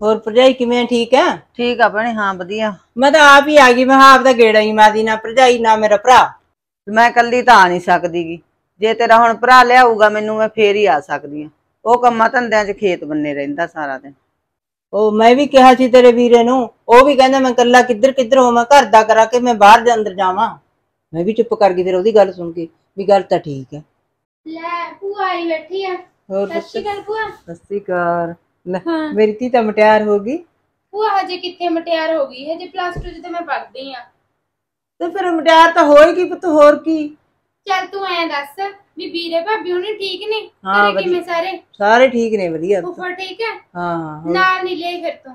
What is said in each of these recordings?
ਹੋਰ ਭਰਜਾਈ ਕਿਵੇਂ ਆ? ਠੀਕ ਹੈ ਠੀਕ ਆ ਭੈਣੇ ਹਾਂ ਵਧੀਆ। ਮੈਂ ਤਾਂ ਆਪ ਹੀ ਆ ਗਈ ਮੈਂ ਕਿਹਾ ਆਪ ਦਾ ਗੇੜਾ ਹੀ ਮਾਦੀ ਨਾ ਭਰਜਾਈ ਨਾ ਮੇਰਾ ਭਰਾ। ਮੈਂ ਕੱਲੀ ਤਾਂ ਆ ਨਹੀਂ ਸਕਦੀਗੀ। ਜੇ ਤੇਰਾ ਹੁਣ ਭਰਾ ਲਿਆਊਗਾ ਮੈਨੂੰ ਮੈਂ ਫੇਰ ਹੀ ਆ ਸਕਦੀ ਆ ਉਹ ਕੰਮਾਂ ਧੰਦਿਆਂ 'ਚ ਖੇਤ ਬੰਨੇ ਰਹਿੰਦਾ ਸਾਰਾ ਦਿਨ। ਉਹ ਮੈਂ ਵੀ ਕਿਹਾ ਸੀ ਤੇਰੇ ਵੀਰੇ ਨੂੰ ਉਹ ਵੀ ਕਹਿੰਦਾ ਮੈਂ ਕੱਲਾ ਕਿੱਧਰ ਕਿੱਧਰ ਹੋਵਾਂ ਘਰ ਦਾ ਕਰਾ ਕੇ ਮੈਂ ਬਾਹਰ ਦੇ ਅੰਦਰ ਜਾਵਾਂ। ਮੈਂ ਵੀ ਚੁੱਪ ਕਰ ਗਈ ਫਿਰ ਉਹਦੀ ਗੱਲ ਸੁਣ ਕੇ ਵੀ ਗੱਲ ਤਾਂ ਠੀਕ ਹੈ ਲੈ ਭੂਆ ਆਈ ਬੈਠੀ ਆ। ਹੋਰ ਸਤਿ ਸ਼੍ਰੀ ਅਕਾਲ ਭੂਆ। ਸਤਿ ਸ਼੍ਰੀ ਅਕਾਲ। ਲੈ, ਹਾਂ। ਮੇਰੀ ਧੀ ਤਾਂ ਮਟਿਆਰ ਹੋ ਗਈ। ਭੂਆ ਹਜੇ ਕਿੱਥੇ ਮਟਿਆਰ ਹੋ ਗਈ? ਹਜੇ ਪਲੱਸ 2 ਚ ਤੇ ਮੈਂ ਪੜ੍ਹਦੀ ਆ ਤੇ ਫਿਰ ਮਟਿਆਰ ਤਾਂ ਹੋਏਗੀ ਪੁੱਤ ਹੋਰ ਕੀ? ਚੱਲ ਤੂੰ ਐਂ ਦੱਸ ਵੀ ਵੀਰੇ ਭਾਬੀ ਉਹਨੇ ਠੀਕ ਨੇ? ਹਾਂ, ਘਰੇ ਕਿਵੇਂ ਸਾਰੇ? ਸਾਰੇ ਠੀਕ ਨੇ ਵਧੀਆ। ਪੁੱਤ। ਫੁੱਫੜ ਠੀਕ ਹੈ? ਹਾਂ ਹਾਂ ਹੋਰ। ਨਾਲ ਨਹੀਂ ਲੈ ਫਿਰ ਤੋਂ।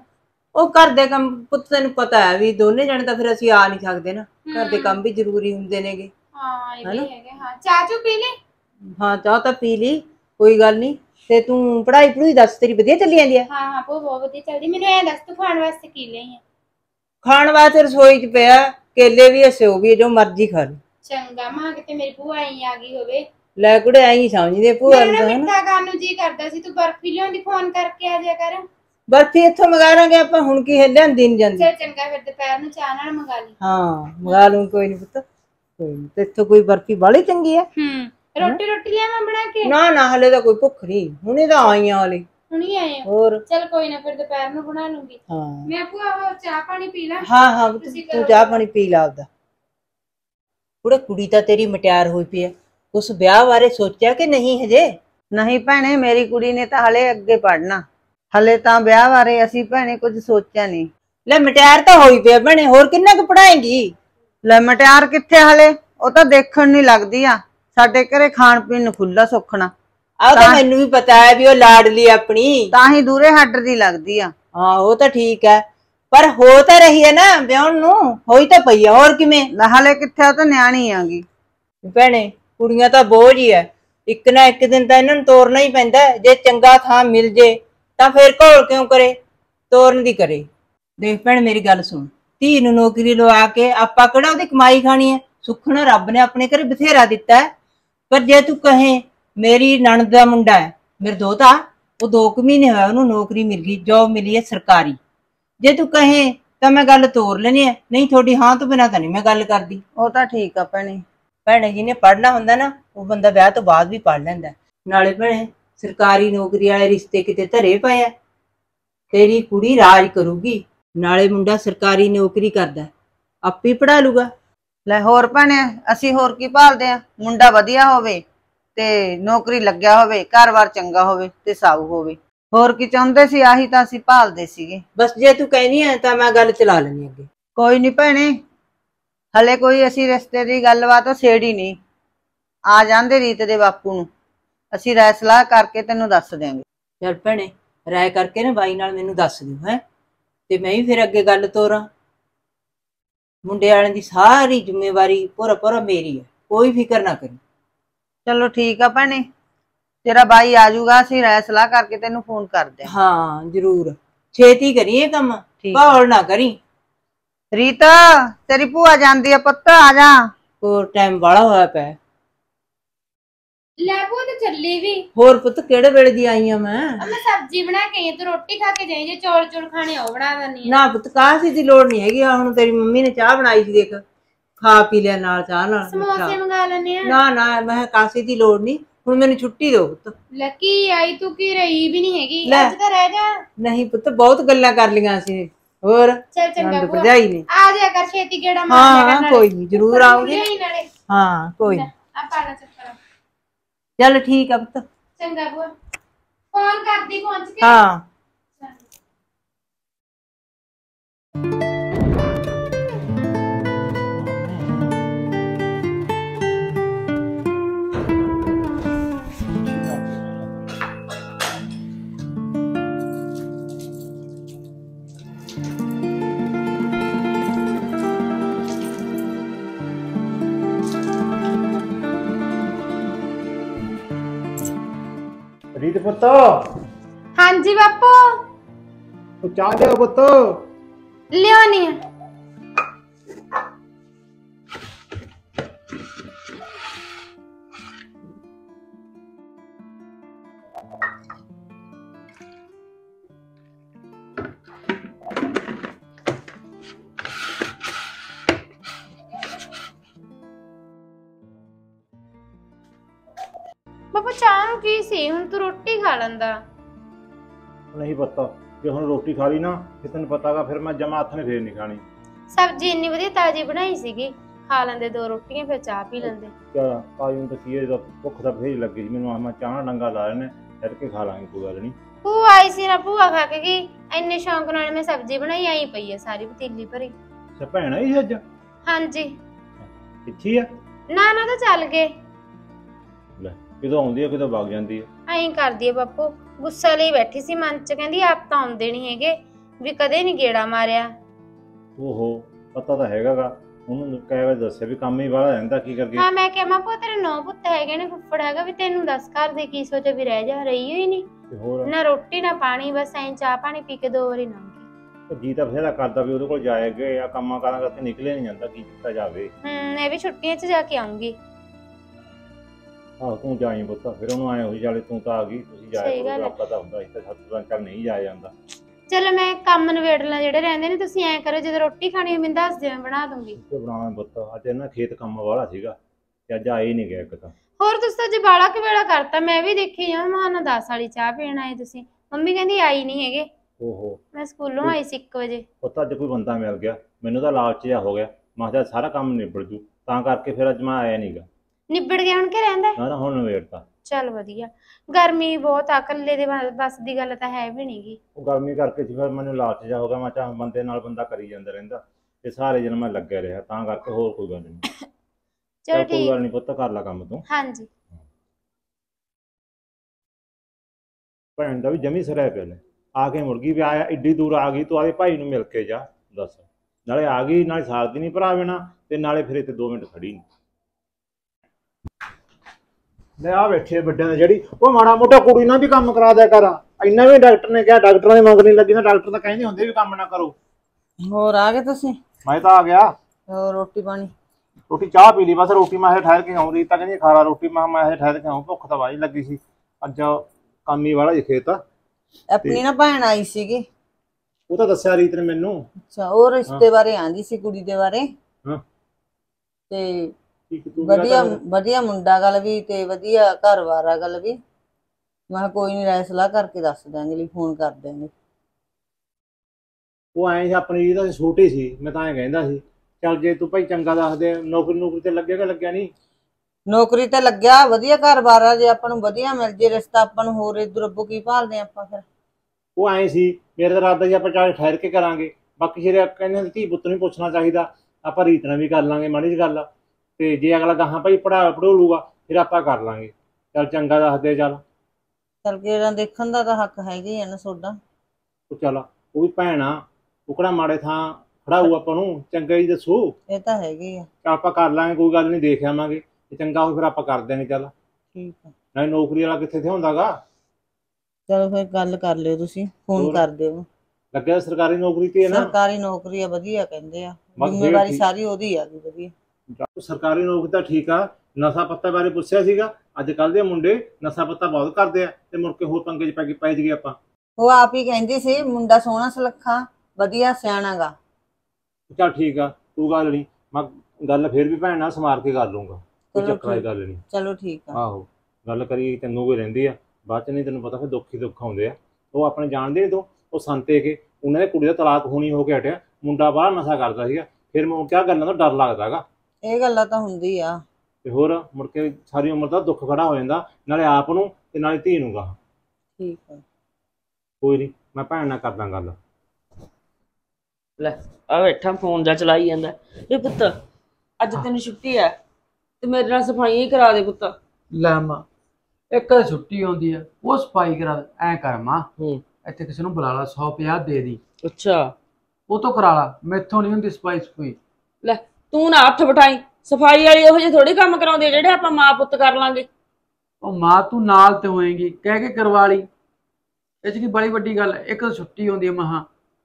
ਉਹ ਘਰ ਦੇ ਕੰਮ ਪੁੱਤ ਤੈਨੂੰ ਪਤਾ ਹੈ ਵੀ ਦੋਨੇ ਜਣੇ ਤਾਂ ਫਿਰ ਅਸੀਂ ਆ ਨਹੀਂ ਸਕਦੇ ਨਾ। ਘਰ ਦੇ ਕੰਮ ਵੀ ਜ਼ਰੂਰੀ ਹੁੰਦੇ ਨੇਗੇ। ਹਾਂ ਇਹ ਵੀ ਹੈਗੇ ਹਾਂ। ਚਾਹ ਚੂ ਪੀ ਲੈ ਹਾਂ ਚਾਹ ਤਾਂ ਪੀ ਲਈ ਕੋਈ ਗੱਲ ਨਹੀਂ ਤੇ ਤੂੰ ਪੜ੍ਹਾਈ ਪੜੂਈ ਦੱਸ ਤੇਰੀ ਵਧੀਆ ਚੱਲੀ ਜਾਂਦੀ ਹੈ ਹਾਂ ਹਾਂ ਭੂਆ ਬਹੁਤ ਵਧੀਆ ਚੱਲਦੀ। ਮੈਨੂੰ ਐਂ ਦੱਸ ਤੂੰ ਖਾਣ ਵਾਸਤੇ ਕੀ ਲਈ ਆ? ਖਾਣ ਵਾਸਤੇ ਰਸੋਈ 'ਚ ਪਿਆ ਕੇਲੇ ਵੀ ਐਸੇ ਹੋ ਵੀ ਜੋ ਮਰਜ਼ੀ ਖਾ ਲਈ। ਚੰਗਾ ਮਾਂ ਕਿਤੇ ਮੇਰੀ ਭੂਆ ਆਈ ਆ ਗਈ ਹੋਵੇ। ਲੈ ਕੁੜੇ ਐਂ ਸਮਝਦੇ ਭੂਆ ਮੇਰਾ ਨੂੰ ਨਾ ਤਾਂ ਹਨਾ। ਮਿੱਠਾ ਖਾਣ ਨੂੰ ਜੀ ਕਰਦਾ ਸੀ ਤੂੰ ਬਰਫੀ ਲਿਆਉਂਦੀ ਫੋਨ ਕਰਕੇ ਆ ਜਾ ਕਰ। ਬਰਫੀ ਇੱਥੋਂ ਮੰਗਾ ਲਾਂਗੇ ਆਪਾਂ ਹੁਣ ਕੀ ਹੈ ਲਿਆਂਦੀ ਨਹੀਂ ਜਾਂਦੀ। ਚੱਲ ਚੰਗਾ ਫਿਰ ਦੁਪਹਿਰ ਨੂੰ ਚਾਹ ਨਾਲ ਮੰਗਾ ਲਈ। ਹਾਂ ਮੰਗਾ ਲੂੰ ਕੋਈ ਨਹੀਂ ਪੁੱਤ ਕੋਈ ਨਹੀਂ ਤੇ ਇੱਥੋਂ ਕੋਈ ਬਰਫੀ ਬਾਲੀ ਚੰਗੀ ਹੈ ਹੂੰ। ਰੋਟੀ ਰੋਟੀ ਲਿਆਵਾਂ ਬਣਾ ਕੇ? ਨਾ ਨਾ ਹਲੇ ਤਾਂ ਕੋਈ ਭੁੱਖ ਨਹੀਂ। ਹੁਣੇ ਤਾਂ ਆਈਆਂ ਹਲੇ। ਹੁਣੀ ਆਏ ਹੋ ਹੋਰ? ਚਲ ਕੋਈ ਨਾ ਫਿਰ ਦੁਪਹਿਰ ਨੂੰ ਬਣਾ ਲੂੰਗੀ। ਹਾਂ। ਮੈਂ ਭੂਆ ਉਹ ਚਾਹ ਪਾਣੀ ਪੀ ਲਾਂ? ਹਾਂ ਹਾਂ ਤੂੰ। ਚਾਹ ਪਾਣੀ ਪੀ ਲਾ ਆਪਦਾ। ਕੁੜੇ ਕੁੜੀ ਤਾਂ ਤੇਰੀ ਮਟਿਆਰ ਹੋਈ ਪਈ ਹੈ ਉਸ ਵਿਆਹ ਬਾਰੇ ਸੋਚਿਆ ਕਿ ਨਹੀਂ ਹਜੇ? ਨਹੀਂ ਭੈਣੇ ਮੇਰੀ ਕੁੜੀ ਨੇ ਤਾਂ ਹਲੇ ਅੱਗੇ ਪੜਨਾ ਹਲੇ ਤਾਂ ਵਿਆਹ ਬਾਰੇ ਅਸੀਂ ਭੈਣੇ ਕੁਝ ਸੋਚਿਆ ਨਹੀਂ। ਲੈ ਮਟਿਆਰ ਤਾਂ ਹੋਈ ਪਈ ਆ ਭੈਣੇ। ਹੋਰ ਕਿੰਨਾ ਕੁ ਪੜਾਏਂਗੀ ਲੈ ਮਟਿਆਰ ਕਿੱਥੇ ਹਲੇ? ਉਹ ਤਾਂ ਦੇਖਣ ਨਹੀਂ ਲੱਗਦੀ ਆ। ਸਾਡੇ ਘਰੇ ਖਾਣ ਪੀਣ ਨੂੰ ਖੁੱਲਾ ਸੁੱਖਣਾ ਆਹ ਤਾਂ ਮੈਨੂੰ ਵੀ ਪਤਾ ਹੈ ਵੀ ਉਹ ਲਾਡਲੀ ਆਪਣੀ। ਤਾਂ ਹੀ ਦੂਰੇ ਹੱਡ ਦੀ ਲੱਗਦੀ ਆ। ਹਾਂ ਉਹ ਤਾਂ ਠੀਕ ਹੈ। ਪਰ ਹੋ ਤਾਂ ਰਹੀ ਹੈ ਨਾ ਵਿਆਹ ਨੂੰ? ਹੋਈ ਤਾਂ ਪਈ ਆ ਹੋਰ ਕਿਵੇਂ? ਹਲੇ ਕਿੱਥੇ ਉਹ ਤਾਂ ਨਿਆਣੀ ਆਗੀ। ਭੈਣੇ ਕੁੜੀਆਂ ਤਾਂ ਬੋਝ ਹੀ ਐ ਇੱਕ ਨਾ ਇੱਕ ਦਿਨ ਤਾਂ ਇਹਨਾਂ ਨੂੰ ਤੋਰਨਾ ਹੀ ਪੈਂਦਾ ਹੈ। ਜੇ ਚੰਗਾ ਥਾਂ ਮਿਲ ਜੇ ਤਾਂ ਫਿਰ ਘੋਲ ਕਿਉਂ ਕਰੇ? ਤੋਰਨ ਦੀ ਕਰੇ। ਦੇਖ ਭੈਣ ਮੇਰੀ ਗੱਲ ਸੁਣ। ਧੀ ਨੂੰ ਨੌਕਰੀ ਲਵਾ ਕੇ ਆਪਾਂ ਕਿਹੜਾ ਉਹਦੀ ਕਮਾਈ ਖਾਣੀ ਐ ਸੁਖਣਾ ਰੱਬ ਨੇ ਆਪਣੇ ਘਰੇ ਬਥੇਰਾ ਦਿੱਤਾ ਹੈ। ਪਰ ਜੇ ਤੂੰ ਕਹੇ ਮੇਰੀ ਨਣਦ ਦਾ ਮੁੰਡਾ ਹੈ ਮੇਰੇ ਦੋਤਾ ਉਹ 2 ਕੁ ਮਹੀਨੇ ਹੋਇਆ ਉਹਨੂੰ ਨੌਕਰੀ ਮਿਲ ਗਈ ਜੋਬ ਮਿਲੀ ਹੈ ਸਰਕਾਰੀ। ਜੇ ਤੂੰ ਕਹੇ ਤਾਂ ਮੈਂ ਗੱਲ ਤੋਰ ਲੈਣੀ ਹੈ ਨਹੀਂ ਤੁਹਾਡੀ ਹਾਂ ਤੋਂ ਬਿਨਾਂ ਤਾਂ ਨਹੀਂ ਮੈਂ ਗੱਲ ਕਰਦੀ। ਉਹ ਤਾਂ ਠੀਕ ਆ ਭੈਣੇ। ਭੈਣੇ ਜਿਹਨੇ ਪੜ੍ਹਨਾ ਹੁੰਦਾ ਨਾ ਉਹ ਬੰਦਾ ਵਿਆਹ ਤੋਂ ਬਾਅਦ ਵੀ ਪੜ੍ਹ ਲੈਂਦਾ ਨਾਲੇ ਭੈਣੇ ਸਰਕਾਰੀ ਨੌਕਰੀ ਵਾਲੇ ਰਿਸ਼ਤੇ ਕਿਤੇ ਧਰੇ ਪਏ ਆ। ਤੇਰੀ ਕੁੜੀ ਰਾਜ ਕਰੂਗੀ ਨਾਲੇ ਮੁੰਡਾ ਸਰਕਾਰੀ ਨੌਕਰੀ ਕਰਦਾ ਆਪੇ ਪੜਾ ਲੂਗਾ। ਲੈ ਹੋਰ ਭੈਣੇ ਅਸੀਂ ਹੋਰ ਕੀ ਭਾਲਦੇ ਆ? ਮੁੰਡਾ ਵਧੀਆ ਹੋਵੇ ਤੇ ਨੌਕਰੀ ਲੱਗਿਆ ਹੋਵੇ ਘਰ-ਬਾਰ ਚੰਗਾ ਹੋਵੇ ਤੇ ਸਾਊ ਹੋਵੇ। ਹੋਰ ਕੀ ਚਾਹੁੰਦੇ ਸੀ? ਆਹੀ ਤਾਂ ਅਸੀਂ ਭਾਲਦੇ ਸੀਗੇ। ਬਸ ਜੇ ਤੂੰ ਕਹਿਨੀ ਹੈ ਤਾਂ ਮੈਂ ਗੱਲ ਚਲਾ ਲੈਣੀ ਅੱਗੇ। ਕੋਈ ਨਹੀਂ ਭੈਣੇ ਹਲੇ ਕੋਈ ਅਸੀਂ ਰਿਸ਼ਤੇ ਦੀ ਗੱਲਬਾਤ ਛੇੜੀ ਨਹੀਂ ਆ ਜਾਂਦੇ ਰੀਤ ਦੇ ਬਾਪੂ ਨੂੰ। ਅਸੀਂ ਰਾਏ ਸਲਾਹ ਕਰਕੇ ਤੈਨੂੰ ਦੱਸ ਦਿਆਂਗੇ। ਚੱਲ ਭੈਣੇ ਰਾਏ ਕਰਕੇ ਨਾ ਬਾਈ ਨਾਲ ਮੈਨੂੰ ਦੱਸ ਦਿਓ ਹੈ। ਤੇ ਮੈਂ ਵੀ ਫਿਰ ਅੱਗੇ ਗੱਲ ਤੋਰਾਂ। ਮੁੰਡੇ ਵਾਲਿਆਂ ਦੀ ਸਾਰੀ ਜ਼ਿੰਮੇਵਾਰੀ ਪੂਰਾ ਪੂਰਾ ਮੇਰੀ ਹੈ। ਕੋਈ ਫਿਕਰ ਨਾ ਕਰੀ। ਚਲੋ ਠੀਕ ਆ ਭੈਣੇ। ਤੇਰਾ ਬਾਈ ਆ ਜਾਊਗਾ ਅਸੀਂ ਰਾਏ ਸਲਾਹ ਕਰਕੇ ਤੈਨੂੰ ਫੋਨ ਕਰ ਦਿਆਂ ਹਾਂ ਜ਼ਰੂਰ। ਛੇਤੀ ਕਰੀਏ ਕੰਮ। ਠੀਕ ਆ। ਭਾਵਲ ਨਾ ਕਰੀ। ਰੀਤ ਤੇਰੀ ਭੂਆ ਜਾਂਦੀ ਆ ਪੁੱਤ ਆ ਜਾ। ਹੋਰ ਟਾਈਮ ਵਾਲਾ ਹੋਇਆ ਪਿਆ। ਲੈ ਭੂਆ ਤੇ ਚੱਲੀ ਵੀ। ਹੋਰ ਪੁੱਤ ਕਿਹੜੇ ਵੇਲੇ ਦੀ ਆਈ ਆ ਮੈਂ? ਆ ਮੈਂ ਸਬਜ਼ੀ ਬਣਾ ਕੇ ਆਈ ਤੂੰ ਰੋਟੀ ਖਾ ਕੇ ਜਾਈ ਜੇ ਚੌਲ ਚੌਲ ਖਾਣੇ ਉਹ ਬਣਾ ਦਨੀ ਨਾ ਪੁੱਤ ਕਾਸੀ ਦੀ ਲੋੜ ਨਹੀਂ ਹੈਗੀ ਆਹ ਹੁਣ ਤੇਰੀ ਮੰਮੀ ਨੇ ਚਾਹ ਬਣਾਈ ਸੀ ਦੇਖ। ਖਾ ਪੀ ਲਿਆ ਨਾਲ ਚਾਹ ਨਾਲ ਸਮੋਸੇ ਮੰਗਾ ਲੈਨੇ ਆ। ਨਾ ਨਾ ਮੈਂ ਕਿਹਾ ਕਾਸੀ ਦੀ ਲੋੜ ਨਹੀਂ ਹੁਣ ਮੈਨੂੰ ਛੁੱਟੀ ਦਿਓ ਪੁੱਤ। ਲੱਕੀ ਆਈ ਤੂੰ ਕੀ ਰਹੀ ਵੀ ਨਹੀਂ ਹੈਗੀ ਲੈ। ਅੱਜ ਤਾਂ ਰਹਿ ਜਾ। ਨਹੀਂ ਪੁੱਤ ਬਹੁਤ ਗੱਲਾਂ ਕਰ ਲੀਆਂ ਸੀ ਹੋਰ? ਚੱਲ ਚੰਗਾ ਨੰਦ ਭੂਆ ਭਰਜਾਈ ਨੇ। ਆ ਜਾ ਕਰ ਛੇਤੀ ਗੇੜਾ ਮਾਰ ਲਿਆ ਹਾਂ। ਕੋਈ ਨਹੀਂ ਜ਼ਰੂਰ ਆਉਂਗੀ ਨਾਲੇ। ਹਾਂ ਕੋਈ ਨੀ। ਆ ਪਾਣਾ ਚੱਲ ਠੀਕ ਆ ਪੁੱਤ। ਚੰਗਾ ਭੂਆ। ਫੋਨ ਕਰਦੀ ਪਹੁੰਚ ਕੇ। ਹਾਂ। ਪੁੱਤ। ਹਾਂਜੀ ਬਾਪੂ। ਚਾਹ ਦੇ ਪੁੱਤ। ਲਿਆਉਣੀ ਆ। ਖਾ ਲੈਂਦਾ। ਨਹੀਂ ਪਤਾ ਜੇ ਹੁਣ ਰੋਟੀ ਖਾ ਲਈ ਨਾ ਫਿਰ ਤੈਨੂੰ ਪਤਾਗਾ ਫਿਰ ਮੈਂ ਜਮਾ ਹੱਥ ਨੇ ਫੇਰ ਨਹੀਂ ਖਾਣੀ। ਸਬਜ਼ੀ ਇੰਨੀ ਵਧੀਆ ਤਾਜ਼ੀ ਬਣਾਈ ਸੀਗੀ ਖਾ ਲੈਂਦੇ ਦੋ ਰੋਟੀਆਂ ਫਿਰ ਚਾਹ ਪੀ ਲੈਂਦੇ। ਕਿਆ ਤਾਈ ਨੂੰ ਤਾਂ ਕੀ ਹੈ ਜਦੋਂ ਭੁੱਖ ਦਾ ਭੇਜ ਲੱਗੀ ਸੀ ਮੈਨੂੰ ਆ ਮੈਂ ਚਾਹ ਨਾਲ ਡੰਗਾ ਲਾ ਲੈਣੇ ਫਿਰ ਕੇ ਖਾ ਲਾਂਗੇ ਕੋਈ ਗੱਲ ਨਹੀਂ ਭੂਆ ਆਈ ਸੀ ਨਾ ਭੂਆ ਖਾ ਕੇ ਗਈ ਇੰਨੇ ਸ਼ੌਂਕ ਨਾਲ ਮੈਂ ਸਬਜ਼ੀ ਬਣਾਈ ਆਈ ਪਈ ਆ ਸਾਰੀ ਪਤੀਲੀ ਭਰੀ। ਅੱਛਾ ਭੈਣ ਆਈ ਸੀ ਅੱਜ? ਹਾਂਜੀ। ਇੱਥੇ ਆ? ਨਾ ਨਾ ਤਾਂ ਚੱਲ ਗਏ। ਲੈ। ਕਿਦੋਂ ਆਉਂਦੀ ਆ ਕਿਦੋਂ ਵਗ ਜਾਂਦੀ ਆ। ਐਂ ਕਰਦੀ ਆ ਬਾਪੂ ਗੁੱਸਾ ਲਈ ਬੈਠੀ ਸੀ ਮਨ ਚ ਕਹਿੰਦੀ ਆਪ ਤਾਂ ਆਉਂਦੇ ਨਹੀਂ ਹੈਗੇ ਵੀ ਕਦੇ ਨਹੀਂ ਗੇੜਾ ਮਾਰਿਆ। ਓਹੋ ਪਤਾ ਤਾਂ ਹੈਗਾਗਾ ਉਹਨੂੰ ਕਹਿ ਵਾਰ ਦੱਸਿਆ ਵੀ ਕੰਮ ਹੀ ਵਾਲਾ ਰਹਿੰਦਾ ਕੀ ਕਰਕੇ ਹਾਂ ਮੈਂ ਕਿਹਾ ਮਾਪੋ ਤੇਰੇ ਨੌ ਪੁੱਤ ਹੈਗੇ ਨੇ ਫੁੱਫੜ ਹੈਗਾ ਵੀ ਤੈਨੂੰ ਦੱਸ ਘਰ ਦੇ ਕੀ ਸੋਚੇ ਵੀ ਰਹਿ ਜਾ ਰਹੀ ਹੋਈ ਨਹੀਂ ਤੇ ਹੋਰ? ਨਾ ਰੋਟੀ ਨਾ ਪਾਣੀ ਬਸ ਐਂ ਚਾਹ ਪਾਣੀ ਪੀ ਕੇ ਦੋ ਵਾਰੀ ਗਈ ਉਹ ਜੀ ਤਾਂ ਬਥੇਰਾ ਕਰਦਾ ਵੀ ਉਹਦੇ ਕੋਲ ਜਾਏਗੇ ਆ ਕੰਮਾਂ ਕਾਰਾਂ ਕਰਕੇ ਨਿਕਲੇ ਨਹੀਂ ਜਾਂਦਾ ਕੀ ਕੀਤਾ ਜਾਵੇ। ਹੂੰ ਮੈਂ ਵੀ ਛੁੱਟੀਆਂ 'ਚ ਜਾ ਕੇ ਆਉਂਗੀ ਆਹ ਤੂੰ ਜਾਈ ਪੁੱਤ ਫਿਰ ਉਹਨੂੰ ਆਏ ਹੋਈ ਜਾਲੇ ਤੂੰ ਤਾਂ ਆ ਗਈ ਤੁਸੀਂ ਜਾਇਆ ਸਹੀ ਗੱਲ ਕਰੋ ਹੈ। ਆਪਾਂ ਤਾਂ ਹੁੰਦਾ ਇੱਥੇ ਸੱਤ ਤਾਂ ਚੱਲ ਨਹੀਂ ਜਾਇਆ ਜਾਂਦਾ। ਚਲੋ ਮੈਂ ਕੰਮ ਨਵੇੜ ਲਾਂ ਜਿਹੜੇ ਰਹਿੰਦੇ ਨੇ ਤੁਸੀਂ ਐਂ ਕਰੋ ਜਦੋਂ ਰੋਟੀ ਖਾਣੀ ਹੋਈ ਮੈਨੂੰ ਦੱਸ ਦਿਓ ਮੈਂ ਬਣਾ ਦੂੰਗੀ। ਤੇ ਬਣਾਉਣਾ ਪੁੱਤ ਅੱਜ ਇਹਨਾਂ ਖੇਤ ਕੰਮ ਵਾਲਾ ਸੀਗਾ ਤੇ ਅੱਜ ਆਏ ਨਹੀਂ ਗਿਆ ਇੱਕ ਤਾਂ। ਹੋਰ ਤੁਸੀਂ ਤਾਂ ਜਬਾਲਾ ਕਿ ਵੇਲਾ ਕਰਤਾ ਮੈਂ ਵੀ ਦੇਖੀ ਜਾਂ ਮਾਨਾ 10 ਵਾਲੀ ਚਾਹ ਪੀਣ ਆਏ ਤੁਸੀਂ। ਮੰਮੀ ਕਹਿੰਦੀ ਆਈ ਨਹੀਂ ਹੈਗੇ। ਓਹੋ। ਮੈਂ ਸਕੂਲੋਂ ਆਈ ਸੀ 1 ਵਜੇ। ਪੁੱਤ ਅੱਜ ਕੋਈ ਬੰਦਾ ਮਿਲ ਗਿਆ ਮੈਨੂੰ ਤਾਂ ਲਾਲਚ ਜਿਹਾ ਹੋ ਗਿਆ। ਮੈਂ ਕਿਹਾ ਸਾਰਾ ਕੰਮ ਨਿਬੜ ਜੂ ਤਾਂ ਕਰਕੇ ਫਿਰ ਅੱਜ ਮੈਂ ਆਇਆ ਨਹੀਂਗਾ ਨਿਬੜ ਗਿਆ ਹੁਣ ਕਿ ਰਹਿੰਦਾ ਮੈਂ ਤਾਂ ਹੁਣ ਨਵੇੜਤਾ ਚੱਲ ਵਧੀਆ। ਗਰਮੀ ਬਹੁਤ ਆ ਇਕੱਲੇ ਦੇ ਬਸ ਦੀ ਗੱਲ ਤਾਂ ਹੈ ਵੀ ਨਹੀਂਗੀ ਉਹ ਗਰਮੀ ਕਰਕੇ ਸੀ ਫਿਰ ਮੈਨੂੰ ਲਾਲਚ ਜਿਹਾ ਹੋ ਗਿਆ ਮੈਂ ਚਾਹ ਬੰਦੇ ਨਾਲ ਬੰਦਾ ਕਰੀ ਜਾਂਦਾ ਰਹਿੰਦਾ। ਤੇ ਸਾਰੇ ਜਨ ਮੈਂ ਲੱਗਿਆ ਰਿਹਾ ਤਾਂ ਕਰਕੇ ਹੋਰ ਕੋਈ ਗੱਲ ਨਹੀਂ। ਚਲੋ ਚੱਲ ਕੋਈ ਠੀਕ। ਗੱਲ ਨਹੀਂ ਪੁੱਤ ਕਰ ਲੈ ਕੰਮ ਤੂੰ। ਹਾਂਜੀ। ਭੈਣ ਦਾ ਵੀ ਜਮੀ ਸਰਿਆ ਪਿਆ ਨੇ। ਆ ਕੇ ਮੁਰਗੀ ਵੀ ਆਇਆ ਏਡੀ ਦੂਰ ਆ ਗਈ ਤੂੰ ਆਦੇ ਭਾਈ ਨੂੰ ਮਿਲ ਕੇ ਜਾ ਦੱਸ। ਨਾਲੇ ਆ ਗਈ ਨਾਲੇ ਸਾਥ ਦੀ ਨਹੀਂ ਭਰਾ ਬਿਨਾ ਤੇ ਨਾਲੇ ਫਿਰ ਇੱਥੇ 2 ਮਿੰਟ ਖੜੀ ਨਹੀਂ ਲੈ ਆ ਬੈਠੇ ਵੱਡਿਆਂ ਦੇ ਜਿਹੜੀ ਉਹ ਮਾੜਾ ਮੋਟਾ ਕੁੜੀ ਨਾਲ ਵੀ ਕੰਮ ਕਰਾ ਦਿਆ ਕਰ। ਇੰਨਾ ਵੀ ਡਾਕਟਰ ਨੇ ਕਿਹਾ ਡਾਕਟਰਾਂ ਦੀ ਮੰਗ ਨਹੀਂ ਲੱਗੀ ਨਾ ਡਾਕਟਰ ਤਾਂ ਕਹਿੰਦੇ ਹੁੰਦੇ ਵੀ ਕੰਮ ਨਾ ਕਰੋ। ਹੋਰ ਆ ਗਏ ਤੁਸੀਂ? ਮੈਂ ਤਾਂ ਆ ਗਿਆ। ਹੋਰ ਰੋਟੀ ਪਾਣੀ? ਰੋਟੀ ਚਾਹ ਪੀ ਲਈ ਬਸ ਰੋਟੀ ਮੈਂ ਇਹ ਠਹਿਰ ਕੇ ਆਉਂ ਰਹੀ ਤਾਂ ਕਹਿੰਦੀ ਖਾ ਲਾ ਰੋਟੀ ਮੈਂ ਮੈਂ ਇਹ ਠਹਿਰ ਕੇ ਆਉਂ ਭੁੱਖ ਤਾਂ ਵਾਲੀ ਲੱਗੀ ਸੀ। ਅੱਜ ਕੰਮ ਹੀ ਵਾਲਾ ਜੇ ਖੇਤ ਆ। ਆਪਣੀ ਨਾ ਭੈਣ ਆਈ ਸੀਗੀ। ਉਹ ਤਾਂ ਦੱਸਿਆ ਰੀਤ ਨੇ ਮੈਨੂੰ। ਅੱਛਾ ਉਹ ਰਿਸ਼ਤੇ ਬਾਰੇ ਆਂਦੀ ਸੀ ਕੁੜੀ ਦੇ ਬਾਰੇ। ਹਾਂ। ਤੇ ਕੀ ਤੂੰ ਵਧੀਆ ਵਧੀਆ ਮੁੰਡਾ ਗੱਲ ਵੀ ਤੇ ਵਧੀਆ ਘਰ-ਬਾਰ ਆ ਗੱਲ ਵੀ। ਮੈਂ ਕਿਹਾ ਕੋਈ ਨਹੀਂ ਰਾਏ ਸਲਾਹ ਕਰਕੇ ਦੱਸ ਦਾਂਗੇ ਲਈ ਫੋਨ ਕਰ ਦਾਂਗੇ ਉਹ ਐਂ ਸੀ ਆਪਣੀ ਜਿਹਦਾ ਛੋਟੀ ਸੀ ਮੈਂ ਤਾਂ ਐਂ ਕਹਿੰਦਾ ਸੀ ਚੱਲ ਜੇ ਤੂੰ ਭਾਈ ਚੰਗਾ ਦੱਸ ਦੇ ਨੌਕਰੀ ਨੌਕਰੀ ਤੇ ਲੱਗੇਗਾ ਲੱਗਿਆ ਨਹੀਂ? ਨੌਕਰੀ ਤੇ ਲੱਗਿਆ ਵਧੀਆ ਘਰ-ਬਾਰ ਆ ਜੇ ਆਪਾਂ ਨੂੰ ਵਧੀਆ ਮਿਲ ਜੇ ਰਿਸ਼ਤਾ ਆਪਾਂ ਨੂੰ ਹੋਰ ਇਧਰ ਅੱਗੋਂ ਕੀ ਭਾਲਦੇ ਆਪਾਂ ਫਿਰ। ਉਹ ਐਂ ਸੀ ਮੇਰੇ ਤਾਂ ਇਰਾਦਾ ਸੀ ਆਪਾਂ ਚੱਲ ਠਹਿਰ ਕੇ ਕਰਾਂਗੇ ਬਾਕੀ ਜਿਹੜੇ ਕਹਿੰਦੇ ਨੇ ਧੀ ਪੁੱਤ ਨੂੰ ਵੀ ਪੁੱਛਣਾ ਚਾਹੀਦਾ ਆਪਾਂ ਰੀਤ ਨਾਲ ਵੀ ਕਰ ਲਾਂਗੇ ਮਾੜੀ ਜਿਹੀ ਗੱਲ ਆ। ਤੇ ਜੇ ਅਗਲਾ ਗਾਹਾਂ ਭਾਈ ਪੜਾ ਪੜੋ ਲੂਗਾ ਫਿਰ ਆਪਾਂ ਕਰ ਲਾਂਗੇ। ਚੱਲ ਚੰਗਾ ਦੱਸ ਦੇ ਚੱਲ। ਚੱਲ ਕੇ ਇਹਨਾਂ ਦੇਖਣ ਦਾ ਤਾਂ ਹੱਕ ਹੈਗਾ ਹੀ ਆ ਨਾ ਤੁਹਾਡਾ। ਉਹ ਚੱਲ ਉਹ ਵੀ ਭੈਣ ਕਿਹੜਾ ਮਾੜੇ ਥਾਂ ਖੜਾਊ ਆਪਾਂ ਨੂੰ ਚੰਗਾ ਹੀ ਦੱਸੋ। ਇਹ ਤਾਂ ਹੈਗੀ ਆ। ਚੱਲ ਆਪਾਂ ਕਰ ਲਾਂਗੇ ਕੋਈ ਗੱਲ ਨਹੀਂ ਦੇਖ ਆਵਾਂਗੇ। ਜੇ ਚੰਗਾ ਹੋਵੇ ਫਿਰ ਆਪਾਂ ਕਰ ਦਿਆਂਗੇ ਚੱਲ। ਠੀਕ ਆ। ਨਾਲੇ ਨੌਕਰੀ ਵਾਲਾ ਕਿੱਥੇ ਤੇ ਹੁੰਦਾਗਾ? ਚਲੋ ਫਿਰ ਗੱਲ ਕਰ ਲਿਓ ਤੁਸੀਂ ਫੋਨ ਹੋਰ? ਕਰ ਦਿਓ। ਲੱਗਿਆ ਸਰਕਾਰੀ ਨੌਕਰੀ ਤੇ ਹੈ ਨਾ? ਸਰਕਾਰੀ ਨੌਕਰੀ ਆ ਵਧੀਆ ਕਹਿੰਦੇ ਆ। ਬਸ ਫਿਰ ਜ਼ਿੰਮੇਵਾਰੀ ਠੀਕ। ਸਾਰੀ ਉਹਦੀ ਆ ਗਈ ਵਧੀਆ। ਸਰਕਾਰੀ ਨੌਕਰੀ ਤਾਂ ਠੀਕ ਆ ਨਸ਼ਾ ਪੱਤਾ ਬਾਰੇ ਪੁੱਛਿਆ ਸੀਗਾ ਅੱਜ ਕੱਲ ਦੇ ਮੁੰਡੇ ਨਸ਼ਾ ਪੱਤਾ ਬਹੁਤ ਕਰਦੇ ਆ ਤੇ ਮੁੜ ਕੇ ਹੋਰ ਪੰਗੇ 'ਚ ਪੈ ਕੇ ਪੈ ਜਗੇ ਆਪਾਂ। ਉਹ ਆਪ ਹੀ ਕਹਿੰਦੀ ਸੀ ਮੁੰਡਾ ਸੋਹਣਾ ਸੁਲੱਖਾ ਵਧੀਆ ਸਿਆਣਾਗਾ ਚੱਲ ਠੀਕ ਆ ਤੂੰ ਗੱਲ ਨਹੀਂ ਮੈਂ ਗੱਲ ਫੇਰ ਵੀ ਭੈਣ ਨਾਲ ਸਮਾਰ ਕੇ ਕਰ ਲੂੰਗਾ ਕੋਈ ਚੱਕਰ ਵਾਲੀ। ਗੱਲ ਨਹੀਂ ਚਲੋ ਠੀਕ ਆ। ਆਹੋ ਗੱਲ ਕਰੀ ਤੈਨੂੰ ਕੋਈ ਰਹਿੰਦੀ ਆ ਬਾਅਦ ਚ ਨਹੀਂ ਤੈਨੂੰ ਪਤਾ ਫਿਰ ਦੁੱਖ ਹੀ ਦੁੱਖ ਆਉਂਦੇ ਆ। ਉਹ ਆਪਣੇ ਜਾਣਦੇ ਨਹੀਂ ਤੂੰ ਉਹ ਸੰਤੇ ਕੇ ਉਹਨਾਂ ਦੇ ਕੁੜੀ ਦਾ ਤਲਾਕ ਹੋਣੀ ਹੋ ਕੇ ਹਟਿਆ ਮੁੰਡਾ ਬਾਹਰ ਨਸ਼ਾ ਕਰਦਾ ਸੀਗਾ ਫਿਰ ਮੈਨੂੰ ਕਿਆ ਗੱਲਾਂ ਤੋਂ ਡਰ ਲੱਗਦਾਗਾ ਇਹ ਗੱਲਾਂ ਤਾਂ ਹੁੰਦੀ ਆ। ਤੇ ਹੋਰ ਮੁੜ ਕੇ ਸਾਰੀ ਉਮਰ ਦਾ ਦੁੱਖ ਖੜਾ ਹੋ ਜਾਂਦਾ ਨਾਲੇ ਆਪ ਨੂੰ ਤੇ ਨਾਲੇ ਧੀ ਨੂੰ ਗਾ। ਠੀਕ ਆ। ਕੋਈ ਨਹੀਂ ਮੈਂ ਭੈਣ ਨਾਲ ਕਰਦਾ ਗੱਲ। ਲੈ ਆ ਬੈਠਾ ਫੋਨ ਜਾ ਚਲਾਈ ਜਾਂਦਾ। ਇਹ ਪੁੱਤ ਅੱਜ ਤੈਨੂੰ ਛੁੱਟੀ ਹੈ ਤੇ ਮੇਰੇ ਨਾਲ ਸਫਾਈਆਂ ਹੀ ਕਰਾ ਦੇ ਪੁੱਤ। ਲੈ ਮਾਂ ਇੱਕ ਤਾਂ ਛੁੱਟੀ ਆਉਂਦੀ ਆ ਉਹ ਸਫ਼ਾਈ ਕਰਾ ਦੇ। ਐਂ ਕਰ ਮਾਂ। ਹੂੰ। ਇੱਥੇ ਕਿਸੇ ਨੂੰ ਬੁਲਾ ਲਾ 150 ਦੇ ਦੀ। ਅੱਛਾ। ਉਹ ਤੋਂ ਕਰਾ ਲਾ ਮੈਥੋਂ ਨਹੀਂ ਹੁੰਦੀ ਸਫ਼ਾਈ ਸਫੂਈ ਲੈ ਤੂੰ ਨਾ ਹੱਥ ਬਿਠਾਈ ਸਫ਼ਾਈ ਵਾਲੀ ਉਹੋ ਜਿਹੇ ਥੋੜੀ ਕੰਮ ਕਰਾਉਂਦੇ ਆ ਜਿਹੜੇ ਆਪਾਂ ਮਾਂ ਪੁੱਤ ਕਰ ਲਾਂਗੇ। ਉਹ ਮਾਂ ਤੂੰ ਨਾਲ ਤੇ ਹੋਏਗੀ ਕਹਿ ਕੇ ਕਰਵਾ ਲਈ। ਇਹ ਕੀ ਬੜੀ ਵੱਡੀ ਗੱਲ ਹੈ ਇੱਕ ਤਾਂ ਛੁੱਟੀ ਆਉਂਦੀ ਆ ਮਹਾ।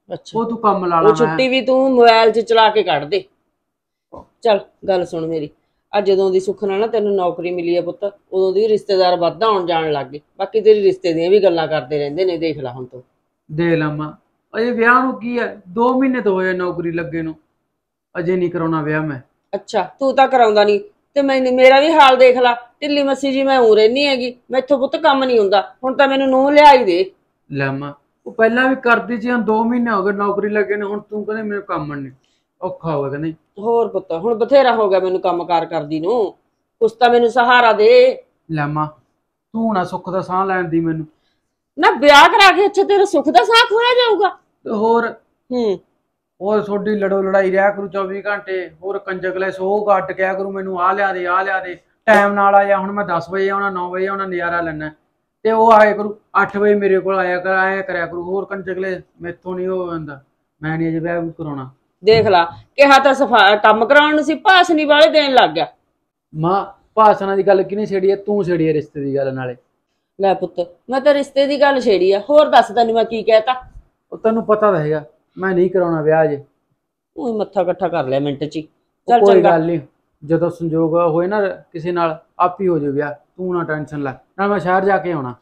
ਅੱਛਾ। ਉਹ ਤੂੰ ਕੰਮ ਲਾ ਲਾ ਉਹ ਛੁੱਟੀ ਵੀ ਤੂੰ ਮੋਬਾਈਲ 'ਚ ਚਲਾ ਕੇ ਕੱਢ ਦੇ। ਚੱਲ ਗੱਲ ਸੁਣ ਮੇਰੀ। ਅੱਜ ਜਦੋਂ ਦੀ ਸੁੱਖ ਨਾਲ ਨਾ ਤੈਨੂੰ ਨੌਕਰੀ ਮਿਲੀ ਹੈ ਪੁੱਤ ਉਦੋਂ ਦੀ ਰਿਸ਼ਤੇਦਾਰ ਵੱਧ ਆਉਣ ਜਾਣ ਲੱਗ ਗਏ। ਬਾਕੀ ਤੇਰੀ ਰਿਸ਼ਤੇ ਦੀਆਂ ਵੀ ਗੱਲਾਂ ਕਰਦੇ ਰਹਿੰਦੇ ਨੇ ਦੇਖ ਲੈ ਹੁਣ ਤੂੰ। ਦੇ ਲਾ ਮਾਂ। ਅਜੇ ਵਿਆਹ ਨੂੰ ਕੀ ਹੈ? 2 ਮਹੀਨੇ ਤੋਂ ਹੋਏ ਨੌਕਰੀ ਲੱਗੇ ਨੂੰ। ਅਜੇ ਨਹੀਂ ਕਰਾਉਣਾ ਵਿਆਹ ਮੈਂ। ਅੱਛਾ ਤੂੰ ਤਾਂ ਕਰਾਉਂਦਾ ਨਹੀਂ। ਤੇ ਮੈਂ ਮੇਰਾ ਵੀ ਹਾਲ ਦੇਖ ਲਾ। ਢਿੱਲੀ ਮੱਸੀ ਜੀ ਮੈਂ ਉਂ ਰਹਿਨੀ ਹੈਗੀ। ਮੈਥੋਂ ਪੁੱਤ ਕੰਮ ਨਹੀਂ ਹੁੰਦਾ। ਹੁਣ ਤਾਂ ਮੈਨੂੰ ਨੂੰਹ ਲਿਆਈ ਦੇ। ਲੈ ਮਾਂ ਉਹ ਪਹਿਲਾਂ ਵੀ ਕਰਦੀ ਸੀ ਹੁਣ 2 ਮਹੀਨੇ ਹੋ ਗਏ ਨੌਕਰੀ ਲੱਗੇ ਨੇ। ਹੁਣ ਤੂੰ ਕਹਿੰਦੇ ਮੈਨੂੰ ਕੰਮ ਨਹੀਂ। ਔਖਾ ਹੋ ਗਿਆ ਕਹਿੰਦੇ। ਹੋਰ ਪੁੱਤ ਹੁਣ ਬਥੇਰਾ ਹੋ ਗਿਆ ਮੈਨੂੰ ਕੰਮਕਾਰ ਕਰਦੀ ਨੂੰ। ਕੁਛ ਤਾਂ ਮੈਨੂੰ ਸਹਾਰਾ ਦੇ। ਲੈ ਮਾਂ ਤੂੰ ਨਾ ਸੁੱਖ ਦਾ ਸਾਹ ਲੈਣ ਦੀ ਮੈਨੂੰ। ਨਾ ਵਿਆਹ ਕਰਾ ਕੇ ਅੱਛਾ ਤੇਰਾ ਸੁੱਖ ਦਾ ਸਾਥ ਹੋਇਆ ਜਾਊਗਾ। ਤੇ ਹੋਰ ਹੂੰ। ਹੋਰ ਤੁਹਾਡੀ ਲੜੋ ਲੜਾਈ ਰਿਹਾ ਕਰੂ 24 ਘੰਟੇ ਹੋਰ ਕੰਜਕਲੇ ਸੋ ਕੱਟ ਕਿਆ ਕਰੂ ਮੈਨੂੰ ਆ ਲਿਆ ਦੇ ਆ ਲਿਆ ਦੇ। ਟਾਈਮ ਨਾਲ ਆਇਆ ਹੁਣ ਮੈਂ 10 ਵਜੇ ਆਉਣਾ 9 ਵਜੇ ਆਉਣਾ ਨਜ਼ਾਰਾ ਲੈਣਾ। ਤੇ ਉਹ ਆਇਆ ਕਰੂ 8 ਵਜੇ ਮੇਰੇ ਕੋਲ ਆਇਆ ਕਰ ਆਇਆ ਕਰਿਆ ਕਰੂ ਹੋਰ ਕੰਜਕਲੇ ਮੈਥੋਂ ਨਹੀਂ ਹੋ ਜਾਂਦਾ ਮੈਂ ਨਹੀਂ ਅਜੇ ਵਿਆਹ ਵੀ ਕਰਾਉਣਾ। ਦੇਖ ਲਾ ਕਿਹਾ ਤਾਂ ਸਫਾ ਕੰਮ ਕਰਾਉਣ ਨੂੰ ਸੀ ਭਾਸ਼ਣੀ ਵਾਲੇ ਦੇਣ ਲੱਗ ਗਿਆ। ਮਾਂ ਭਾਸ਼ਣਾ ਦੀ ਗੱਲ ਕਿਹਨੇ ਛੇੜੀ ਹੈ ਤੂੰ ਛੇੜੀ ਹੈ ਰਿਸ਼ਤੇ ਦੀ ਗੱਲ ਨਾਲੇ। ਲੈ ਪੁੱਤ ਮੈਂ ਤਾਂ ਰਿਸ਼ਤੇ ਦੀ ਗੱਲ ਛੇੜੀ ਆ ਹੋਰ ਦੱਸ ਤੈਨੂੰ ਮੈਂ ਕੀ ਕਹਿਤਾ। ਉਹ ਤੈਨੂੰ ਪਤਾ ਤਾਂ ਹੈਗਾ। ਮੈਂ ਨਹੀਂ ਕਰਾਉਣਾ ਵਿਆਹ ਜੇ। ਉਹ ਮੱਥਾ ਇਕੱਠਾ ਕਰ ਲਿਆ ਮਿੰਟ 'ਚ ਹੀ। ਚੱਲ ਕੋਈ ਚੰਗਾ। ਗੱਲ ਨਹੀਂ ਜਦੋਂ ਸੰਜੋਗ ਹੋਏ ਨਾ ਕਿਸੇ ਨਾਲ ਆਪ ਹੀ ਹੋ ਜਾਊ ਵਿਆਹ ਤੂੰ ਨਾ ਟੈਨਸ਼ਨ ਲੈ। ਨਾਲ ਮੈਂ ਸ਼ਹਿਰ ਜਾ ਕੇ ਆਉਣਾ।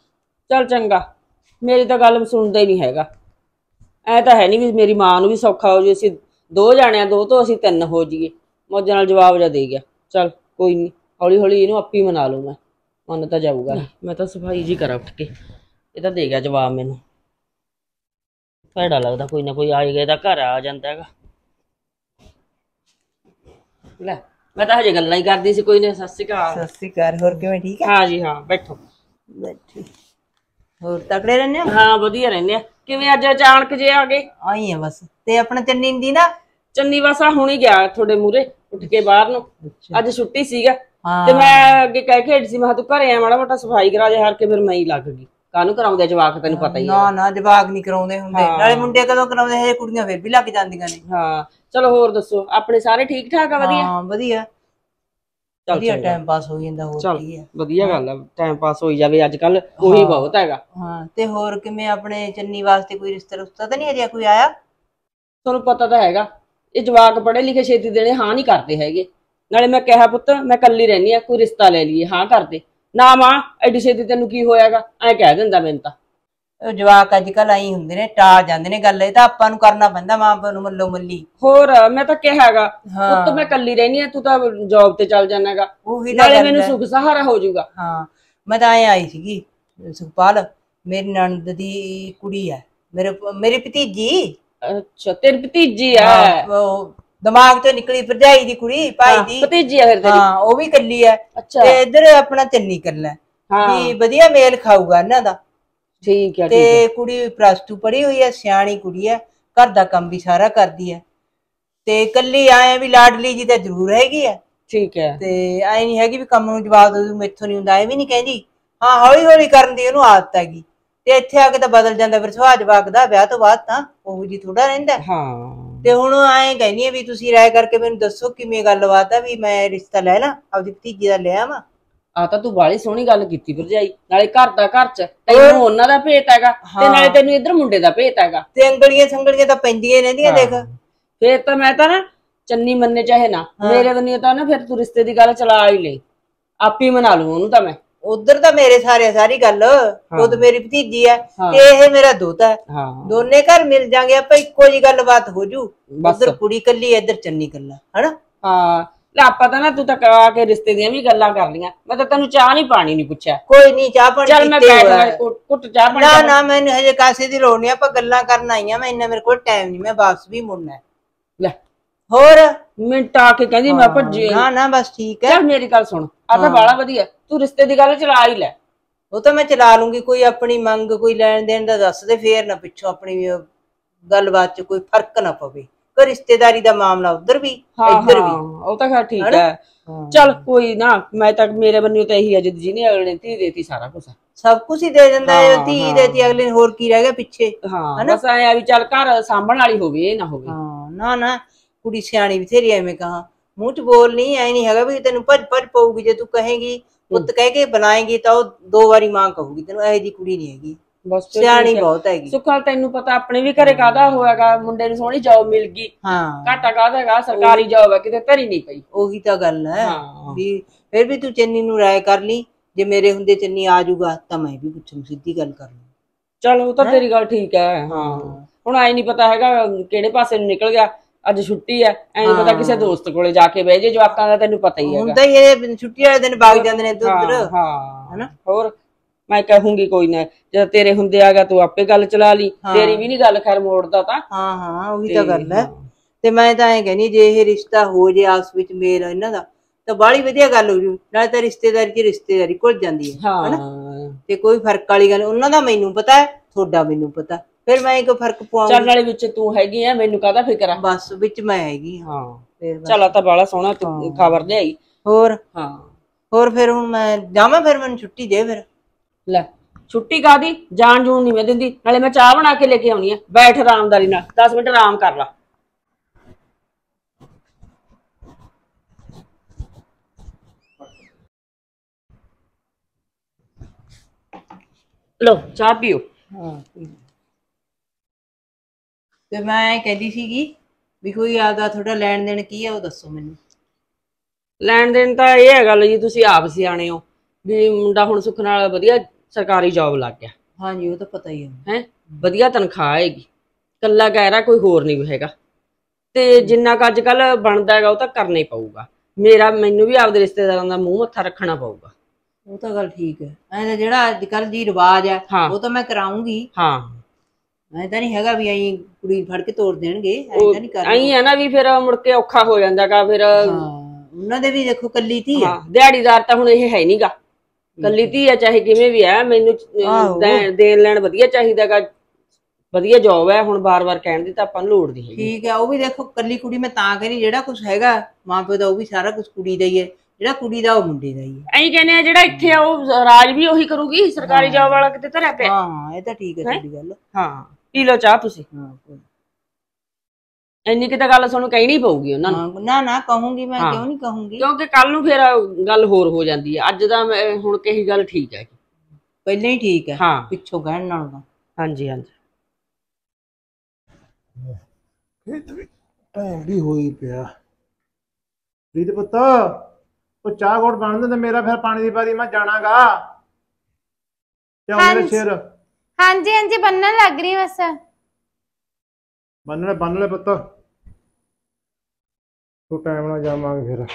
ਚੱਲ ਚੰਗਾ। ਮੇਰੀ ਤਾਂ ਗੱਲ ਸੁਣਦਾ ਹੀ ਨਹੀਂ ਹੈਗਾ। ਐ ਤਾਂ ਹੈ ਨਹੀਂ ਵੀ ਮੇਰੀ ਮਾਂ ਨੂੰ ਵੀ ਸੌਖਾ ਹੋ ਜੇ ਅਸੀਂ ਦੋ ਜਾਣਿਆਂ ਦੋ ਤੋਂ ਅਸੀਂ ਤਿੰਨ ਹੋ ਜਾਈਏ। ਮੌਜਾਂ ਨਾਲ ਜਵਾਬ ਜਾ ਦੇ ਗਿਆ। ਚੱਲ ਕੋਈ ਨਹੀਂ ਹੌਲੀ ਹੌਲੀ ਇਹਨੂੰ ਆਪੀ ਮਨਾ ਲੂ ਮੈਂ। ਮੰਨ ਤਾਂ ਜਾਊਗਾ। ਮੈਂ ਤਾਂ ਸਫ਼ਾਈ ਜੀ ਕਰਾਂ ਉੱਠ ਕੇ। ਇਹ ਤਾਂ ਦੇ ਗਿਆ ਜਵਾਬ ਮੈਨੂੰ। ਭੈੜਾ ਲੱਗਦਾ ਕੋਈ ਨਾ ਕੋਈ ਆਏ ਗਏ ਦਾ ਘਰ ਆ ਜਾਂਦਾ ਹੈਗਾ। ਲੈ ਮੈਂ ਤਾਂ ਹਜੇ ਗੱਲਾਂ ਹੀ ਕਰਦੀ ਸੀ ਕੋਈ ਨਾ ਸਤਿ ਸ਼੍ਰੀ ਅਕਾਲ। ਸਤਿ ਸ੍ਰੀ ਅਕਾਲ ਹੋਰ ਕਿਵੇਂ ਠੀਕ ਹੈ ਹਾਂ ਜੀ ਹਾਂ ਬੈਠੋ। ਬੈਠੀ। ਹੋਰ ਤਕੜੇ ਰਹਿੰਦੇ ਹੋ? ਹਾਂ ਵਧੀਆ ਰਹਿੰਦੇ ਆ। ਕਿਵੇਂ ਅੱਜ ਅਚਾਨਕ ਜੇ ਆ ਗਏ? ਆਈ ਆ ਬਸ। ਤੇ ਆਪਣਾ ਚੰਨੀ ਦੀ? ਨਾ ਚੰਨੀ ਵਾਸਾ ਹੁਣ ਹੀ ਗਿਆ ਤੁਹਾਡੇ ਮੂਰੇ ਉੱਠ ਕੇ ਬਾਹਰ ਨੂੰ। ਅੱਜ ਛੁੱਟੀ ਸੀਗਾ। ਹਾਂ। ਤੇ ਮੈਂ ਅੱਗੇ ਕਹਿ ਕੇ ਹਟੀ ਸੀ ਮੈਂ ਕਿਹਾ ਤੂੰ ਘਰੇ ਆ ਮਾੜਾ ਮੋਟਾ ਸਫ਼ਾਈ ਕਰਾ ਦੇ ਹਰ ਕੇ ਫਿਰ ਮੈਂ ਹੀ ਲੱਗ ਗਈ। ਕਾਹਨੂੰ ਕਰਾਉਂਦੇ ਜਵਾਕ ਤੈਨੂੰ ਪਤਾ ਹੀ ਨਾ ਹੈ ਨਾ ਜਵਾਕ ਨਹੀਂ ਕਰਾਉਂਦੇ ਹੁੰਦੇ। ਨਾਲੇ ਮੁੰਡੇ ਕਦੋਂ ਕਰਾਉਂਦੇ ਹੈ ਕੁੜੀਆਂ ਫਿਰ ਵੀ ਲੱਗ ਜਾਂਦੀਆਂ ਨੇ। ਹਾਂ ਚਲੋ ਹੋਰ ਦੱਸੋ ਆਪਣੇ ਸਾਰੇ ਠੀਕ ਠਾਕ ਆ? ਵਧੀਆ? ਹਾਂ ਵਧੀਆ। ਵਧੀਆ। ਟਾਈਮ ਪਾਸ ਹੋ ਜਾਂਦਾ ਹੋਰ ਕੀ ਹੈ ਵਧੀਆ ਗੱਲ ਆ ਟਾਈਮ ਪਾਸ ਹੋਈ ਜਾਵੇ ਅੱਜ ਕੱਲ ਉਹੀ ਬਹੁਤ ਹੈਗਾ। ਹਾਂ ਤੇ ਹੋਰ ਕਿਵੇਂ ਆਪਣੇ ਚੰਨੀ ਵਾਸਤੇ ਕੋਈ ਰਿਸ਼ਤਾ ਰੁਸ਼ਤਾ ਤਾਂ ਨਹੀਂ ਅਜੇ ਕੋਈ ਆਇਆ? ਤੁਹਾਨੂੰ ਪਤਾ ਤਾਂ ਹੈਗਾ ਇਹ ਜਵਾਕ ਪੜ੍ਹੇ ਲਿਖੇ ਛੇਤੀ ਦੇਣੇ ਹਾਂ ਨਹੀਂ ਕਰਦੇ ਹੈਗੇ। ਨਾਲੇ ਮੈਂ ਕਿਹਾ ਪੁੱਤ ਮੈਂ ਕੱਲੀ ਰਹਿਨੀ ਆ ਕੋਈ ਰਿਸ਼ਤਾ ਲੈ ਲਈਏ ਹਾਂ ਕਰਦੇ। ਨਾ ਮਾਂ ਐਡੀ ਛੇਤੀ ਤੈਨੂੰ ਕੀ ਹੋਇਆਗਾ? ਐ ਕਹਿ ਦਿੰਦਾ ਮੈਨੂੰ ਤਾਂ। ਉਹ ਜਵਾਕ ਅੱਜ ਕੱਲ ਆਈ ਹੁੰਦੇ ਨੇ ਟਾਲ ਜਾਂਦੇ ਨੇ ਗੱਲ ਇਹ ਤਾਂ ਆਪਾਂ ਨੂੰ ਕਰਨਾ ਪੈਂਦਾ ਮਾਂ ਪਿਓ ਨੂੰ ਮੱਲੋ ਮੱਲੀ। ਹੋਰ ਮੈਂ ਤਾਂ ਕਿਹਾਗਾ ਪੁੱਤ ਮੈਂ ਕੱਲੀ ਰਹਿਨੀ ਆ ਤੂੰ ਤਾਂ ਜੌਬ ਤੇ ਚੱਲ ਜਾਣਾਗਾ ਉਹੀ ਤਾਂ ਨਾਲੇ ਮੈਨੂੰ। ਸੁਖ ਸਹਾਰਾ ਹੋ ਜਾਊਗਾ। ਹਾਂ ਮੈਂ ਤਾਂ ਐ ਆਈ ਸੀਗੀ ਸੁਖਪਾਲ ਮੇਰੀ ਨਣਦ ਦੀ ਕੁੜੀ ਹੈ। ਮੇਰੇ ਮੇਰੀ ਭਤੀਜੀ। ਅੱਛਾ ਤੇਰੀ ਭਤੀਜੀ ਆ ਉਹ ਦਿਮਾਗ ਤੋਂ ਨਿਕਲੀ ਭਰਜਾਈ ਦੀ ਕੁੜੀ ਭਾਈ ਦੀ। ਭਤੀਜੀ ਆ ਫਿਰ ਤੇਰੀ। ਹਾਂ ਉਹ ਵੀ ਕੱਲੀ ਹੈ ਅੱਛਾ। ਤੇ ਇੱਧਰ ਆਪਣਾ ਚੰਨੀ ਕੱਲਾ ਹਾਂ। ਵੀ ਵਧੀਆ ਮੇਲ ਖਾਊਗਾ ਇਹਨਾਂ ਦਾ। ਠੀਕ ਹੈ ਤੇ ਕੁੜੀ ਪਲੱਸ 2 ਪੜ੍ਹੀ ਹੋਈ ਹੈ ਸਿਆਣੀ ਕੁੜੀ ਹੈ ਘਰ ਦਾ ਕੰਮ ਵੀ ਸਾਰਾ ਕਰਦੀ ਹੈ ਤੇ ਕੱਲੀ ਆਏ ਵੀ ਲਾਡਲੀ ਜੀ ਤਾਂ ਜ਼ਰੂਰ ਹੈਗੀ ਹੈ ਠੀਕ ਹੈ ਤੇ ਐ ਨਹੀਂ ਹੈਗੀ ਵੀ ਕੰਮ ਨੂੰ ਜਵਾਬ ਦੇ ਦੂ ਮੈਥੋਂ ਨਹੀਂ ਹੁੰਦਾ ਐ ਵੀ ਨਹੀਂ ਕਹਿੰਦੀ। ਹਾਂ ਹੌਲੀ ਹੌਲੀ ਕਰਨ ਦੀ ਉਹਨੂੰ ਆਦਤ ਹੈਗੀ। ਤੇ ਇੱਥੇ ਆ ਕੇ ਤਾਂ ਬਦਲ ਜਾਂਦਾ ਫਿਰ ਸੁਭਾਅ ਜਵਾਕ ਦਾ ਵਿਆਹ ਤੋਂ ਬਾਅਦ ਤਾਂ ਉਹ ਜੀ ਥੋੜਾ ਰਹਿੰਦਾ। ਹੈ। ਤੇ ਹੁਣ ਐਂ ਕਹਿੰਦੀ ਆ ਵੀ ਤੁਸੀਂ ਰਾਏ ਕਰਕੇ ਮੈਨੂੰ ਦੱਸੋ ਕਿਵੇਂ ਗੱਲਬਾਤ ਆ ਵੀ ਮੈਂ ਰਿਸ਼ਤਾ ਲੈ ਲਾਂ ਆਪਦੀ ਭਤੀਜੀ ਦਾ ਲਿਆ ਵਾ ਆ ਤਾਂ ਤੂੰ ਬਾਲੀ ਸੋਹਣੀ ਗੱਲ ਕੀਤੀ ਭਰਜਾਈ ਨਾਲੇ ਘਰ ਦਾ ਘਰ ਚ ਤੈਨੂੰ ਉਹਨਾਂ ਦਾ ਭੇਤ ਹੈਗਾ ਤੇ। ਨਾਲੇ ਤੈਨੂੰ ਇੱਧਰ ਮੁੰਡੇ ਦਾ ਭੇਤ ਹੈਗਾ। ਤੇ ਅੰਗੜੀਆਂ ਸੰਗੜੀਆਂ ਤਾਂ ਪੈਂਦੀਆਂ ਰਹਿੰਦੀਆਂ ਦੇਖ। ਫੇਰ ਤਾਂ ਮੈਂ ਤਾਂ ਨਾ ਚੰਨੀ ਮੰਨੇ ਚਾਹੇ ਨਾ ਮੇਰੇ ਬੰਨੀ ਤਾਂ ਨਾ ਫਿਰ ਤੂੰ ਰਿਸ਼ਤੇ ਦੀ ਗੱਲ ਚਲਾ ਹੀ ਲੈ। ਆਪੀ ਮਨਾ ਲੂ ਉਹਨੂੰ ਤਾਂ ਮੈਂ। ਉਧਰ ਤਾਂ ਮੇਰੇ ਸਾਰੇ ਸਾਰੀ ਗੱਲ ਉਹ ਤਾਂ ਮੇਰੀ ਭਤੀਜੀ ਹੈ। ਤੇ ਇਹ ਮੇਰਾ ਦੋਤਾ ਹੈ। ਦੋਨੇ ਘਰ ਮਿਲ ਜਾਾਂਗੇ ਆਪਾਂ ਇੱਕੋ ਜੀ ਗੱਲਬਾਤ ਹੋ ਜੂ। ਉਧਰ ਕੁੜੀ ਕੱਲੀ ਇੱਧਰ ਚੰਨੀ ਕੱਲਾ ਹਨਾ? ਹਾਂ ਲੈ ਆਪਾਂ ਤਾਂ ਨਾ ਤੂੰ ਤਾਂ ਕਰਾ ਕੇ ਰਿਸ਼ਤੇ ਦੀਆਂ ਵੀ ਗੱਲਾਂ ਕਰ ਲੀਆਂ ਮੈਂ ਤਾਂ ਤੈਨੂੰ ਚਾਹ ਨਹੀਂ ਪਾਣੀ ਨਹੀਂ ਪੁੱਛਿਆ। ਕੋਈ ਨਹੀਂ ਚਾਹ ਪਾਣੀ ਚੱਲ ਮੈਂ ਬੈਠ। ਕੁੱਟ ਚਾਹ ਪਾਣੀ ਨਾ ਨਾ ਮੈਨੂੰ ਹਜੇ ਕਾਸੇ ਦੀ ਲੋੜ ਨਹੀਂ ਆਪਾਂ ਗੱਲਾਂ ਕਰਨ ਆਈਆਂ ਮੈਂ ਇੰਨਾ ਮੇਰੇ ਕੋਲ ਟਾਈਮ ਨਹੀਂ ਮੈਂ ਵਾਪਸ ਵੀ ਮੁੜਨਾ ਹੋਰ ਮਿੰਟ ਆ ਕੇ ਕਹਿੰਦੀ ਮੈਂ ਭੱਜੀ ਨਾ ਨਾ ਬਸ ਠੀਕ ਹੈ। ਚੱਲ ਮੇਰੀ ਗੱਲ ਸੁਣ ਆ ਤਾਂ ਬਾਲਾ ਵਧੀਆ ਤੂੰ ਰਿਸ਼ਤੇ ਦੀ ਗੱਲ ਚਲਾ ਹੀ ਲੈ। ਉਹ ਤਾਂ ਮੈਂ ਚਲਾ ਲੂੰਗੀ ਕੋਈ ਆਪਣੀ ਮੰਗ ਕੋਈ ਲੈਣ ਦੇਣ ਦਾ ਦੱਸ ਦੇ ਫੇਰ ਨਾ ਪਿੱਛੋਂ ਆਪਣੀ ਗੱਲਬਾਤ 'ਚ ਕੋਈ ਫ਼ਰਕ ਨਾ ਪਵੇ। ਕੋਈ ਰਿਸ਼ਤੇਦਾਰੀ ਦਾ ਮਾਮਲਾ ਉਧਰ ਵੀ ਇੱਧਰ ਵੀ। ਉਹ ਤਾਂ ਖੈਰ ਠੀਕ? ਹੈ। ਚੱਲ ਕੋਈ ਨਾ ਮੈਂ ਤਾਂ ਮੇਰੇ ਬੰਨਿਓ ਤਾਂ ਇਹੀ ਅਜਿਤ ਜੀ ਨੇ ਅਗਲੇ ਨੇ ਧੀ ਦੇਤੀ ਸਾਰਾ ਕੁਝ ਸਭ ਕੁਝ ਹੀ ਦੇ ਦਿੰਦਾ ਹੈ ਧੀ। ਦੇਤੀ ਅਗਲੇ ਨੂੰ ਹੋਰ ਕੀ ਰਹਿ ਗਿਆ ਪਿੱਛੇ। ਹਾਂ ਬਸ ਐ ਆ ਵੀ ਚੱਲ ਘਰ ਸਾਂਭਣ ਵਾਲੀ ਹੋਵੇ ਇਹ ਨਾ ਹੋਵੇ। ਹਾਂ ਨਾ ਨਾ। ਕੁੜੀ ਸਿਆਣੀ ਬਥੇਰੀ ਐਵੇਂ ਕਹਾ। ਮੂੰਹ 'ਚ ਬੋਲ ਨਹੀਂ ਐ ਨਹੀਂ ਹੈਗਾ ਵੀ ਤੈਨੂੰ ਭੱਜ ਭੱਜ ਪਊਗੀ ਜੇ ਤੂੰ ਕਹੇਗੀ ਪੁੱਤ ਕਹਿ ਕੇ ਬਣਾਏਗੀ ਤਾਂ ਉਹ ਦੋ ਵਾਰੀ ਮਾਂ ਕਹੂਗੀ ਤੈਨੂੰ ਇਹੋ ਜੀ ਕੁੜੀ ਨਹੀਂ ਹੈਗੀ। ਬਸ ਫਿਰ ਸਿਆਣੀ ਠੀਕ ਹੈ। ਬਹੁਤ ਹੈਗੀ। ਸੁੱਖਾ ਤੈਨੂੰ ਪਤਾ ਆਪਣੇ ਵੀ ਘਰੇ ਕਾਦਾ ਹੋਇਆਗਾ ਮੁੰਡੇ ਨੂੰ ਸੋਹਣੀ ਜੌਬ ਮਿਲ ਗਈ। ਹਾਂ। ਘਾਟਾ ਕਾਹਦਾ ਹੈਗਾ ਸਰਕਾਰੀ ਜੌਬ ਹੈ ਕਿਤੇ ਧਰੀ ਨਹੀਂ ਪਈ। ਉਹੀ ਤਾਂ ਗੱਲ ਹੈ। ਹਾਂ। ਵੀ ਫਿਰ ਵੀ ਤੂੰ ਚੰਨੀ ਨੂੰ ਰਾਏ ਕਰ ਲਈ ਜੇ ਮੇਰੇ ਹੁੰਦੇ ਚੰਨੀ ਆ ਜਾਊਗਾ ਤਾਂ ਮੈਂ ਵੀ ਪੁੱਛੂ ਸਿੱਧੀ ਗੱਲ ਕਰ ਲੂੰ ਚਲ ਉਹ ਤਾਂ ਤੇਰੀ ਗੱਲ ਠੀਕ ਹੈ ਹਾਂ। ਹੁਣ ਆਈ ਨਹੀਂ ਪਤਾ ਹੈਗਾ ਕਿਹੜੇ ਪਾਸੇ ਨੂੰ ਨਿਕਲ ਗਿਆ। ਅੱਜ ਛੁੱਟੀ ਐ ਐਂ ਪਤਾ ਕਿਸੇ ਦੋਸਤ ਕੋਲੇ ਜਾ ਕੇ ਬਹਿ ਜੇ ਜਵਾਕਾਂ ਦਾ ਤੈਨੂੰ ਪਤਾ ਹੀ ਹੈਗਾ। ਹੁੰਦਾ ਹੀ ਇਹ ਛੁੱਟੀ ਵਾਲੇ ਦਿਨ ਵਗ ਜਾਂਦੇ ਨੇ ਇੱਧਰ ਉੱਧਰ। ਹਾਂ ਹਨਾ? ਹੋਰ ਮੈਂ ਕਹੂੰਗੀ ਕੋਈ ਨਾ ਜਦ ਤੇਰੇ ਹੁੰਦੇ ਆਗਾ ਤੂੰ ਆਪੇ ਗੱਲ ਚਲਾ ਲਈ। ਤੇਰੀ ਵੀ ਨਹੀਂ ਗੱਲ ਖੈਰ ਮੋੜਦਾ ਤਾਂ। ਹਾਂ ਹਾਂ ਉਹੀ ਤਾਂ ਤੇ ਗੱਲ ਹੈ। ਤੇ ਮੈਂ ਤਾਂ ਐਂ ਕਹਿੰਦੀ ਜੇ ਇਹ ਰਿਸ਼ਤਾ ਹੋ ਜੇ ਆਪਸ ਵਿੱਚ ਮੇਲ ਇਹਨਾਂ ਦਾ ਤਾਂ ਬਾਹਲੀ ਵਧੀਆ ਗੱਲ ਹੋ ਜੂ। ਨਾਲੇ ਤਾਂ ਰਿਸ਼ਤੇਦਾਰੀ 'ਚ ਰਿਸ਼ਤੇਦਾਰੀ ਘੁਲ ਜਾਂਦੀ ਹੈ। ਹਾਂ ਤੇ ਕੋਈ ਫ਼ਰਕ ਵਾਲੀ ਗੱਲ ਉਹਨਾਂ ਦਾ ਮੈਨੂੰ ਪਤਾ ਹੈ ਤੁਹਾਡਾ ਮੈਨੂੰ ਪਤਾ। ਫਿਰ ਮੈਂ ਕੋਈ ਫ਼ਰਕ ਚੱਲ ਪਵਾਉਂਗੀ ਨਾਲੇ ਵਿੱਚ ਤੂੰ ਹੈਗੀ ਆ ਮੈਨੂੰ ਕਾਹਦਾ ਫਿਕਰ ਆ? ਬਸ ਵਿੱਚ ਮੈਂ ਹੈਗੀ ਹਾਂ। ਫਿਰ ਬਸ। ਚੱਲ ਤਾਂ ਬਾਲਾ ਸੋਹਣਾ ਤੂੰ ਖਬਰ ਲਿਆਈ। ਹੋਰ? ਹਾਂ। ਹੋਰ ਫਿਰ ਹੁਣ ਮੈਂ ਜਾਵਾਂ ਫਿਰ ਮੈਨੂੰ ਛੁੱਟੀ ਦੇ ਫਿਰ? ਲੈ ਛੁੱਟੀ ਕਾਦੀ ਜਾਣ ਜੂਣ ਨਹੀਂ ਮੈਂ ਦਿੰਦੀ। ਨਾਲੇ ਮੈਂ ਚਾਹ ਬਣਾ ਕੇ ਲੈ ਕੇ ਆਉਣੀ ਆ। ਬੈਠ ਆਰਾਮਦਾਰੀ ਨਾਲ। 10 ਮਿੰਟ ਆਰਾਮ ਕਰ ਲਾ। ਲੋ ਚਾਹ ਪੀਓ। ਹਾਂ ਤੇ ਮੈਂ ਕਹਿੰਦੀ ਸੀਗੀ ਵੀ ਕੋਈ ਆਪਦਾ ਤੁਹਾਡਾ ਲੈਣ ਦੇਣ ਕੀ ਆ ਉਹ ਦੱਸੋ ਮੈਨੂੰ। ਲੈਣ ਦੇਣ ਤਾਂ ਇਹ ਹੈ ਗੱਲ ਜੀ ਤੁਸੀਂ ਆਪ ਸਿਆਣੇ ਹੋ ਵੀ ਮੁੰਡਾ ਹੁਣ ਸੁੱਖ ਨਾਲ ਵਧੀਆ ਸਰਕਾਰੀ ਜੌਬ ਲੱਗ ਗਿਆ। ਹਾਂਜੀ ਉਹ ਤਾਂ ਪਤਾ ਹੀ ਹੈ ਹੈ? ਵਧੀਆ ਤਨਖਾਹ ਹੈਗੀ। ਕੱਲਾ ਰਿਹਾ ਕੋਈ ਹੋਰ ਨਹੀਂ ਹੈਗਾ। ਤੇ ਜਿੰਨਾ ਕੁ ਅੱਜ ਕੱਲ ਬਣਦਾ ਹੈਗਾ ਉਹ ਤਾਂ ਕਰਨਾ ਹੀ ਪਊਗਾ। ਮੇਰਾ ਮੈਨੂੰ ਵੀ ਆਪਦੇ ਰਿਸ਼ਤੇਦਾਰਾਂ ਦਾ ਮੂੰਹ ਮੱਥਾ ਰੱਖਣਾ ਪਊਗਾ। ਉਹ ਤਾਂ ਗੱਲ ਠੀਕ ਹੈ। ਐਂ ਜਿਹੜਾ ਅੱਜ ਕੱਲ ਜੀ ਰਿਵਾਜ ਹੈ ਹਾਂ। ਉਹ ਤਾਂ ਮੈਂ ਕਰਾਉਂਗੀ। ਹਾਂ। ਐਂ ਤਾਂ ਨਹੀਂ ਹੈਗਾ ਵੀ ਐਂ ਕੁੜੀ ਫੜ ਕੇ ਤੋੜ ਦੇਣਗੇ ਐਂ ਉਹ ਤਾਂ ਨਹੀਂ ਕਰਨਾ ਐਂ ਹੈ ਨਾ ਵੀ ਫਿਰ ਮੁੜ ਕੇ ਔਖਾ ਹੋ ਜਾਂਦਾਗਾ ਫਿਰ। ਹਾਂ ਉਹਨਾਂ ਦੇ ਵੀ ਦੇਖੋ ਕੱਲੀ ਧੀ ਹਾਂ ਦਿਹਾੜੀਦਾਰ ਤਾਂ ਹੁਣ ਇਹ ਹੈ ਨਹੀਂਗਾ ਕੱਲੀ ਧੀ ਆ ਚਾਹੇ ਕਿਵੇਂ ਵੀ ਆ ਮੈਨੂੰ। ਦੇਣ ਲੈਣ ਵਧੀਆ ਚਾਹੀਦਾਗਾ। ਵਧੀਆ ਜੌਬ ਹੈ ਹੁਣ ਬਾਰ-ਬਾਰ ਕਹਿਣ ਦੀ ਤਾਂ ਆਪਾਂ ਨੂੰ ਲੋੜ ਨਹੀਂ ਠੀਕ ਹੈ ਉਹ ਵੀ ਦੇਖੋ ਕੱਲੀ ਕੁੜੀ ਮੈਂ ਤਾਂ ਕਹਿੰਦੀ ਜਿਹੜਾ ਕੁਝ ਹੈਗਾ ਮਾਂ ਪਿਓ ਦਾ ਉਹ ਵੀ ਸਾਰਾ ਕੁਝ ਕੁੜੀ ਦਾ ਹੀ ਹੈ ਜਿਹੜਾ ਕੁੜੀ ਦਾ ਉਹ ਮੁੰਡੇ ਦਾ ਹੀ ਹੈ। ਐਂ ਕਹਿੰਦੇ ਆ ਜਿਹੜਾ ਇੱਥੇ ਆ ਉਹ ਰਾਜ ਵੀ ਉਹੀ ਕਰੂਗੀ ਸਰਕਾਰੀ ਜੌਬ ਵਾਲਾ ਕਿਤੇ ਧਰਿਆ ਪਿਆ। ਹਾਂ ਇਹ ਤਾਂ ਠੀਕ ਹੈ? ਤੁਹਾਡੀ ਗੱਲ। ਹਾਂ। ਪੀ ਲਓ ਚਾਹ ਤੁਸੀਂ। ਹਾਂ ਕੋਈ- ਇੰਨੀ ਕਿਤੇ ਗੱਲ ਤੁਹਾਨੂੰ ਕਹਿਣੀ ਪਊਗੀ ਉਹਨਾਂ ਨੂੰ। ਹਾਂ, ਨਾ ਨਾ ਕਹੂੰਗੀ ਮੈਂ ਹਾਂ। ਕਿਉਂ ਨਹੀਂ ਕਹੂੰਗੀ? ਕਿਉਂਕਿ ਕੱਲ ਨੂੰ ਫਿਰ ਗੱਲ ਹੋਰ ਹੋ ਜਾਂਦੀ ਹੈ। ਅੱਜ ਦਾ ਮੈਂ ਹੁਣ ਕਹੀ ਗੱਲ ਠੀਕ ਹੈ। ਪਹਿਲਾਂ ਹੀ ਠੀਕ ਹੈ ਹਾਂ। ਪਿੱਛੋਂ ਕਹਿਣ ਨਾਲ ਤਾਂ। ਹਾਂਜੀ ਹਾਂਜੀ। ਖੇਤ ਵੀ ਟਾਈਮ ਵੀ ਹੋਈ ਪਿਆ। ਰੀਤ ਪੁੱਤ ਉਹ ਚਾਹ ਘੋਟ ਬਣ ਦਿੰਦਾ ਮੇਰਾ ਫਿਰ ਪਾਣੀ ਦੀ ਵਾਰੀ ਮੈਂ ਜਾਣਾਗਾ। ਤੇ ਮੇਰੇ ਹਾਂਜੀ। ਸਿਰ ਹਾਂਜੀ ਹਾਂਜੀ ਬੰਨਣ ਲੱਗ ਰਹੀ ਬਸ। ਬੰਨ ਲੈ ਬੰਨ ਲੈ ਪੁੱਤ। ਤੂੰ ਟਾਈਮ ਨਾਲ ਜਾਵਾਂਗੇ ਫਿਰ।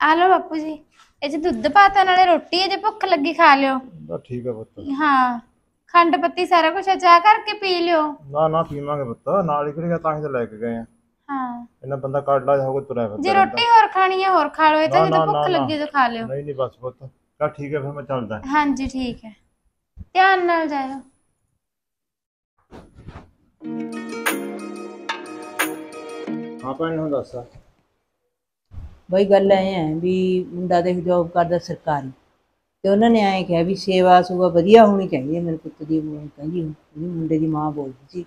ਆ ਲਓ ਬਾਪੂ ਜੀ ਇਹ ਚ ਦੁੱਧ ਪਾਤਾ ਨਾਲੇ ਰੋਟੀ ਹੈ ਜੇ ਭੁੱਖ ਲੱਗੀ ਖਾ ਲਿਓ। ਬਸ ਠੀਕ ਹੈ ਪੁੱਤ। ਹਾਂ ਖੰਡ ਪੱਤੀ ਸਾਰਾ ਕੁਝ ਚਾਹ ਕਰਕੇ ਪੀ ਲਿਓ। ਨਾ ਨਾ ਪੀਵਾਂਗੇ ਪੁੱਤ। ਨਾਲ ਹੀ ਕਿਹੜੀ ਤਾਂ ਹੀ ਤਾਂ ਲੈ ਕੇ ਗਏ ਆ। ਹਾਂ। ਇਹਨਾਂ ਬੰਦਾ ਕਾਢਲਾ ਜਾ ਹੋਵੇ ਤੁਰਿਆ ਫਿਰਦਾ ਜੇ ਰਹਿੰਦਾ। ਰੋਟੀ ਹੋਰ ਖਾਣੀ ਹੈ ਹੋਰ ਖਾ ਲਓ ਇਹ ਤਾਂ ਨਾ, ਜਦੋਂ ਨਾ, ਭੁੱਖ ਨਾ, ਲੱਗੀ ਤਾਂ ਖਾ ਲਿਓ। ਨਹੀਂ ਨਹੀਂ ਬਸ ਪੁੱਤ। ਚਲ ਠੀਕ ਹੈ ਫਿਰ ਮੈਂ ਚੱਲਦਾ। ਹਾਂਜੀ ਠੀਕ ਹੈ। ਧਿਆਨ ਨਾਲ ਜਾਇਓ। ਹਾਂ ਭੈਣ ਨੂੰ ਦੱਸ। ਬਈ ਗੱਲ ਐ ਹੈ ਵੀ ਮੁੰਡਾ ਦੇ ਜੋਬ ਕਰਦਾ ਸਰਕਾਰੀ। ਤੇ ਉਹਨਾਂ ਨੇ ਐਂ ਕਿਹਾ ਵੀ ਸੇਵਾ ਸੁਵਾ ਵਧੀਆ ਹੋਣੀ ਚਾਹੀਦੀ ਹੈ ਮੇਰੇ ਪੁੱਤ ਦੀ ਉਹ ਕਹਿੰਦੀ ਉਹਦੀ ਮੁੰਡੇ ਦੀ ਮਾਂ ਬੋਲਦੀ ਸੀ।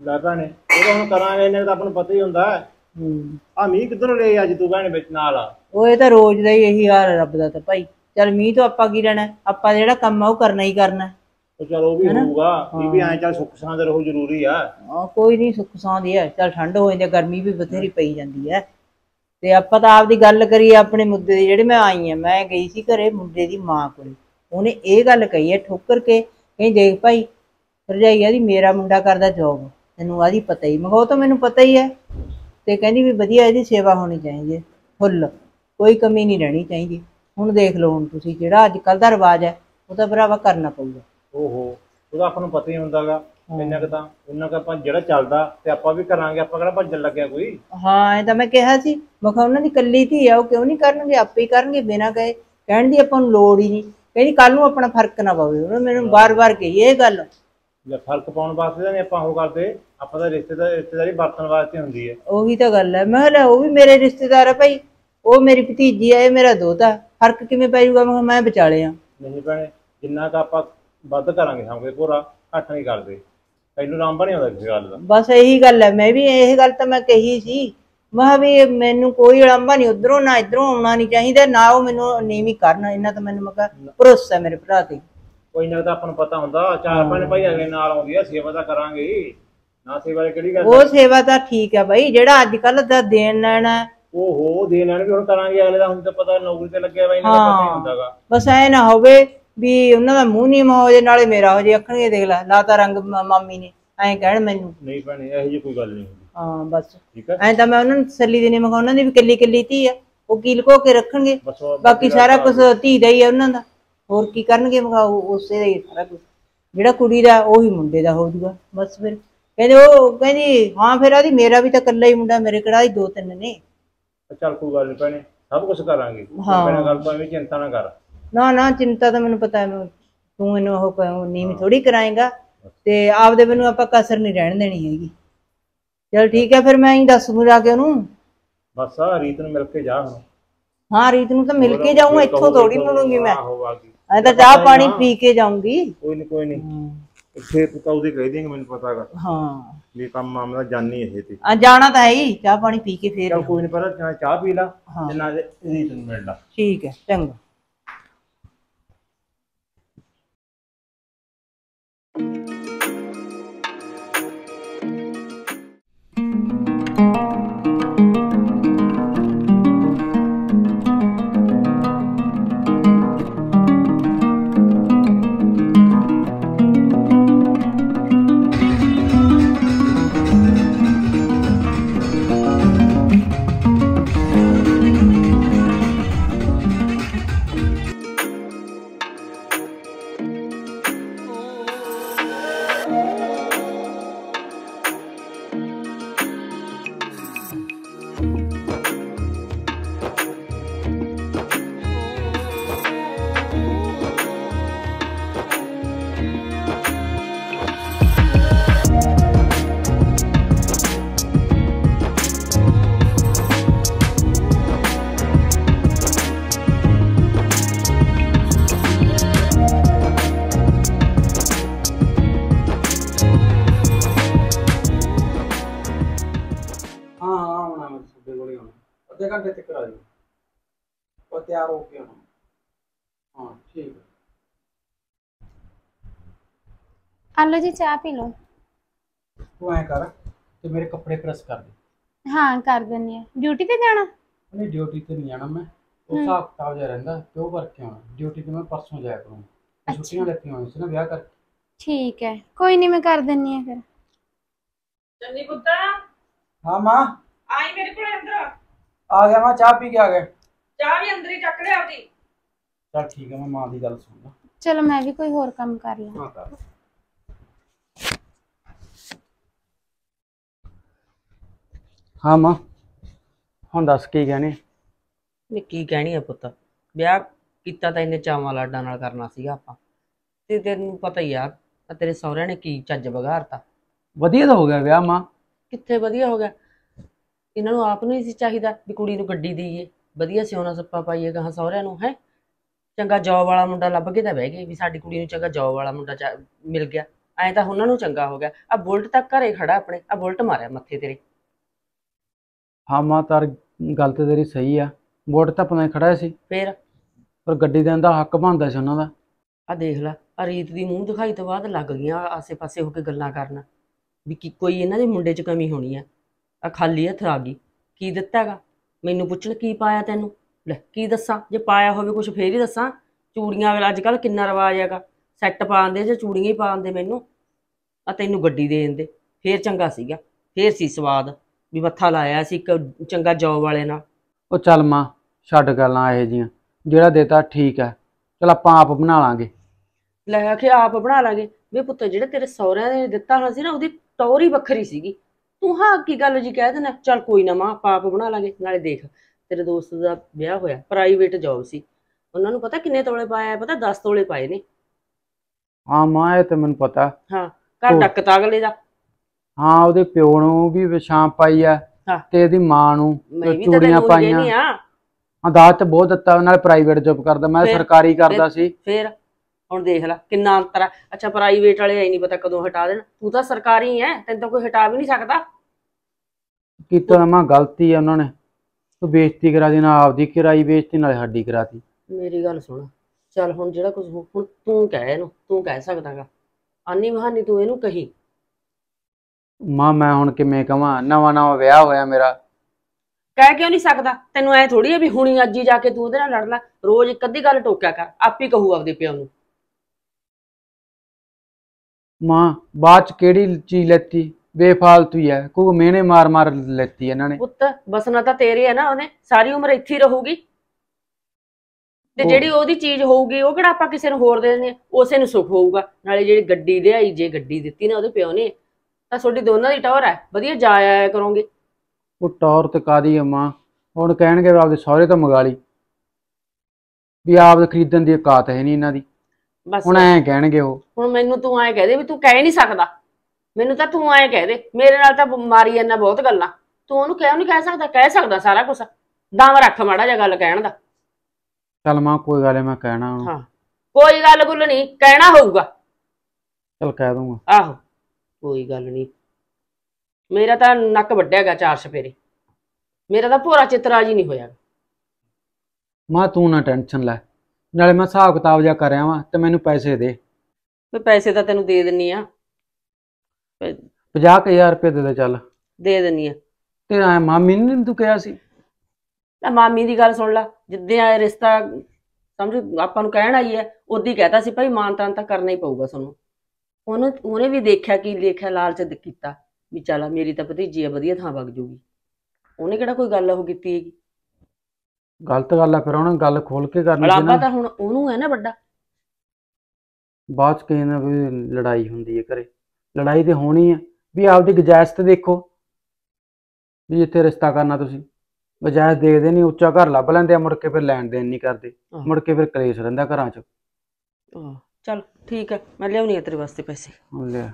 ਲੈ ਭੈਣੇ ਉਹ ਤਾਂ ਹੁਣ ਕਰਾਂਗੇ ਇਹਨੇ ਤਾਂ ਆਪਾਂ ਨੂੰ ਪਤਾ ਹੀ ਹੁੰਦਾ। ਹੂੰ। ਆ ਮੀਂਹ ਕਿੱਧਰੋਂ ਲੈ ਅੱਜ ਤੂੰ ਭੈਣੇ ਵਿੱਚ ਨਾਲ? ਆ ਉਹ ਇਹ ਤਾਂ ਰੋਜ਼ ਦਾ ਹੀ ਇਹੀ ਹਾਲ ਹੈ ਰੱਬ ਦਾ ਤਾਂ ਭਾਈ। ਚੱਲ ਮੀਂਹ ਤੋਂ ਆਪਾਂ ਕੀ ਲੈਣਾ? ਆਪਾਂ ਜਿਹੜਾ ਕੰਮ ਆ ਉਹ ਕਰਨਾ ਹੀ ਕਰਨਾ। ਉਹ ਚਲ ਉਹ ਵੀ ਹੋਊਗਾ। ਇਹ ਵੀ ਐਂ ਚੱਲ ਸੁੱਖ ਸਾਂਦ ਰਹੋ ਜ਼ਰੂਰੀ ਆ। ਆ ਕੋਈ ਨਹੀਂ ਸੁੱਖ ਸਾਂਦੀ ਹੈ ਚੱਲ ਠੰਡ ਹੋ ਜਾਂਦੀ ਹੈ, ਗਰਮੀ ਵੀ ਬਥੇਰੀ ਪਈ ਜਾਂਦੀ ਹੈ ਤੇ ਆਪਾਂ ਤਾਂ ਆਪਦੀ ਗੱਲ ਕਰੀਏ ਆਪਣੇ ਮੁੱਦੇ ਦੀ। ਜਿਹੜੇ ਮੈਂ ਆਈ ਆ ਮੈਂ ਗਈ ਸੀ ਘਰੇ ਮੁੰਡੇ ਦੀ ਮਾਂ ਕੋਲ। ਉਹਨੇ ਇਹ ਗੱਲ ਕਹੀ ਹੈ ਠੋਕਰ ਕੇ ਕਹੀਂ ਦੇਖ ਭਾਈ ਭਰਜਾਈ ਆਦੀ ਮੇਰਾ ਮੁੰਡਾ ਕਰਦਾ ਜੋਬ ਤੈਨੂੰ ਆਦੀ ਪਤਾ ਹੀ ਮੈਂ ਕਿਹਾ ਉਹ ਤਾਂ ਮੈਨੂੰ ਪਤਾ ਹੀ ਹੈ। ਤੇ ਕਹਿੰਦੀ ਵੀ ਵਧੀਆ ਇਹਦੀ ਸੇਵਾ ਹੋਣੀ ਚਾਹੀਦੀ ਹੈ ਫੁੱਲ ਕੋਈ ਕਮੀ ਨਹੀਂ ਰਹਿਣੀ ਚਾਹੀਦੀ। ਹੁਣ ਦੇਖ ਲਓ ਹੁਣ ਤੁਸੀਂ ਜਿਹੜਾ ਅੱਜ ਕੱਲ ਦਾ ਰਿਵਾਜ ਹੈ ਉਹ ਤਾਂ ਭਰਾਵਾ ਕਰਨਾ ਪਊਗਾ। ਓਹੋ ਉਹਦਾ ਆਪਾਂ ਨੂੰ ਪਤਾ ਹੀ ਹੁੰਦਾਗਾ ਇੰਨਾ ਕੁ ਤਾਂ ਉਹਨਾਂ ਕੁ ਆਪਾਂ ਜਿਹੜਾ ਚੱਲਦਾ ਤੇ ਆਪਾਂ ਵੀ ਕਰਾਂਗੇ ਆਪਾਂ ਕਿਹੜਾ ਭੱਜਣ ਲੱਗਿਆ ਕੋਈ? ਹਾਂ ਇਹ ਤਾਂ ਮੈਂ ਕਿਹਾ ਸੀ ਮੈਂ ਕਿਹਾ ਉਹਨਾਂ ਦੀ ਕੱਲੀ ਧੀ ਆ ਉਹ ਕਿਉਂ ਨਹੀਂ ਕਰਨਗੇ ਆਪੇ ਹੀ ਕਰਨਗੇ ਬਿਨਾਂ ਕਹੇ। ਕਹਿਣ ਦੀ ਆਪਾਂ ਨੂੰ ਲੋੜ ਹੀ ਨਹੀਂ। ਕਹਿੰਦੀ ਕੱਲ ਨੂੰ ਆਪਣਾ ਫ਼ਰਕ ਨਾ ਪਵੇ ਉਹਨੇ ਮੈਨੂੰ ਬਾਰ-ਬਾਰ ਕਹੀ ਇਹ ਗੱਲ। ਜੇ ਫ਼ਰਕ ਪਾਉਣ ਵਾਸਤੇ ਤਾਂ ਨਹੀਂ ਆਪਾਂ ਉਹ ਕਰਦੇ ਆਪਾਂ ਤਾਂ ਰਿਸ਼ਤੇਦਾਰ ਰਿਸ਼ਤੇਦਾਰੀ ਵਰਤਣ ਵਾਸਤੇ ਹੁੰਦੀ ਹੈ। ਉਹੀ ਤਾਂ ਗੱਲ ਹੈ। ਮੈਂ ਕਿਹਾ ਲੈ ਉਹ ਵੀ ਮੇਰੇ ਰਿਸ਼ਤੇਦਾਰ ਆ ਭਾਈ। ਉਹ ਮੇਰੀ ਭਤੀਜੀ ਆ ਇਹ ਮੇਰਾ ਦੋਤਾ ਫ਼ਰਕ ਕਿਵੇਂ ਪੈ ਜਾਊਗਾ? ਮੈਂ ਕਿਹਾ ਮੈਂ ਵਿਚਾਲੇ ਆ। ਨਹੀਂ ਭੈਣੇ ਜਿੰਨਾ ਕ ਆਪਾਂ ਵੱਧ ਕਰਾਂਗੇ ਸਾਂਗੇ ਪੂਰਾ ਘੱਟ ਨਹੀਂ ਕਰਦੇ। ਤੈਨੂੰ ਰਾਮ ਨਹੀਂ ਆਉਂਦਾ ਕਿਸੇ ਗੱਲ ਦਾ। ਬਸ ਇਹੀ ਗੱਲ ਹੈ। ਮੈਂ ਵੀ ਇਹ ਗੱਲ ਤਾਂ ਮੈਂ ਕਹੀ ਸੀ। ਮੈਂ ਕਿਹਾ ਵੀ ਮੈਨੂੰ ਕੋਈ ਉਲੰਭਾ ਨਹੀਂ ਉਧਰੋਂ ਨਾ ਇਧਰੋਂ ਆਉਣਾ ਨਹੀਂ ਚਾਹੀਦਾ ਨਾ ਉਹ ਮੈਨੂੰ ਨੀਵੀਂ ਕਰਨ। ਇਹਨਾਂ ਤਾਂ ਮੈਨੂੰ ਮੈਂ ਕਿਹਾ ਭਰੋਸਾ ਹੈ ਮੇਰੇ ਭਰਾ ਤੇ। ਕੋਈ ਨਾ ਤਾਂ ਆਪਾਂ ਨੂੰ ਪਤਾ ਹੁੰਦਾ ਚਾਰ ਭੈਣ ਭਾਈ ਅਗਲੇ ਨਾਲ ਆਉਂਦੀ ਆ ਸੇਵਾ ਤਾਂ ਕਰਾਂਗੇ ਹੀ। ਨਾ ਸੇਵਾ ਦੀ ਕਿਹੜੀ ਗੱਲ ਉਹ ਸੇਵਾ ਤਾਂ ਠੀਕ ਹੈ ਭਾਈ ਜਿਹੜਾ ਅੱਜ ਕੱਲ ਦਾ ਦੇਣ ਲੈਣਾ। ਹੈ, ਓਹੋ ਦੇ ਲੈਣ ਵੀ ਹੁਣ ਕਰਾਂਗੇ ਅਗਲੇ ਦਾ ਹੁਣ ਤਾਂ ਪਤਾ ਨੌਕਰੀ ਤੇ ਲੱਗਿਆ ਵਾ ਇਹਨਾਂ ਦਾ ਪਤਾ ਹੀ ਹੁੰਦਾਗਾ। ਬਸ ਐ ਨਾ ਹੋਵੇ ਵੀ ਉਹਨਾਂ ਦਾ ਮੂੰਹ ਨਹੀਂ ਹੋ ਜੇ ਨਾਲੇ ਮੇਰਾ ਹੋ ਜੇ ਆਖਣਗੇ ਦੇਖ ਲੈ ਲਾਤਾ ਰੰਗ ਮ- ਮਾਮੀ ਨੇ ਐਂ ਕਹਿਣ ਮੈਨੂੰ। ਨਹੀਂ ਭੈਣੇ ਇਹੋ ਜਿਹੀ ਕੋਈ ਗੱਲ ਨਹੀਂ ਹੁੰਦੀ। ਹਾਂ ਬਸ। ਠੀਕ ਹੈ ਐਂ ਤਾਂ ਮੈਂ ਉਹਨਾਂ ਨੂੰ ਤਸੱਲੀ ਦੇਣੀ ਮੈਂ ਕਿਹਾ ਉਹਨਾਂ ਦੀ ਵੀ ਕੱਲੀ ਕੱਲੀ ਧੀ ਆ ਉਹ ਕੀ ਲੁਕੋ ਕੇ ਰੱਖਣਗੇ? ਬਸ ਉਹ ਬਾਕੀ ਸਾਰਾ ਕੁਝ ਧੀ ਦਾ ਹੀ ਆ ਉਹਨਾਂ ਦਾ। ਹੋਰ ਕੀ ਕਰਨਗੇ ਉਹ ਉਸੇ ਦਾ ਹੀ ਸਾਰਾ ਕੁਝ ਜਿਹੜਾ ਕੁੜੀ ਦਾ ਉਹ ਹੀ ਮੁੰਡੇ ਦਾ ਹੋ ਜਾਊਗਾ ਬਸ ਫਿਰ। ਕਹਿੰਦੇ ਉਹ ਕਹਿੰਦੀ ਹਾਂ ਫਿਰ ਆਦੀ ਮੇਰਾ ਵੀ ਤਾਂ ਇਕੱਲਾ ਹੀ ਮੁੰਡਾ ਮੇਰੇ ਕਿਹੜਾ ਹੀ ਦੋ ਤਿੰਨ ਨੇ ਚੱਲ ਕੋਈ ਗੱਲ ਨਹੀਂ ਭੈਣੇ ਸਭ ਕੁਝ ਕਰਾਂਗੇ। ਭੈਣੇ ਗੱਲ ਐਵੇਂ ਚਿੰਤਾ ਨਾ ਕਰ। ਨਾ ਨਾ ਚਿੰਤਾ ਤਾਂ ਮੈਨੂੰ ਪਤਾ ਹੈ ਮੈਂ- ਤੂੰ ਇਹਨੂੰ ਉਹ ਕਹੋ ਨੀਵੀਂ ਥੋੜੀ ਕਰਾਏਗਾ ਤੇ ਆਪਦੇ ਮੈਨੂੰ ਆਪਾਂ ਕਸਰ ਨਹੀਂ ਰਹਿਣ ਦੇਣੀ ਹੈਗੀ। ਚਲ ਠੀਕ ਹੈ ਫਿਰ ਮੈਂ ਹੀ ਦੱਸ ਜਾ ਕੇ ਉਹਨੂੰ। ਬਸ ਆ ਰੀਤ ਨੂੰ ਮਿਲ ਕੇ ਜਾ ਹਾਂ ਰੀਤ ਨੂੰ ਤਾਂ ਮਿਲ ਕੇ ਜਾਊਂ ਇੱਥੋਂ ਥੋੜੀ ਮੁੜੂੰਗੀ ਮੈਂ। ਐ ਤਾਂ ਚਾਹ ਪਾਣੀ ਪੀ ਕੇ ਜਾਊਂਗੀ। ਕੋਈ ਨਹੀਂ ਕੋਈ ਨਹੀਂ ਇੱਥੇ ਤੂੰ ਤਾਂ ਉਹਦੇ ਕਹਿ ਦੇਂਗੇ ਮੈਨੂੰ ਪਤਾ ਹੈਗਾ ਹਾਂ। ਵੀ ਕੰਮ ਮਾਮਲਾ ਜਾਣੀ ਇਹ ਤੇ। ਆ ਜਾਣਾ ਤਾਂ ਹੈ ਹੀ ਚਾਹ ਪਾਣੀ ਪੀ ਕੇ ਫੇਰ ਚੱਲ ਕੋਈ ਨਹੀਂ ਪਰ ਚਾਹ ਪੀ ਲਾ। ਤੇ ਨਾ ਰੀਤ ਨੂੰ ਮਿਲ ਲਾ। ਠੀਕ ਹੈ ਚੰਗਾ। ਆਲੋ ਜੀ ਚਾਹ ਪੀ ਲਓ। ਤੂੰ ਐਂ ਕਰ ਤੇ ਮੇਰੇ ਕੱਪੜੇ ਪ੍ਰੈਸ ਕਰ ਦੇ। ਹਾਂ ਕਰ ਦਿੰਨੀ ਆ ਡਿਊਟੀ ਤੇ ਜਾਣਾ? ਨਹੀਂ ਡਿਊਟੀ ਤੇ ਨਹੀਂ ਜਾਣਾ ਮੈਂ। ਉਹ ਹਿਸਾਬ ਕਿਤਾਬ ਜਿਹਾ ਰਹਿੰਦਾ ਤੇ ਉਹ ਕਰਕੇ ਆਉਣਾ। ਡਿਊਟੀ ਤੇ ਮੈਂ ਪਰਸੋਂ ਜਾਇਆ ਕਰੂੰ ਮੈਂ ਛੁੱਟੀਆਂ ਲੈਤੀਆਂ ਹੋਈਆਂ ਸੀ ਨਾ ਵਿਆਹ ਕਰਕੇ। ਠੀਕ ਹੈ। ਕੋਈ ਨਹੀਂ ਮੈਂ ਕਰ ਦਿੰਨੀ ਆ ਫਿਰ। ਚੰਨੀ ਪੁੱਤਾ। ਹਾਂ ਮਾਂ। ਆਈ ਮੇਰੇ ਕੋਲ ਅੰਦਰ। ਆ ਗਿਆ ਮੈਂ ਚਾਹ ਪੀ ਕੇ ਆ ਗਿਆ। ਚਾਹ ਵੀ ਅੰਦਰ ਹੀ ਚੱਕ ਲਿਆ ਆਪਦੀ ਚਲ ਠੀਕ ਹੈ ਮੈਂ ਮਾਂ ਦੀ ਗੱਲ ਸੁਣਦਾ। ਚਲੋ ਮੈਂ ਵੀ ਕੋਈ ਹੋਰ ਕੰਮ ਕਰ ਲਾਂ। ਹਾਂ ਕਰ। ਹਾਂ ਮਾਂ। ਹੁਣ ਦੱਸ ਕੀ ਕਹਿਣੇ? ਮੈਂ ਕੀ ਕਹਿਣੀ ਆ ਪੁੱਤ? ਵਿਆਹ ਕੀਤਾ ਤਾਂ ਇਹਨੇ ਚਾਵਾਂ ਲਾਡਾਂ ਨਾਲ ਕਰਨਾ ਸੀਗਾ ਆਪਾਂ। ਤੇ ਤੈਨੂੰ ਪਤਾ ਹੀ ਆ ਤੇਰੇ ਸਹੁਰਿਆਂ ਨੇ ਕੀ ਚੱਜ ਵਿਗਾੜਤਾ। ਵਧੀਆ ਤਾਂ ਹੋ ਗਿਆ ਵਿਆਹ ਮਾਂ। ਕਿੱਥੇ ਵਧੀਆ ਹੋ ਗਿਆ? ਇਹਨਾਂ ਨੂੰ ਆਪ ਨੂੰ ਹੀ ਸੀ ਚਾਹੀਦਾ ਵੀ ਕੁੜੀ ਨੂੰ ਗੱਡੀ ਦੇਈਏ। ਵਧੀਆ ਸਿਉਣਾ ਸੱਪਾ ਪਾਈਏ ਗਾਹਾਂ ਸਹੁਰਿਆਂ ਨੂੰ ਹੈ? ਚੰਗਾ ਜੌਬ ਵਾਲਾ ਮੁੰਡਾ ਲੱਭ ਕੇ ਤਾਂ ਬਹਿ ਗਏ ਵੀ ਸਾਡੀ ਕੁੜੀ ਨੂੰ ਚੰਗਾ ਜੌਬ ਵਾਲਾ ਮੁੰਡਾ ਮਿਲ ਗਿਆ। ਐਂ ਤਾਂ ਉਹਨਾਂ ਨੂੰ ਚੰਗਾ ਹੋ ਗਿਆ। ਆ ਬੁਲਟ ਤਾਂ ਘਰੇ ਖੜਾ ਆਪਣੇ ਆ ਬੁਲਟ ਮਾਰਿਆ ਮੱਥੇ ਤੇਰੇ। ਹਾਂ ਮਾਂ ਤਾਰ ਗੱਲ ਤੇ ਤੇਰੀ ਸਹੀ ਆ। ਵੋਟ ਤਾਂ ਪਤਾ ਖੜਾ ਸੀ। ਫੇਰ? ਪਰ ਗੱਡੀ ਦੇਣ ਦਾ ਹੱਕ ਬਣਦਾ ਸੀ ਉਹਨਾਂ ਦਾ। ਆ ਦੇਖ ਲੈ ਆ ਰੀਤ ਦੀ ਮੂੰਹ ਦਿਖਾਈ ਤੋਂ ਬਾਅਦ ਲੱਗ ਗਈਆਂ ਆਸੇ-ਪਾਸੇ ਹੋ ਕੇ ਗੱਲਾਂ ਕਰਨ। ਵੀ ਕੀ ਕੋਈ ਇਹਨਾਂ ਦੇ ਮੁੰਡੇ 'ਚ ਕਮੀ ਹੋਣੀ ਆ। ਆ ਖਾਲੀ ਹੱਥ ਆ ਗਈ। ਕੀ ਦਿੱਤਾ ਹੈਗਾ ਮੈਨੂੰ ਪੁੱਛਣ ਕੀ ਪਾਇਆ ਤੈਨੂੰ? ਲੈ ਕੀ ਦੱਸਾਂ? ਜੇ ਪਾਇਆ ਹੋਵੇ ਕੁਝ ਫੇਰ ਹੀ ਦੱਸਾਂ। ਚੂੜੀਆਂ ਵੇਲੇ ਅੱਜ ਕੱਲ ਕਿੰਨਾ ਰਿਵਾਜ ਹੈਗਾ। ਸੈੱਟ ਪਾਉਂਦੇ ਜਾਂ ਚੂੜੀਆਂ ਹੀ ਪਾਉਂਦੇ ਮੈਨੂੰ। ਆ ਤੈਨੂੰ ਗੱਡੀ ਦੇ। ਦਿੰਦੇ ਫੇਰ ਚੰਗਾ ਸੀਗਾ। ਫੇਰ ਸੀ ਸਵਾਦ। ਵੀ ਮੱਥਾ ਲਾਇਆ ਸੀ ਇੱਕ ਚੰਗਾ ਜੌਬ ਵਾਲੇ ਨਾਲ। ਉਹ ਚੱਲ ਮਾਂ ਛੱਡ ਗੱਲਾਂ ਇਹੋ ਜੀਆਂ ਜਿਹੜਾ ਦੇਤਾ ਠੀਕ ਹੈ। ਚਲ ਆਪਾਂ ਆਪ ਬਣਾ ਲਾਂਗੇ। ਲੈ ਆਖੇ ਆਪ ਬਣਾ ਲਾਂਗੇ। ਵੇ ਪੁੱਤ ਜਿਹੜੇ ਤੇਰੇ ਸਹੁਰਿਆਂ ਨੇ ਦਿੱਤਾ ਹੋਣਾ ਸੀ ਨਾ ਉਹਦੀ ਟੌਰ ਹੀ ਵੱਖਰੀ ਸੀਗੀ। ਤੂੰ ਹਾਂ ਕੀ ਗੱਲ ਜੀ ਕਹਿ ਦੇਣਾ ਚੱਲ ਕੋਈ ਨਾ ਮਾਂ ਆਪਾਂ ਆਪ ਬਣਾ ਲਾਂਗੇ। ਨਾਲੇ ਦੇਖ ਤੇਰੇ ਦੋਸਤ ਦਾ ਵਿਆਹ ਹੋਇਆ। ਪ੍ਰਾਈਵੇਟ ਜੌਬ ਸੀ। ਉਹਨਾਂ ਨੂੰ ਪਤਾ ਕਿੰਨੇ ਤੋਲੇ ਪਾਇਆ ਪਤਾ 10 ਤੋਲੇ ਪਾਏ ਨੇ। ਹਾਂ ਮਾਂ ਇਹ ਤਾਂ ਮੈਨੂੰ ਪਤਾ। ਹਾਂ ਘਰ। ਡੱਕਤਾ ਅਗਲੇ ਦਾ। ਹਾਂ ਉਹਦੇ ਪਿਓ ਨੂੰ ਵੀ ਵਿਸ਼ਾਮ ਪਾਈ ਆ ਹਾਂ। ਤੇ ਇਹਦੀ ਮਾਂ ਨੂੰ ਮੈਂ ਵੀ ਤਾਂ ਚੂੜੀਆਂ ਤੈਨੂੰ ਪਾਈਆਂ। ਕਹਿੰਦੀ ਆ। ਹਾਂ ਬਹੁਤ ਦਿੱਤਾ ਨਾਲ ਪ੍ਰਾਈਵੇਟ ਜੌਬ ਕਰਦਾ ਮੈਂ ਫਿਰ- ਸਰਕਾਰੀ ਕਰਦਾ ਸੀ। ਫੇਰ ਹੁਣ ਦੇਖ ਲੈ ਕਿੰਨਾ ਅੰਤਰ ਆ। ਅੱਛਾ ਪ੍ਰਾਈਵੇਟ ਵਾਲੇ ਐ ਨਹੀਂ ਪਤਾ ਕਦੋਂ ਹਟਾ ਦੇਣ। ਤੂੰ ਤਾਂ ਸਰਕਾਰੀ ਐ ਤੈਨੂੰ ਤਾਂ ਕੋਈ ਹਟਾ ਵੀ ਨਹੀਂ ਸਕਦਾ। ਕੀਤਾ ਮਾਂ ਗਲਤੀ ਆ ਉਹਨਾਂ ਨੇ। ਤੂੰ ਬੇਇੱਜ਼ਤੀ ਕਰਾ ਦੀ ਆਪਦੀ ਕਰਾਈ ਬੇਇੱਜ਼ਤੀ ਨਾਲ ਸਾਡੀ ਕਰਾਤੀ। ਮੇਰੀ ਗੱਲ ਸੁਣ। ਚੱਲ ਹੁਣ ਜਿਹੜਾ ਕੁਝ ਹੁਣ ਤੂੰ ਕਹਿ ਇਹਨੂੰ ਤੂੰ ਕਹਿ ਸਕਦਾਗਾ। ਆਨੀ ਬਹਾਨੀ ਤੂੰ ਇਹਨੂੰ ਕਹੀ। ਮਾਂ ਮੈਂ ਹੁਣ ਕਿਵੇਂ ਕਵਾਂ? ਨਵਾਂ ਨਵਾਂ ਵਿਆਹ ਹੋਇਆ ਮੇਰਾ। ਕਹਿ ਕਿਉਂ ਨਹੀਂ ਸਕਦਾ? ਤੈਨੂੰ ਐ ਥੋੜੀ ਆ ਵੀ ਹੁਣੀ ਅੱਜ ਹੀ ਜਾ ਕੇ ਤੂੰ ਉਹਦੇ ਨਾਲ ਲੜ ਲੈ। ਰੋਜ਼ ਇੱਕ ਅੱਧੀ ਗੱਲ ਟੋਕਿਆ ਕਰ ਆਪ ਹੀ ਕਹੂ ਆਪਦੇ ਪਿਓ ਨੂੰ। ਮਾਂ ਬਾਅਦ ਚ ਕਿਹੜੀ ਚੀਜ਼ ਲੈਤੀ? ਬੇਫਾਲਤੂ ਹੀ ਹੈ ਕੋਈ ਮਿਹਣੇ ਮਾਰ ਮਾਰ ਲੈਤੀ ਇਹਨਾਂ ਨੇ। ਪੁੱਤ ਬਸਣਾ ਤਾਂ ਤੇਰੇ ਹੈ ਨਾ ਉਹਨੇ। ਸਾਰੀ ਉਮਰ ਇੱਥੇ ਹੀ ਰਹੂਗੀ। ਤੇ ਉਹ- ਜਿਹੜੀ ਉਹਦੀ ਚੀਜ਼ ਹੋਊਗੀ ਉਹ ਕਿਹੜਾ ਆਪਾਂ ਕਿਸੇ ਨੂੰ ਹੋਰ ਦੇ ਦਿੰਦੇ ਆ? ਉਸੇ ਨੂੰ ਸੁੱਖ ਹੋਊਗਾ। ਨਾਲੇ ਜਿਹੜੀ ਗੱਡੀ ਲਿਆਈ ਜੇ ਗੱਡੀ ਦਿੱਤੀ ਨਾ ਉਹਦੇ ਪਿਓ ਨੇ ਤਾਂ ਤੁਹਾਡੀ ਦੋਨਾਂ ਦੀ ਟੌਰ ਹੈ। ਵਧੀਆ ਜਾ ਆਇਆ ਕਰੋਗੇ। ਉਹ ਟੌਰ ਤੇ ਕਾਦੀ ਮਾਂ? ਹੁਣ ਕਹਿਣਗੇ ਵੀ ਆਪਦੇ ਸਹੁਰੇ ਤੋਂ ਮੰਗਾ ਲਈ। ਵੀ ਆਪ ਖਰੀਦਣ ਦੀ ਔਕਾਤ ਹੈ ਨਹੀਂ ਇਹਨਾਂ ਦੀ। ਬਸ। ਹੁਣ ਐਂ ਕਹਿਣਗੇ ਉਹ। ਹੁਣ ਮੈਨੂੰ ਤੂੰ ਐਂ ਕਹਿ ਦੇ ਵੀ ਤੂੰ ਕਹਿ ਨਹੀਂ ਸਕਦਾ। ਮੈਨੂੰ ਤਾਂ ਤੂੰ ਐਂ ਕਹਿ ਦੇ। ਮੇਰੇ ਨਾਲ ਤਾਂ ਮਾਰੀ ਜਾਂਦਾ ਬਹੁਤ ਗੱਲਾਂ। ਤੂੰ ਉਹਨੂੰ ਕਿਉਂ ਨਹੀਂ ਕਹਿ ਸਕਦਾ? ਕਹਿ ਸਕਦਾ ਸਾਰਾ ਕੁਝ ਦਮ ਰੱਖ ਮਾੜਾ ਜਿਹਾ ਗੱਲ ਕਹਿਣ ਦਾ। ਚੱਲ ਮਾਂ ਕੋਈ ਗੱਲ ਮੈਂ ਕਹਿਣਾ ਹਾਂ। ਕੋਈ ਗੱਲ ਗੁੱਲ ਨਹੀਂ ਕਹਿਣਾ ਹੋਊਗਾ। ਚੱਲ ਕਹਿ ਦੂੰਗਾ। ਆਹੋ। ਕੋਈ ਗੱਲ ਨਹੀਂ ਮੇਰਾ ਤਾਂ ਨੱਕ ਵੱਡਿਆਗਾ ਚਾਰ ਸਪੇਰੇ ਮੇਰਾ ਤਾਂ ਭੋਰਾ ਚਿੱਤਰਾਜ ਹੀ ਨਹੀਂ ਹੋਇਆ। ਮਾਂ ਤੂੰ ਨਾ ਟੈਨਸ਼ਨ ਲੈ। ਨਾਲੇ ਮੈਂ ਹਿਸਾਬ ਕਿਤਾਬ ਜਿਹਾ ਕਰਿਆ ਵਾਂ ਤੇ ਮੈਨੂੰ ਪੈਸੇ ਦੇ। ਵੀ ਪੈਸੇ ਤਾਂ ਤੈਨੂੰ ਦੇ ਦਿੰਨੀ ਆ। 50000 ਰੁਪਏ ਦੇ ਦੇ ਚੱਲ। ਦੇ ਦਿੰਨੀ ਆ। ਤੇ ਐ ਮਾਮੀ ਨੇ ਤੂੰ ਕਿਹਾ ਸੀ? ਤਾਂ ਮਾਮੀ ਦੀ ਗੱਲ ਸੁਣ ਲੈ। ਜਿੱਦੇ ਆਏ ਰਿਸ਼ਤਾ ਸਮਝ ਆਪਾਂ ਨੂੰ ਕਹਿਣ ਆਈ ਹੈ ਉਦੀ ਕਹਤਾ ਸੀ ਭਾਈ ਮਾਨਤਾਨ ਤਾਂ ਕਰਨਾ ਹੀ ਪਊਗਾ ਤੁਹਾਨੂੰ ਉਹਨੂੰ ਉਹਨੇ ਵੀ ਦੇਖਿਆ ਕੀ ਦੇਖਿਆ ਲਾਲਚ ਦ- ਕੀਤਾ। ਵੀ ਚੱਲ ਮੇਰੀ ਤਾਂ ਭਤੀਜੀ ਆ ਵਧੀਆ ਥਾਂ ਵਗ ਜੂਗੀ। ਉਹਨੇ ਕਿਹੜਾ ਕੋਈ ਗੱਲ ਉਹ ਕੀਤੀ ਹੈਗੀ? ਗਲਤ ਗੱਲ ਆ ਫਿਰ ਉਹਨੇ ਗੱਲ ਖੋਲ ਕੇ ਕਰਨੀ ਸੀ ਨਾ। ਤਾਂ ਹੁਣ ਉਹਨੂੰ ਹੈ ਨਾ ਵੱਡਾ। ਬਾਅਦ ਚ ਕਿਸੇ ਨਾਲ ਵੀ ਲੜਾਈ ਹੁੰਦੀ ਹੈ ਘਰੇ। ਲੜਾਈ ਤੇ ਹੋਣੀ ਹੈ ਵੀ ਆਪਦੀ ਗੁੰਜਾਇਸ਼ ਤੇ ਦੇਖੋ। ਵੀ ਇੱਥੇ ਰਿਸ਼ਤਾ ਕਰਨਾ ਤੁਸੀਂ। ਗੁੰਜਾਇਸ਼ ਦੇਖਦੇ ਨਹੀਂ ਉੱਚਾ ਘਰ ਲੱਭ ਲੈਂਦੇ ਆ ਮੁੜ ਕੇ ਫਿਰ ਲੈਣ ਦੇਣ ਨਹੀਂ ਕਰਦੇ। ਮੁੜ ਕੇ ਫਿਰ ਕਲੇਸ਼ ਰਹਿੰਦਾ ਘਰਾਂ 'ਚ। ਆਹ, ਚੱਲ ਠੀਕ ਹੈ ਮੈਂ ਲਿਆਉਣੀ ਆ ਤੇਰੇ ਵਾਸਤੇ ਪੈਸੇ। ਲਿਆ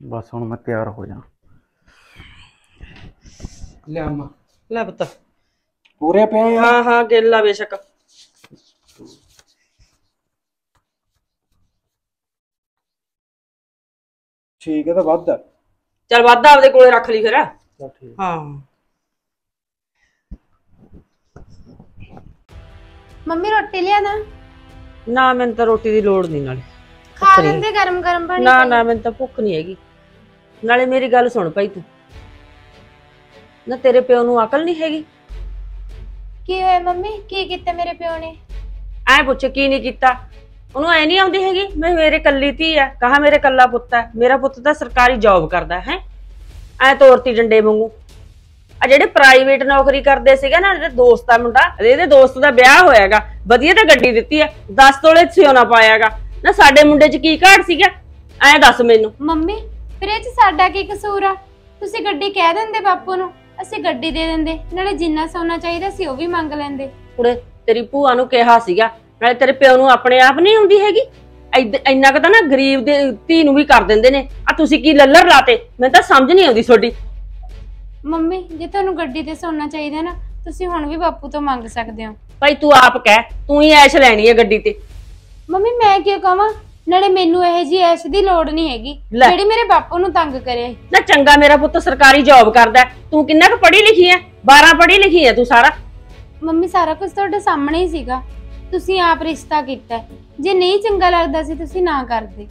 ਬਸ ਹੁਣ ਮੈਂ ਤਿਆਰ ਹੋ ਜਾ। ਲਿਆ ਮਾਂ ਲੈ ਪੁੱਤ। ਪੂਰੇ ਪਏ ਆ? ਹਾਂ ਹਾਂ ਗੇਲਾ ਬੇਸ਼ੱਕ। ਠੀਕ ਹੈ ਤਾਂ ਵੱਧ। ਆ ਚੱਲ ਵਾਧਾ ਆਪਦੇ ਕੋਲੇ ਰੱਖ ਲਈ ਫਿਰ। ਚੱਲ ਠੀਕ। ਹਾਂ। ਮੰਮੀ ਰੋਟੀ ਲਿਆ ਨਾ ਨਾ ਮੈਨੂੰ ਤਾਂ ਰੋਟੀ ਦੀ ਲੋੜ ਨਹੀਂ ਨਾਲੇ। ਖਾ। ਲੈਂਦੇ ਗਰਮ ਗਰਮ ਪਾਣੀ ਨਾ ਨਾ ਮੈਨੂੰ ਤਾਂ ਭੁੱਖ ਨਹੀਂ ਹੈਗੀ। ਨਾਲੇ ਮੇਰੀ ਗੱਲ ਸੁਣ ਭਾਈ ਤੂੰ। ਨਾ ਤੇਰੇ ਪਿਓ ਨੂੰ ਅਕਲ ਨਹੀਂ ਹੈਗੀ? ਕੀ ਹੋਇਆ ਮੰਮੀ? ਕੀ ਕੀਤਾ ਮੇਰੇ ਪਿਓ ਨੇ? ਐ ਪੁੱਛ ਕੀ ਨਹੀਂ ਕੀਤਾ? ਉਹਨੂੰ ਐ ਨਹੀਂ ਆਉਂਦੀ ਹੈਗੀ ਮੈਂ ਮੇਰੇ ਕੱਲੀ ਧੀ ਆ ਕਹਾ ਮੇਰੇ ਕੱਲਾ ਪੁੱਤ ਹੈ ਮੇਰਾ ਪੁੱਤ ਤਾਂ ਸਰਕਾਰੀ ਜੌਬ ਕਰਦਾ ਹੈ? ਐ ਤੋਰਤੀ ਡੰਡੇ ਵਾਂਗੂ। ਆ ਜਿਹੜੇ ਪ੍ਰਾਈਵੇਟ ਨੌਕਰੀ ਕਰਦੇ ਸੀਗੇ ਨਾ ਜਿਹੜੇ ਦੋਸਤ ਦਾ ਮੁੰਡਾ ਇਹਦੇ ਦੋਸਤ ਦਾ ਵਿਆਹ ਹੋਇਆਗਾ। ਵਧੀਆ ਤਾਂ ਗੱਡੀ ਦਿੱਤੀ ਐ 10 ਤੋਲੇ ਸਿਉਣਾ ਪਾਇਆਗਾ। ਨਾ ਸਾਡੇ ਮੁੰਡੇ 'ਚ ਕੀ ਘਾਟ ਸੀਗਾ? ਐ ਦੱਸ ਮੈਨੂੰ। ਮੰਮੀ ਫਿਰ ਇਹ ਚ ਸਾਡਾ ਕੀ ਕਸੂਰ ਆ? ਤੁਸੀਂ ਗੱਡੀ ਕਹਿ ਦਿੰਦੇ ਬਾਪੂ ਨੂੰ ਅਸੀਂ ਗੱਡੀ ਦੇ ਦਿੰਦੇ। ਨਾਲੇ ਜਿੰਨਾ ਸੋਨਾ ਚਾਹੀਦਾ ਸੀ ਉਹ ਵੀ ਮੰਗ ਲੈਂਦੇ। ਕੁੜੇ ਤੇਰੀ ਭੂਆ ਨੂੰ ਕਿਹਾ ਸੀਗਾ ਨਾਲੇ ਤੇਰੇ ਪਿਓ ਨੂੰ ਆਪਣੇ ਆਪ ਨਹੀਂ ਆਉਂਦੀ ਹੈਗੀ। ਇੰਨਾ ਕੁ ਤਾਂ ਨਾ ਗਰੀਬ ਦੇ ਧੀ ਨੂੰ ਵੀ ਕਰ ਦਿੰਦੇ ਨੇ। ਆ ਤੁਸੀਂ ਕੀ ਲੱਲਰ ਲਾਤੇ? ਮੈਨੂੰ ਤਾਂ ਸਮਝ ਨਹੀਂ ਆਉਂਦੀ ਤੁਹਾਡੀ। ਮੰਮੀ ਜੇ ਤੁਹਾਨੂੰ ਗੱਡੀ ਤੇ ਸੋਨਾ ਚਾਹੀਦਾ ਨਾ ਤੁਸੀਂ ਹੁਣ ਵੀ ਬਾਪੂ ਤੋਂ ਮੰਗ ਸਕਦੇ ਹੋ। ਭਾਈ ਤੂੰ ਆਪ ਕਹਿ ਤੂੰ ਹੀ ਐਸ਼ ਲੈਣੀ ਹੈ ਗੱਡੀ ਤੇ। ਮੰਮੀ ਮੈਂ ਕਿਉਂ ਕਹਾਂ? ਨਾਲੇ ਮੈਨੂੰ ਇਹ ਜੀ ਐਸ਼ ਦੀ ਲੋੜ ਨਹੀਂ ਹੈਗੀ ਲੈ। ਜਿਹੜੀ ਮੇਰੇ ਬਾਪੂ ਨੂੰ ਤੰਗ ਕਰੇ। ਨਾ ਚੰਗਾ ਮੇਰਾ ਪੁੱਤ ਸਰਕਾਰੀ ਜੌਬ ਕਰਦਾ ਹੈ। ਤੂੰ ਕਿੰਨਾ ਕੁ ਪੜ੍ਹੀ ਲਿਖੀ ਹੈ? 12 ਪੜ੍ਹੀ ਲਿਖੀ ਹੈ ਤੂੰ ਸਾਰਾ। ਮੰਮੀ ਸਾਰਾ ਕੁਝ ਤੁਹਾਡੇ ਸਾਹਮਣੇ ਹੀ ਸੀਗਾ। ਤੁਸੀਂ ਆਪ ਰਿਸ਼ਤਾ ਕੀਤਾ ਹੈ। ਜੇ ਨਹੀਂ ਚੰਗਾ ਲੱਗਦਾ ਸੀ ਤੁਸੀਂ ਨਾ ਕਰਦੇ।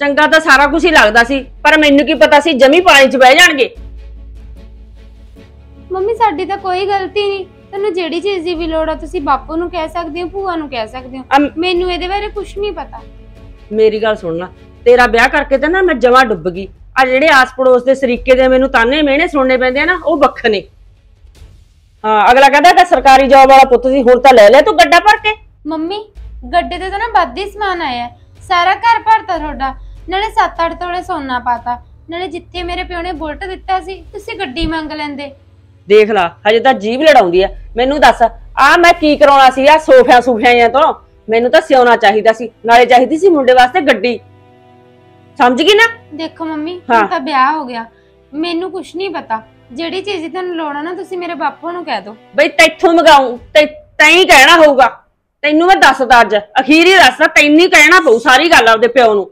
ਚੰਗਾ ਤਾਂ ਸਾਰਾ ਕੁਝ ਹੀ ਲੱਗਦਾ ਸੀ ਪਰ ਮੈਨੂੰ ਕੀ ਪਤਾ ਸੀ ਜਮੀ ਪਾਣੀ 'ਚ ਬਹਿ ਜਾਣਗੇ। ਮੰਮੀ ਸਾਡੀ ਤਾਂ ਕੋਈ ਗਲਤੀ ਨਹੀਂ। ਤੁਹਾਨੂੰ ਜਿਹੜੀ ਚੀਜ਼ ਦੀ ਵੀ ਲੋੜ ਆ ਤੁਸੀਂ ਬਾਪੂ ਨੂੰ ਕਹਿ ਸਕਦੇ ਹੋ ਭੂਆ ਨੂੰ ਕਹਿ ਸਕਦੇ ਹੋ। ਅਮ- ਮੈਨੂੰ ਇਹਦੇ ਬਾਰੇ ਕੁਝ ਨਹੀਂ ਪਤਾ। ਮੇਰੀ ਗੱਲ ਸੁਣ ਲੈ। ਤੇਰਾ ਵਿਆਹ ਕਰਕੇ ਤਾਂ ਨਾ ਮੈਂ ਜਮਾ ਡੁੱਬ ਗਈ। ਆ ਜਿਹੜੇ ਆਸ ਪੜੋਸ ਦੇ ਸਰੀਕੇ ਦੇ ਮੈਨੂੰ ਤਾਨੇ ਮਿਹਣੇ ਸੁਣਨੇ ਪੈਂਦੇ ਆ ਨਾ ਉਹ ਵੱਖ ਨੇ ਹਾਂ ਅਗਲਾ ਕਹਿੰਦਾ ਕਿ ਸਰਕਾਰੀ ਜੌਬ ਵਾਲਾ ਪੁੱਤ ਸੀ ਹੁਣ ਤਾਂ ਲੈ ਲੈ ਤੂੰ ਗੱਡਾ ਭਰ ਕੇ। ਮੰਮੀ ਗੱਡੇ ਤੇ ਤਾਂ ਨਾ ਵੱਧ ਹੀ ਸਮਾਨ ਆਇਆ। ਹੈ। ਸਾਰਾ ਘਰ ਭਰਤਾ ਤੁਹਾਡਾ। ਨਾਲੇ 7-8 ਤੋਲੇ ਸੋਨਾ ਪਾਤਾ। ਨਾਲੇ ਜਿੱਥੇ ਮੇਰੇ ਪਿਓ ਨੇ ਬੁਲਟ ਦਿੱਤਾ ਸੀ ਤੁਸੀਂ ਗੱਡੀ ਮੰਗ ਲੈਂਦੇ। ਦੇਖ ਲਾ ਹਜੇ ਤਾਂ ਜੀਭ ਲੜਾਉਂਦੀ ਆ। ਮੈਨੂੰ ਦੱਸ ਆ ਮੈਂ ਕੀ ਕਰਾਉਣਾ ਸੀ? ਆ ਸੋਫਿਆਂ ਸੂਫਿਆਂ ਤੋਂ। ਮੈਨੂੰ ਤਾਂ ਸਿਉਣਾ ਚਾਹੀਦਾ ਸੀ ਨਾਲੇ ਚਾਹੀਦੀ ਸੀ ਮੁੰਡੇ ਵਾਸਤੇ ਗੱਡੀ। ਸਮਝ ਗਈ ਨਾ? ਦੇਖੋ ਮੰਮੀ ਹਾਂ। ਤਾਂ ਵਿਆਹ ਹੋ ਗਿਆ। ਮੈਨੂੰ ਕੁਝ ਨਹੀਂ ਪਤਾ। ਜਿਹੜੀ ਚੀਜ਼ ਦੀ ਤੁਹਾਨੂੰ ਲੋੜ ਆ ਨਾ ਤੁਸੀਂ ਮੇਰੇ ਬਾਪੂ ਨੂੰ ਕਹਿ ਦਿਓ। ਬਈ ਤੈਥੋਂ ਮਗਾਉਂ ਤੇ ਤੈਂ ਹੀ ਕਹਿਣਾ ਹੋਊਗਾ। ਤੈਨੂੰ ਮੈਂ ਦੱਸਦਾ ਅੱਜ। ਅਖੀਰੀ ਦੱਸਦਾ ਤੈਨੂੰ ਹੀ ਕਹਿਣਾ ਪਊ ਸਾਰੀ ਗੱਲ ਆਪਦੇ ਪਿਓ ਨੂੰ।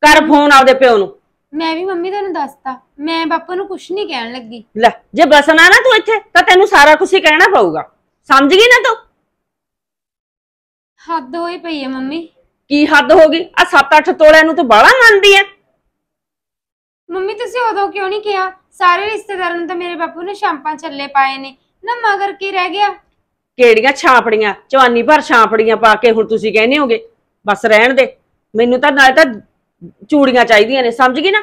ਕਰ ਫੋਨ ਆਪਦੇ ਪਿਓ ਨੂੰ। ਮੈਂ ਵੀ ਮੰਮੀ ਤੁਹਾਨੂੰ ਦੱਸਤਾ। ਮੈਂ ਬਾਪੂ ਨੂੰ ਕੁਝ ਨਹੀਂ ਕਹਿਣ ਲੱਗੀ। ਲੈ ਜੇ ਬਸਣਾ ਨਾ ਤੂੰ ਇੱਥੇ ਤਾਂ ਤੈਨੂੰ ਸਾਰਾ ਕੁਝ ਹੀ ਕਹਿਣਾ ਪਊਗਾ। ਸਮਝ ਗਈ ਨਾ ਤੂੰ? ਹੱਦ ਹੋਈ ਪਈ ਹੈ ਮੰਮੀ। ਕੀ ਹੱਦ ਹੋ ਗਈ? ਆ 7-8 ਤੋਲਿਆਂ ਨੂੰ ਤੂੰ ਬਾਹਲਾ ਮੰਨਦੀ ਐ। ਮੰਮੀ ਤੁਸੀਂ ਉਦੋਂ ਕਿਉਂ ਨਹੀਂ ਕਿਹਾ? ਸਾਰੇ ਰਿਸ਼ਤੇਦਾਰਾਂ ਨੂੰ ਤਾਂ ਮੇਰੇ ਬਾਪੂ ਨੇ ਸ਼ਾਂਪਾਂ ਛੱਲੇ ਪਾਏ ਨੇ। ਨਾ ਮਗਰ ਕੀ ਰਹਿ ਗਿਆ? ਕਿਹੜੀਆਂ ਛਾਪੜੀਆਂ? ਚਵਾਨੀ ਭਰ ਛਾਪੜੀਆਂ ਪਾ ਕੇ ਹੁਣ ਤੁਸੀਂ ਕਹਿੰਦੇ ਹੋਗੇ। ਬਸ ਰਹਿਣ ਦੇ। ਮੈਨੂੰ ਤਾਂ ਨਾਲੇ ਤਾਂ ਚੂੜੀਆਂ ਚਾਹੀਦੀਆਂ ਨੇ ਸਮਝ ਗਈ ਨਾ?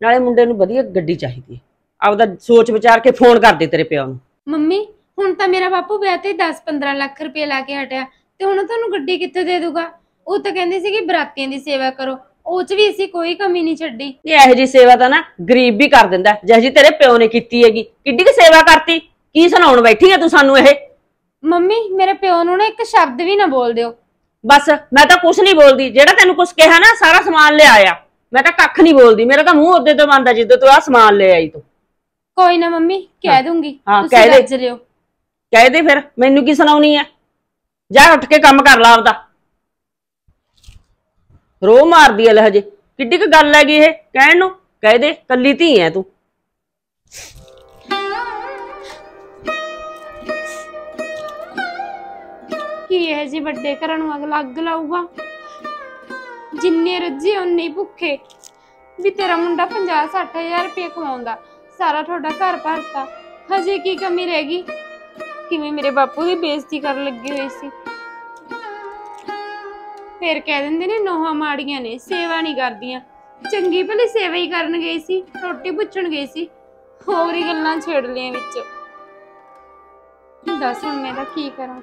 ਨਾਲੇ ਮੁੰਡੇ ਨੂੰ ਵਧੀਆ ਗੱਡੀ ਚਾਹੀਦੀ ਹੈ। ਆਪਦਾ ਸੋਚ ਵਿਚਾਰ ਕੇ ਫੋਨ ਕਰ ਦੇ ਤੇਰੇ ਪਿਓ ਨੂੰ। ਮੰਮੀ ਹੁਣ ਤਾਂ ਮੇਰਾ ਬਾਪੂ ਵਿਆਹ ਤੇ 10-15 ਲੱਖ ਰੁਪਏ ਲਾ ਕੇ ਹਟਿਆ ਤੇ ਹੁਣ ਉਹ ਤੁਹਾਨੂੰ ਗੱਡੀ ਕਿੱਥੇ ਦੇ ਦੂਗਾ? ਉਹ ਤਾਂ ਕਹਿੰਦੇ ਸੀ ਕਿ ਬਰਾਤੀਆਂ ਦੀ ਸੇਵਾ ਕਰੋ ਉਹ 'ਚ ਵੀ ਅਸੀਂ ਕੋਈ ਕਮੀ ਨਹੀਂ ਛੱਡੀ। ਇਹ ਇਹੋ ਜੀ ਸੇਵਾ ਤਾਂ ਨਾ ਗਰੀਬ ਵੀ ਕਰ ਦਿੰਦਾ ਜਿਹੋ ਜੀ ਤੇਰੇ ਪਿਓ ਨੇ ਕੀਤੀ ਹੈਗੀ। ਕਿੱਡੀ ਕੁ ਸੇਵਾ ਕਰਤੀ? ਕੀ ਸੁਣਾਉਣ ਬੈਠੀ ਆ ਤੂੰ ਸਾਨੂੰ ਇਹ? ਮੰਮੀ ਮੇਰੇ ਪਿਓ ਨੂੰ ਨਾ ਇੱਕ ਸ਼ਬਦ ਵੀ ਨਾ ਬੋਲ ਦਿਓ। ਬਸ ਮੈਂ ਤਾਂ ਕੁਛ ਨਹੀਂ ਬੋਲਦੀ। ਜਿਹੜਾ ਤੈਨੂੰ ਕੁਛ ਕਿਹਾ ਨਾ ਸਾਰਾ ਸਮਾਨ ਲੈ ਆਇਆ। ਮੈਂ ਤਾਂ ਕੱਖ ਨਹੀਂ ਬੋਲਦੀ। ਮੇਰਾ ਤਾਂ ਮੂੰਹ ਉਹਦੇ ਤੋਂ ਬੰਦਾ ਜਿੱਦੋਂ ਤੂੰ ਆ ਸਮਾਨ ਲੈ ਆਈ ਤੂੰ। ਕੋਈ ਨਾ ਮੰਮੀ ਕਹਿ ਦੂੰਗੀ। ਹਾਂ, ਤੁਸੀਂ ਕਹਿ ਦੇ। ਰੱਜ ਲਿਓ। ਕਹਿ ਦੇ ਫਿਰ ਮੈਨੂੰ ਕੀ ਸੁਣਾਉਣੀ ਆ? ਜਾ ਉੱਠ ਕੇ ਕੰਮ ਕਰ ਲਾ ਆਪਦਾ। ਰੋ ਮਾਰਦੀ ਐ ਲਹਜੇ ਕਿੱਡੀ ਕੁ ਗੱਲ ਹੈਗੀ ਇਹ ਕਹਿਣ ਨੂੰ? ਕਹਿ ਦੇ ਕੱਲੀ ਧੀ ਐ ਤੂੰ। ਕੀ ਇਹ ਜੀ ਵੱਡੇ ਘਰਾਂ ਨੂੰ ਅਗਲਾ ਅੱਗ ਲਾਊਗਾ? ਜਿੰਨੇ ਰੱਜੇ ਉਨੇ ਹੀ ਭੁੱਖੇ। ਵੀ ਤੇਰਾ ਮੁੰਡਾ 50 60000 ਰੁਪਏ ਕਮਾਉਂਦਾ, ਸਾਰਾ ਤੁਹਾਡਾ ਘਰ ਭਰਤਾ। ਹਜੇ ਕੀ ਕਮੀ ਰਹਿ ਗਈ? ਕਿਵੇਂ ਮੇਰੇ ਬਾਪੂ ਦੀ ਬੇਇੱਜ਼ਤੀ ਕਰਨ ਲੱਗੀ ਹੋਈ ਸੀ? ਫਿਰ ਕਹਿ ਦਿੰਦੇ ਨੇ ਨੋਹਾਂ ਮਾੜੀਆਂ ਨੇ, ਸੇਵਾ ਨਹੀਂ ਕਰਦੀਆਂ। ਚੰਗੀ ਭਲੀ ਸੇਵਾ ਹੀ ਕਰਨ ਗਈ ਸੀ, ਰੋਟੀ ਪੁੱਛਣ ਗਈ ਸੀ। ਹੋਰ ਹੀ ਗੱਲਾਂ ਛੇੜ ਲਈਆਂ ਵਿੱਚ। ਦੱਸ ਹੁਣ ਮੈਂ ਤਾਂ ਕੀ ਕਰਾਂ?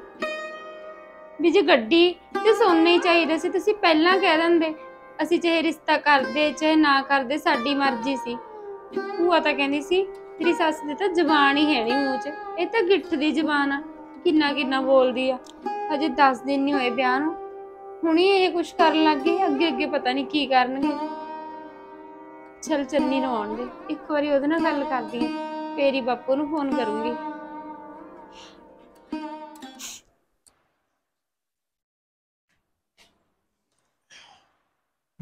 ਵੀ ਜੇ ਗੱਡੀ ਤੇ ਸੋਨਾ ਹੀ ਚਾਹੀਦਾ ਸੀ, ਤੁਸੀਂ ਪਹਿਲਾਂ ਕਹਿ ਦਿੰਦੇ, ਅਸੀਂ ਚਾਹੇ ਰਿਸ਼ਤਾ ਕਰਦੇ, ਚਾਹੇ ਨਾ ਕਰਦੇ, ਸਾਡੀ ਮਰਜ਼ੀ ਸੀ। ਭੂਆ ਤਾਂ ਕਹਿੰਦੀ ਸੀ, ਤੇਰੀ ਸੱਸ ਦੀ ਤਾਂ ਜ਼ਬਾਨ ਹੀ ਹੈ ਨਹੀਂ ਮੂੰਹ 'ਚ। ਇਹ ਤਾਂ ਗਿੱਠ ਦੀ ਜ਼ਬਾਨ ਆ, ਕਿੰਨਾ ਕਿੰਨਾ ਬੋਲਦੀ ਆ। ਹਜੇ 10 ਦਿਨ ਨਹੀਂ ਹੋਏ ਵਿਆਹ ਨੂੰ। ਹੁਣੀ ਇਹ ਕੁਛ ਕਰਨ ਲੱਗ ਗਏ ਅੱਗੇ ਅੱਗੇ ਪਤਾ ਨਹੀਂ ਕੀ ਕਰਨਗੇ। ਚਲ ਚੰਨੀ ਨੂੰ ਆਉਣ ਦੇ, ਇੱਕ ਵਾਰੀ ਉਹਦੇ ਨਾਲ ਗੱਲ ਕਰਦੀ ਆ, ਫੇਰ ਹੀ ਬਾਪੂ ਨੂੰ ਫੋਨ ਕਰੂੰਗੀ।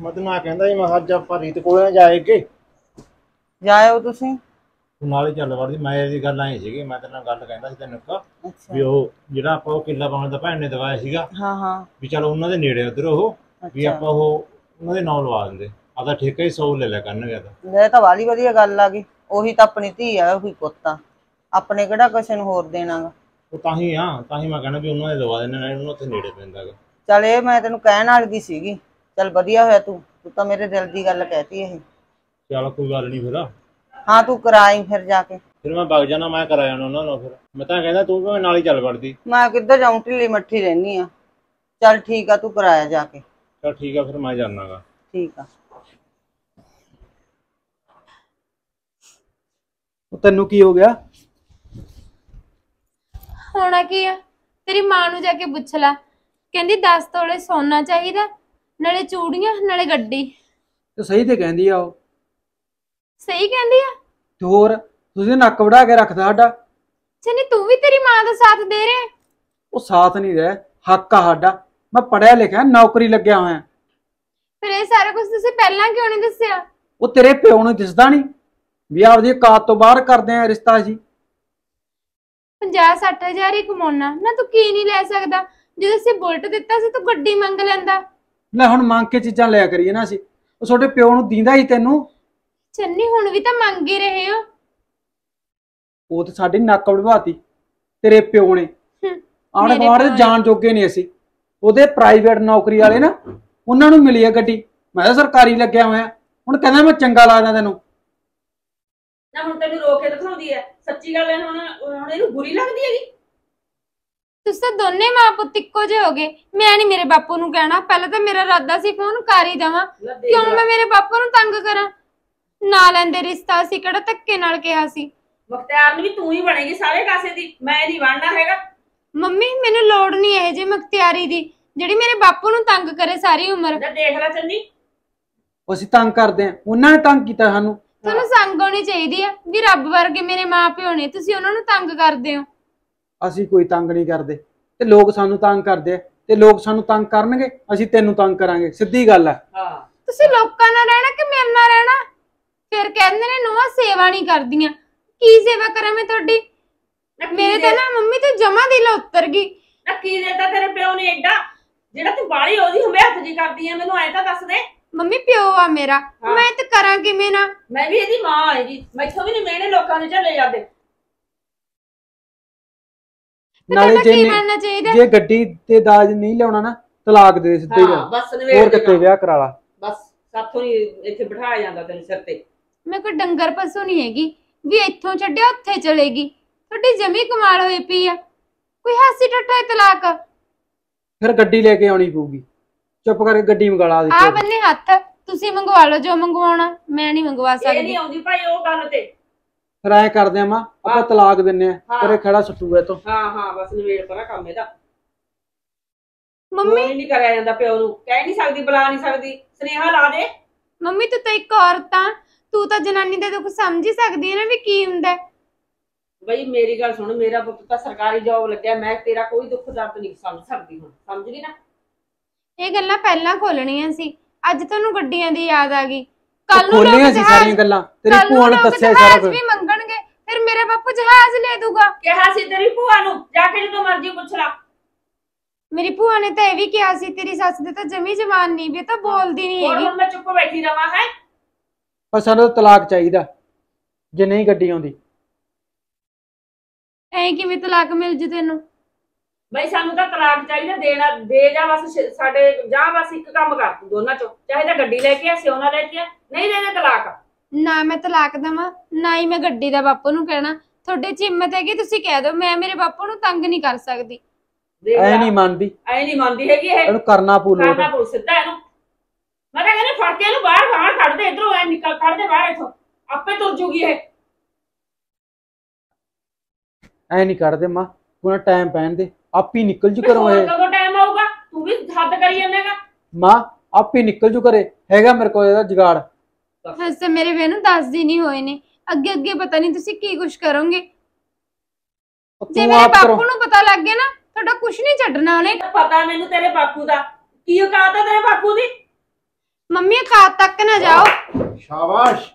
ਮੈਂ ਤੈਨੂੰ ਆ ਕਹਿੰਦਾ ਸੀ ਮੈਂ ਅੱਜ ਆਪਾਂ ਰੀਤ ਕੋਲੇ ਨਾ ਜਾਏਗੇ। ਜਾਇਓ ਤੁਸੀਂ। ਤੂੰ ਨਾਲ ਹੀ ਚੱਲ ਵੜਦੀ ਮੈਂ ਇਹਦੀ ਗੱਲ ਆਈ ਸੀਗੀ ਮੈਂ ਤੇਰੇ ਨਾਲ ਗੱਲ ਕਹਿੰਦਾ ਸੀ ਤੈਨੂੰ ਇੱਕ ਅੱਛਾ। ਵੀ ਉਹ ਜਿਹੜਾ ਆਪਾਂ ਉਹ ਕਿੱਲਾ ਪਾਉਣ ਦਾ ਭੈਣ ਨੇ ਦਵਾਇਆ ਸੀਗਾ ਹਾਂ ਹਾਂ। ਵੀ ਚਲ ਉਹਨਾਂ ਦੇ ਨੇੜੇ ਉਧਰ ਉਹ ਵੀ ਅੱਛਾ। ਆਪਾਂ ਉਹ ਉਹਨਾਂ ਦੇ ਨਾਂ ਲਵਾ ਦਿੰਦੇ। ਆਦਾ ਠੇਕਾ ਹੀ 100 ਲੈ ਲਿਆ ਕਰਨਗੇ ਤਾਂ। ਇਹ ਤਾਂ ਵਾਲੀ ਵਧੀਆ ਗੱਲ ਆ ਗਈ ਉਹੀ ਤਾਂ ਆਪਣੀ ਧੀ ਆ ਉਹੀ ਪੁੱਤ ਆ। ਆਪਣੇ ਕਿਹੜਾ ਕਿਸੇ ਨੂੰ ਹੋਰ ਦੇਣਾਗਾ। ਉਹ ਤਾਂ ਹੀ ਆ ਤਾਂ ਹੀ ਮੈਂ ਕਹਿੰਦਾ ਵੀ ਉਹਨਾਂ ਦੇ ਦਵਾ ਦੇਣੇ ਨੇ ਉਹਨਾਂ ਉੱਥੇ ਨੇੜੇ ਪੈਂਦਾਗਾ। ਚਲ ਇਹ ਮੈਂ ਤੈਨੂੰ ਕਹਿਣ ਵਾਲੀ ਦੀ ਸੀਗੀ ਚਲ ਵਧੀਆ ਹੋਇਆ ਤੂੰ ਤੂੰ ਤਾਂ ਮੇਰੇ ਦਿਲ ਦੀ ਗੱਲ ਕਹਿਤੀ ਇਹ। ਚਲ ਕੋਈ ਗੱਲ ਨਹੀਂ ਫਿਰ। ਹਾਂ ਤੂੰ ਕਰਾਈ ਫਿਰ ਜਾ ਕੇ। ਫਿਰ ਮੈਂ ਵਗ ਜਾਣਾ ਮੈਂ ਕਰਾ ਜਾਣਾ ਉਹਨਾਂ ਨੂੰ ਫਿਰ। ਮੈਂ ਤਾਂ ਕਹਿੰਦਾ ਤੂੰ ਵੀ ਨਾਲ ਹੀ ਚੱਲ ਵੜਦੀ? ਮੈਂ ਕਿੱਧਰ ਜਾਉਂ ਢਿੱਲੀ ਮੱਠੀ ਰਹਿਨੀ ਆ ਚਲ ਠੀਕ ਆ ਤੂੰ ਕਰਾਇਆ ਜਾ ਕੇ। ਚਲ ਠੀਕ ਆ ਫਿਰ ਮੈਂ ਜਾਣਾਗਾ ਠੀਕ ਆ। ਉਹ ਤੈਨੂੰ ਕੀ ਹੋ ਗਿਆ? ਹੋਣਾ ਕੀ ਆ? ਤੇਰੀ ਮਾਂ ਨੂੰ ਜਾ ਕੇ ਪੁੱਛ ਲੈ। ਕਹਿੰਦੀ 10 ਤੋਲੇ ਸੋਨਾ ਚਾਹੀਦਾ ਨਾਲੇ ਚੂੜੀਆਂ ਨਾਲੇ ਗੱਡੀ। ਤੇ ਸਹੀ ਤੇ ਕਹਿੰਦੀ ਆ ਉਹ। ਸਹੀ ਕਹਿੰਦੀ ਆ? ਤੇ ਹੋਰ ਤੁਸੀਂ ਨੱਕ ਵੜਾ ਕੇ ਰੱਖਦਾ ਸਾਡਾ। ਚੰਨੀ ਤੂੰ ਵੀ ਤੇਰੀ ਮਾਂ ਦਾ ਸਾਥ ਦੇ ਰਿਹਾ ਉਹ ਸਾਥ ਨਹੀਂ ਰਹਿ ਹੱਕ ਆ ਸਾਡਾ। ਮੈਂ ਪੜਿਆ ਲਿਖਿਆ ਨੌਕਰੀ ਲੱਗਿਆ ਹੋਇਆ। ਫਿਰ ਇਹ ਸਾਰਾ ਕੁਝ ਤੁਸੀਂ ਪਹਿਲਾਂ ਕਿਉਂ ਨਹੀਂ ਦੱਸਿਆ? ਉਹ ਤੇਰੇ ਪਿਓ ਨੂੰ ਦਿਸਦਾ ਨਹੀਂ। ਵੀ ਆਪਦੀ ਔਕਾਤ ਤੋਂ ਬਾਹਰ ਕਰਦੇ ਆ ਰਿਸ਼ਤਾ ਜੀ 50 60000 ਹੀ ਕਮਾਉਣਾ। ਨਾ ਤੂੰ ਕੀ ਨਹੀਂ ਲੈ ਸਕਦਾ? ਜਦੋਂ ਅਸੀਂ ਬੁਲਟ ਦਿੱਤਾ ਸੀ ਤੂੰ ਗੱਡੀ ਮੰਗ ਲੈਂਦਾ। ਲੈ ਹੁਣ ਮੰਗ ਕੇ ਚੀਜ਼ਾਂ ਲਿਆ ਕਰੀਏ ਨਾ ਅਸੀਂ। ਉਹ ਤੁਹਾਡੇ ਪਿਓ ਨੂੰ ਦਿੰਦਾ ਹੀ ਤੈਨੂੰ? ਚੰਨੀ ਹੁਣ ਵੀ ਤਾਂ ਮੰਗ ਹੀ ਰਹੇ ਹੋ। ਉਹ ਤੇ ਸਾਡੀ ਨੱਕ ਵੜਵਾਤੀ ਤੇਰੇ ਪਿਓ ਨੇ। ਆਣ ਦੇ ਨੇ। ਜਾਣ ਜੋਗੇ ਨਹੀਂ ਅਸੀਂ। ਉਹਦੇ ਪ੍ਰਾਈਵੇਟ ਨੌਕਰੀ ਵਾਲੇ ਨਾ ਉਹਨਾਂ ਨੂੰ ਮਿਲੀ ਹੈ ਗੱਡੀ। ਮੈਂ ਤਾਂ ਸਰਕਾਰੀ ਲੱਗਿਆ ਹੋਇਆ। ਹੁਣ ਕਹਿੰਦਾ ਮੈਂ ਚੰਗਾ ਲੱਗਦਾ ਤੈਨੂੰ। ਨਾ ਹੁਣ ਤੈਨੂੰ ਰੋ ਕੇ ਦਿਖਾਉਂਦੀ ਐ ਸੱਚੀ ਗੱਲ ਐ ਹੁਣ ਹੁਣ ਇਹਨੂੰ ਬੁਰੀ ਲੱਗਦੀ ਹੈਗੀ। ਤੁਸੀਂ ਤਾਂ ਦੋਨੇ ਮਾਂ ਪੁੱਤ ਇੱਕੋ ਜਿਹੇ ਹੋ ਗਏ। ਮੈਂ ਨਹੀਂ ਮੇਰੇ ਬਾਪੂ ਨੂੰ ਕਹਿਣਾ। ਪਹਿਲਾਂ ਤਾਂ ਮੇਰਾ ਇਰਾਦਾ ਸੀ ਫੋਨ ਕਰ ਹੀ ਦੇਵਾਂ ਕਿਉਂ ਮੈਂ ਮੇਰੇ ਬਾਪੂ ਨੂੰ ਤੰਗ ਕਰਾਂ? ਨਾ ਲੈਂਦੇ ਰਿਸ਼ਤਾ ਸੀ ਕਿਹੜਾ ਧੱਕੇ ਨਾਲ ਕਿਹਾ ਸੀ? ਮੁਖਤਿਆਰ ਨੂੰ ਵੀ ਤੂੰ ਹੀ ਬਣੇਗੀ ਸਾਰੇ ਕਾਸੇ ਦੀ। ਮੈਂ ਨਹੀਂ ਬਣਨਾ ਹੈਗਾ। ਮੰਮੀ ਮੈਨੂੰ ਲੋੜ ਨਹੀਂ ਇਹ ਜੇ ਮਖਤਿਆਰੀ ਦੀ ਜਿਹੜੀ ਮੇਰੇ ਬਾਪੂ ਨੂੰ ਤੰਗ ਕਰੇ ਸਾਰੀ ਉਮਰ। ਦੇਖ ਲੈ ਚੰਨੀ। ਉਹ ਅਸੀਂ ਤੰਗ ਕਰਦੇ ਆ ਉਹਨਾਂ ਨੇ ਤੰਗ ਕੀਤਾ ਸਾਨੂੰ। ਤੁਹਾਨੂੰ ਸੰਗ ਹੋਣੀ ਚਾਹੀਦੀ ਆ ਵੀ ਰੱਬ ਵਰਗੇ ਮੇਰੇ ਮਾਪਿਓ ਨੇ। ਤੁਸੀਂ ਉਹਨਾਂ ਨੂੰ ਤੰਗ ਕਰਦੇ ਹੋ। ਅਸੀਂ ਕੋਈ ਤੰਗ ਨਹੀਂ ਕਰਦੇ। ਤੇ ਲੋਕ ਸਾਨੂੰ ਤੰਗ ਕਰਦੇ ਆ। ਤੇ ਲੋਕ ਸਾਨੂੰ ਤੰਗ ਕਰਨਗੇ ਅਸੀਂ ਤੈਨੂੰ ਤੰਗ ਕਰਾਂਗੇ। ਸਿੱਧੀ ਗੱਲ ਹੈ ਹਾਂ। ਤੁਸੀਂ ਲੋਕਾਂ ਨਾਲ ਰਹਿਣਾ ਕਿ ਮੇਰੇ ਨਾਲ ਰਹਿਣਾ? ਫਿਰ ਕਹਿੰਦੇ ਨੇ ਨੂੰਹਾਂ ਸੇਵਾ ਨਹੀਂ ਕਰਦੀਆਂ। ਕੀ ਸੇਵਾ ਕਰਾਂ ਮੈਂ ਤੁਹਾਡੀ? ਨਾ ਮੇਰੇ ਦੇ- ਤਾਂ ਨਾ ਮੰਮੀ ਤੇ ਜਮਾ ਦਿਲ ਉਤਰ ਗਈ। ਨਾ ਕੀ ਦੇਤਾ ਤੇਰੇ ਪਿਓ ਨੇ ਐਡਾ ਜਿਹੜਾ ਤੂੰ ਬਾਲੀ ਉਹਦੀ ਹਮੇ ਹੱਥ ਜੀ ਕਰਦੀ ਐ ਮੈਨੂੰ ਐ ਤਾਂ ਦੱਸ ਦੇ। ਮੰਮੀ ਪਿਓ ਆ ਮੇਰਾ। ਮੈਂ ਤੇ ਕਰਾਂ ਕਿਵੇਂ ਨਾ? ਮੈਂ ਵੀ ਇਹਦੀ ਮਾਂ ਹੈਗੀ ਮੈਥੋਂ ਵੀ ਨਹੀਂ ਮਿਹਣੇ ਲੋਕਾਂ ਦੇ ਝੱਲੇ ਜਾਂਦੇ। ਨਾਲੇ ਜੇ ਕੀ ਨਹੀਂ- ਬਣਨਾ ਚਾਹੀਦਾ? ਜੇ ਗੱਡੀ ਤੇ ਦਾਜ ਨਹੀਂ ਲਿਆਉਣਾ ਨਾ ਤਲਾਕ ਦੇ ਦੇ ਸਿੱਧੇ ਹੀ ਹਾਂ ਬਸ ਹੋਰ ਕਿੱਥੇ ਵਿਆਹ ਕਰਾ ਲਾ। ਬਸ ਸਾਥੋਂ ਨਹੀਂ ਇੱਥੇ ਬਿਠਾਇਆ ਜਾਂਦਾ ਤੈਨੂੰ ਸਿਰ ਤੇ। ਮੈਂ ਕੋਈ ਡੰਗਰ ਪਸ਼ੂ ਨਹੀਂ ਹੈਗੀ ਵੀ ਇੱਥੋਂ ਛੱਡਿਆ ਉੱਥੇ ਚਲੇਗੀ ਤੁਹਾਡੀ ਜਮੀ ਕਮਾਲ ਹੋਈ ਪਈ ਆ। ਕੋਈ ਹਾਸੀ ਟੱਟਾ ਹੈ ਤਲਾਕ? ਫਿਰ ਗੱਡੀ ਲੈ ਕੇ ਆਉਣੀ ਪਊਗੀ। ਚੁੱਪ ਕਰਕੇ ਗੱਡੀ ਮੰਗਾ ਲਾ ਆ ਬੰਨੇ ਹੱਥ ਤੁਸੀਂ ਮੰਗਵਾ ਲਓ ਜੋ ਮੰਗਵਾਉਣਾ ਮੈਂ ਨਹੀਂ ਮੰਗਵਾ ਇਹ ਸਕਦੀ। ਨਹੀਂ ਆਉਂਦੀ ਭਾਈ ਉਹ ਗੱਲ ਤੇ। ਫਿਰ ਐ ਕਰਦੇ ਆ ਮਾਂ ਆਪਾਂ। ਤਲਾਕ ਦਿੰਨੇ ਆ ਹਾਂ। ਤੇਰੇ ਖੜਾ ਸੁੱਟੂਗਾ ਤੋਂ। ਹਾਂ ਹਾਂ ਬਸ ਨਵੇੜ ਪਰਾ ਕੰਮ ਇਹਦਾ। ਮੰਮੀ। ਮੰਮੀ ਨਹੀਂ ਕਰਿਆ ਜਾਂਦਾ ਪਿਓ ਨੂੰ ਕਹਿ ਨਹੀਂ ਸਕਦੀ ਬੁਲਾ ਨਹੀਂ ਸਕਦੀ ਸੁਨੇਹਾ ਲਾ ਦੇ। ਮੰਮੀ ਤੂੰ ਤਾਂ ਇੱਕ ਔਰਤ ਆ ਤੂੰ ਤਾਂ ਜਨਾਨੀ ਦਾ ਦੁੱਖ ਸਮਝ ਹੀ ਸਕਦੀ ਹੈ ਨਾ ਵੀ ਕੀ ਹੁੰਦਾ ਹੈ। ਬਈ ਮੇਰੀ ਗੱਲ ਸੁਣ ਮੇਰਾ ਪੁੱਤ ਤਾਂ ਸਰਕਾਰੀ ਜੌਬ ਲੱਗਿਆ ਮੈਂ ਤੇਰਾ ਕੋਈ ਦੁੱਖ ਦਰਦ ਨਹੀਂ ਸਮਝ ਸਕਦੀ ਹੁਣ ਸਮਝ ਗਈ ਨਾ? ਇਹ ਗੱਲਾਂ ਪਹਿਲਾਂ ਖੋਲਣੀਆਂ ਸੀ ਅੱਜ ਤੁਹਾਨੂੰ ਗੱਡੀਆਂ ਦੀ ਯਾਦ ਆ ਗਈ। ਕੱਲ ਨੂੰ ਖੋਲੀਆਂ ਲੋਕ ਸੀ ਜਹਾਜ਼ ਸਾਰੀਆਂ ਗੱਲਾਂ ਤੇਰੀ ਕੱਲ ਨੂੰ ਭੂਆ ਨੇ ਲੋਕ ਦੱਸਿਆ ਸਾਰਾ ਜਹਾਜ਼ ਕੁਝ ਵੀ ਮੰਗਣਗੇ ਫਿਰ ਮੇਰਾ ਬਾਪੂ ਜਹਾਜ਼ ਲੈ ਦੂਗਾ। ਕਿਹਾ ਸੀ ਤੇਰੀ ਭੂਆ ਨੂੰ ਜਾ ਕੇ ਜਦੋਂ ਮਰਜ਼ੀ ਪੁੱਛ ਲਾ। ਮੇਰੀ ਭੂਆ ਨੇ ਤਾਂ ਇਹ ਵੀ ਕਿਹਾ ਸੀ ਤੇਰੀ ਸੱਸ ਦੇ ਤਾਂ ਜਮੀ ਜ਼ਬਾਨ ਨਹੀਂ ਵੀ ਇਹ ਤਾਂ ਬੋਲਦੀ ਨਹੀਂ ਹੋਰ ਹੈਗੀ। ਹੁਣ ਮੈਂ ਚੁੱਪ ਬੈਠੀ ਰਵਾਂ ਹੈ? ਪਰ ਸਾਨੂੰ ਤਾਂ ਤਲਾਕ ਚਾਹੀਦਾ ਜੇ ਨਹੀਂ ਗੱਡੀ ਆਉਂਦੀ। ਐ ਕਿਵੇਂ ਤਲਾਕ ਮਿਲ ਜੂ ਤੈਨੂੰ? ਬਈ ਸਾਨੂੰ ਤਾਂ ਤਲਾਕ ਚਾਹੀਦਾ ਦੇਣਾ ਦੇ ਜਾ ਬਸ ਸ਼- ਸਾਡੇ ਜਾ ਬਸ ਇੱਕ ਕੰਮ ਕਰ ਤੂੰ ਦੋਨਾਂ ਚੋਂ। ਚਾਹੇ ਤਾਂ ਗੱਡੀ ਲੈ ਕੇ ਆ ਸਿਉਣਾ ਲੈ ਕੇ ਆ ਨਹੀਂ ਦੇ ਤਲਾਕ। ਨਾ ਮੈਂ ਤਲਾਕ ਦਵਾਂ ਨਾ ਹੀ ਮੈਂ ਗੱਡੀ ਦਾ ਬਾਪੂ ਨੂੰ ਕਹਿਣਾ। ਤੁਹਾਡੇ ਚ ਹਿੰਮਤ ਹੈਗੀ ਤੁਸੀਂ ਕਹਿ ਦਿਓ ਮੈਂ ਮੇਰੇ ਬਾਪੂ ਨੂੰ ਤੰਗ ਨਹੀਂ ਕਰ ਸਕਦੀ। ਦੇਖ ਐ। ਨਹੀਂ ਮੰਨਦੀ। ਐ ਨਹੀਂ ਮੰਨਦੀ ਹੈਗੀ ਇਹ। ਇਹਨੂੰ ਕਰਨਾ ਪੂ ਲੋਟ ਕਰਨਾ ਪਊ ਸਿੱਧਾ ਇਹਨੂੰ। ਮੈਂ ਤਾਂ ਕਹਿੰਦੀ ਫੜ ਕੇ ਇਹਨੂੰ ਬਾਹਰ ਬਾਹਰ ਕੱਢ ਦੇ ਇਧਰੋਂ ਐ ਨਿਕਲ ਕੱਢ ਦੇ ਬਾਹਰ ਇਥੋਂ। ਆਪੇ ਤੁਰ ਜੂਗੀ ਇਹ। ਐ ਨਹੀਂ ਕਰਦੇ ਮਾਂ ਪੂਰਾ ਟਾਈਮ ਪੈਣ ਦੇ ਆਪ ਹੀ ਨਿਕਲ ਜੂ ਕਰੋ ਇਹ। ਕਦੋਂ ਟਾਈਮ ਆਊਗਾ? ਤੂੰ ਵੀ ਹੱਦ ਕਰੀ ਜਾਂਦਾਗਾ। ਮਾਂ ਆਪ ਹੀ ਨਿਕਲ ਜੂ ਕਰੇ ਹੈਗਾ ਮੇਰੇ ਕੋਲ ਇਹਦਾ ਜੁਗਾੜ। ਹੱਸੇ ਮੇਰੇ ਵਿਆਹ ਨੂੰ 10 ਦਿਨ ਹੀ ਹੋਏ ਨੇ। ਅੱਗੇ ਅੱਗੇ ਪਤਾ ਨਹੀਂ ਤੁਸੀਂ ਕੀ ਕੁਝ ਕਰੋਗੇ। ਜੇ ਤੂੰ ਮੇਰੇ ਬਾਪੂ ਨੂੰ ਪਤਾ ਲੱਗ ਗਿਆ ਨਾ ਤੁਹਾਡਾ ਕੁਝ ਨਹੀਂ ਛੱਡਣਾ ਉਹਨੇ। ਪਤਾ ਮੈਨੂੰ ਤੇਰੇ ਬਾਪੂ ਦਾ। ਕੀ ਔਕਾਤ ਹੈ ਤੇਰੇ ਬਾਪੂ ਦੀ? ਮੰਮੀ ਖਾਤ ਤੱਕ ਨਾ ਜਾਓ। ਸ਼ਾਬਾਸ਼।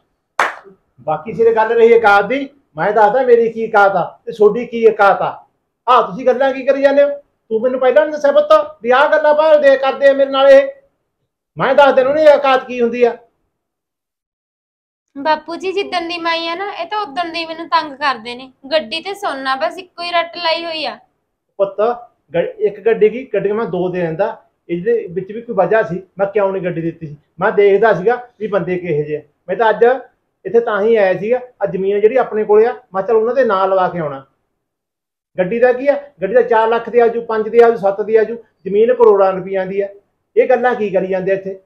ਬਾਕੀ ਸਿਰੇ ਗੱਲ ਰਹੀ ਇਕਾਤ ਦੀ। ਮੈਂ ਦੱਸਦਾ ਮੇਰੀ ਕੀ ਇਕਾਤ ਆ ਤੇ ਤੁਹਾਡੀ ਕੀ ਇਕਾਤ ਆ। ਆ ਤੁਸੀਂ ਗੱਲਾਂ ਕੀ ਕਰੀ ਜਾਂਦੇ ਹੋ? ਤੂੰ ਮੈਨੂੰ ਪਹਿਲਾਂ ਨਹੀਂ ਦੱਸਿਆ ਪੁੱਤ ਵੀ ਆਹ ਗੱਲਾਂ ਭਾਲ ਦੇ ਕਰਦੇ ਆ ਮੇਰੇ ਨਾਲ ਇਹ। ਮੈਂ ਦੱਸ ਤੈਨੂੰ ਨਹੀਂ ਇਕਾਤ ਕੀ ਹੁੰਦੀ ਆ। ਬਾਪੂ ਜੀ, ਜਿੱਦਣ ਦੀ ਮਾਈ ਆ ਨਾ, ਇਹ ਤਾਂ ਉਦਣ ਦੀ ਮੈਨੂੰ ਤੰਗ ਕਰਦੇ ਨੇ। ਗੱਡੀ ਤੇ ਸੋਨਾ ਬਸ ਇੱਕੋ ਹੀ ਰੱਟ ਲਾਈ ਹੋਈ ਆ। ਪੁੱਤ, ਗ- ਇੱਕ ਗੱਡੀ ਕੀ, ਗੱਡੀ ਮੈਂ ਦੋ ਦੇ ਦਿੰਦਾ। ਇਹਦੇ ਵਿੱਚ ਵੀ ਕੋਈ ਵਜ੍ਹਾ ਸੀ, ਮੈਂ ਕਿਉਂ ਨਹੀਂ ਗੱਡੀ ਦਿੱਤੀ ਸੀ? ਮੈਂ ਦੇਖਦਾ ਸੀਗਾ ਵੀ ਬੰਦੇ ਕਿਹੋ ਜਿਹੇ ਆ। ਮੈਂ ਤਾਂ ਅੱਜ ਇੱਥੇ ਤਾਂ ਹੀ ਆਇਆ ਸੀਗਾ ਆ ਜ਼ਮੀਨ ਜਿਹੜੀ ਆਪਣੇ ਕੋਲੇ ਆ, ਮੈਂ ਚਲ ਉਹਨਾਂ ਦੇ ਨਾਂ ਲਵਾ ਕੇ ਆਉਣਾ। ਗੱਡੀ ਦਾ ਕੀ ਆ? ਗੱਡੀ ਦਾ 4 ਲੱਖ ਦੀ ਆਜੂ 5 ਦੀ ਆਜੂ 7 ਦੀ ਆਜੂ, ਜ਼ਮੀਨ ਕਰੋੜਾਂ ਰੁਪਈਆਂ ਦੀ ਆ। ਇਹ ਗੱਲਾਂ ਕੀ ਕਰੀ ਜਾਂਦੇ ਆ ਇੱਥੇ?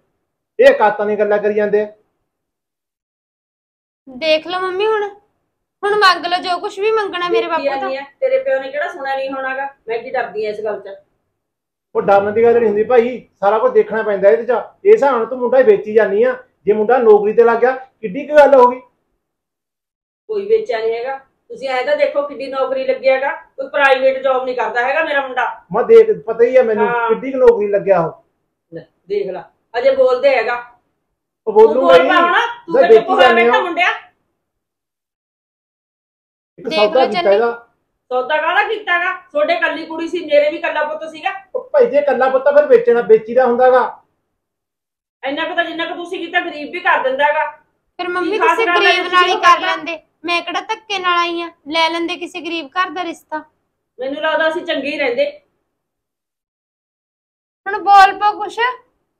ਇਹ ਕਾਤਾਂ ਦੀਆਂ ਗੱਲਾਂ ਕਰੀ ਜਾਂਦੇ ਆ। ਦੇਖ ਲਓ ਮੰਮੀ ਹੁਣ। ਹੁਣ ਮੰਗ ਲਓ ਜੋ ਕੁਝ ਵੀ ਮੰਗਣਾ ਮੇਰੇ ਬਾਪੂ ਤੋਂ। ਤੇਰੇ ਪਿਓ ਨੇ ਕਿਹੜਾ ਸੁਣਿਆ ਨਹੀਂ ਹੋਣਾਗਾ? ਮੈਂ ਕੀ ਡਰਦੀ ਐ ਇਸ ਗੱਲ 'ਚ? ਉਹ ਡਰਨ ਦੀ ਗੱਲ ਨਹੀਂ ਹੁੰਦੀ ਭਾਈ। ਸਾਰਾ ਕੁਝ ਦੇਖਣਾ ਪੈਂਦਾ ਇਹਦੇ 'ਚ। ਇਹ ਹਿਸਾਬ ਤੂੰ ਮੁੰਡਾ ਹੀ ਵੇਚੀ ਜਾਨੀ ਆ। ਜੇ ਮੁੰਡਾ ਨੌਕਰੀ ਤੇ ਲੱਗ ਗਿਆ ਕਿੱਡੀ ਕੁ ਗੱਲ ਹੋ ਗਈ? ਕੋਈ ਵੇਚਿਆ ਨਹੀਂ ਹੈਗਾ। ਤੁਸੀਂ ਐਂ ਤਾਂ ਦੇਖੋ ਕਿੱਡੀ ਨੌਕਰੀ ਲੱਗਿਆ ਹੈਗਾ। ਕੋਈ ਪ੍ਰਾਈਵੇਟ ਜੌਬ ਨਹੀਂ ਕਰਦਾ ਹੈਗਾ ਮੇਰਾ ਮੁੰਡਾ। ਮੈਂ ਦੇਖ ਪਤਾ ਹੀ ਆ ਮੈਨੂੰ ਹਾਂ। ਕਿੱਡੀ ਕੁ ਨੌਕਰੀ ਲੱਗਿਆ ਉਹ। ਲੈ, ਦੇਖ ਲੈ। ਅਜੇ ਬੋਲਦੇ ਹੈਗਾ। ਉਹ ਬੋਲੂਗਾ ਬੋਲ ਹੀ ਤੂੰ ਤਾਂ ਚੁੱਪ ਹੋਇਆ ਬੈਠਾ। ਮੁੰਡਿਆ। ਇੱਕ ਦੇਖ ਸੌਦਾ ਲਓ ਕੀਤਾ ਚੰਨੀ। ਹੈਗਾ। ਸੌਦਾ ਕਾਹਦਾ ਕੀਤਾਗਾ ਤੁਹਾਡੇ ਕੱਲੀ ਕੁੜੀ ਸੀ ਮੇਰੇ ਵੀ ਕੱਲਾ ਪੁੱਤ ਸੀਗਾ। ਉਹ ਭਾਈ ਜੇ ਕੱਲਾ ਪੁੱਤਾ ਫਿਰ ਵੇਚਣਾ ਵੇਚੀਦਾ ਹੁੰਦਾਗਾ ਇੰਨਾ ਕੁ ਤਾਂ ਜਿੰਨਾ ਕੁ ਤੁਸੀਂ ਕੀਤਾ ਗਰੀਬ ਵੀ ਕਰ ਦਿੰਦਾ ਹੈਗਾ। ਫਿਰ ਮੰਮੀ ਖਾਸ ਤੁਸੀਂ ਗੱਲ ਹੈ ਗਰੀਬ ਤੁਸੀਂ ਨਾਲ ਹੀ ਉਹ ਕਰ ਕਰਨਾ? ਲੈਂਦੇ। ਮੈਂ ਕਿਹੜਾ ਧੱਕੇ ਨਾਲ ਆਈ ਆ? ਲੈ ਲੈਂਦੇ ਕਿਸੇ ਗਰੀਬ ਘਰ ਦਾ ਰਿਸ਼ਤਾ। ਮੈਨੂੰ ਲੱਗਦਾ ਅਸੀਂ ਚੰਗੇ ਹੀ ਰਹਿੰਦੇ। ਹੁਣ ਬੋਲ ਪੋ ਕੁਛ।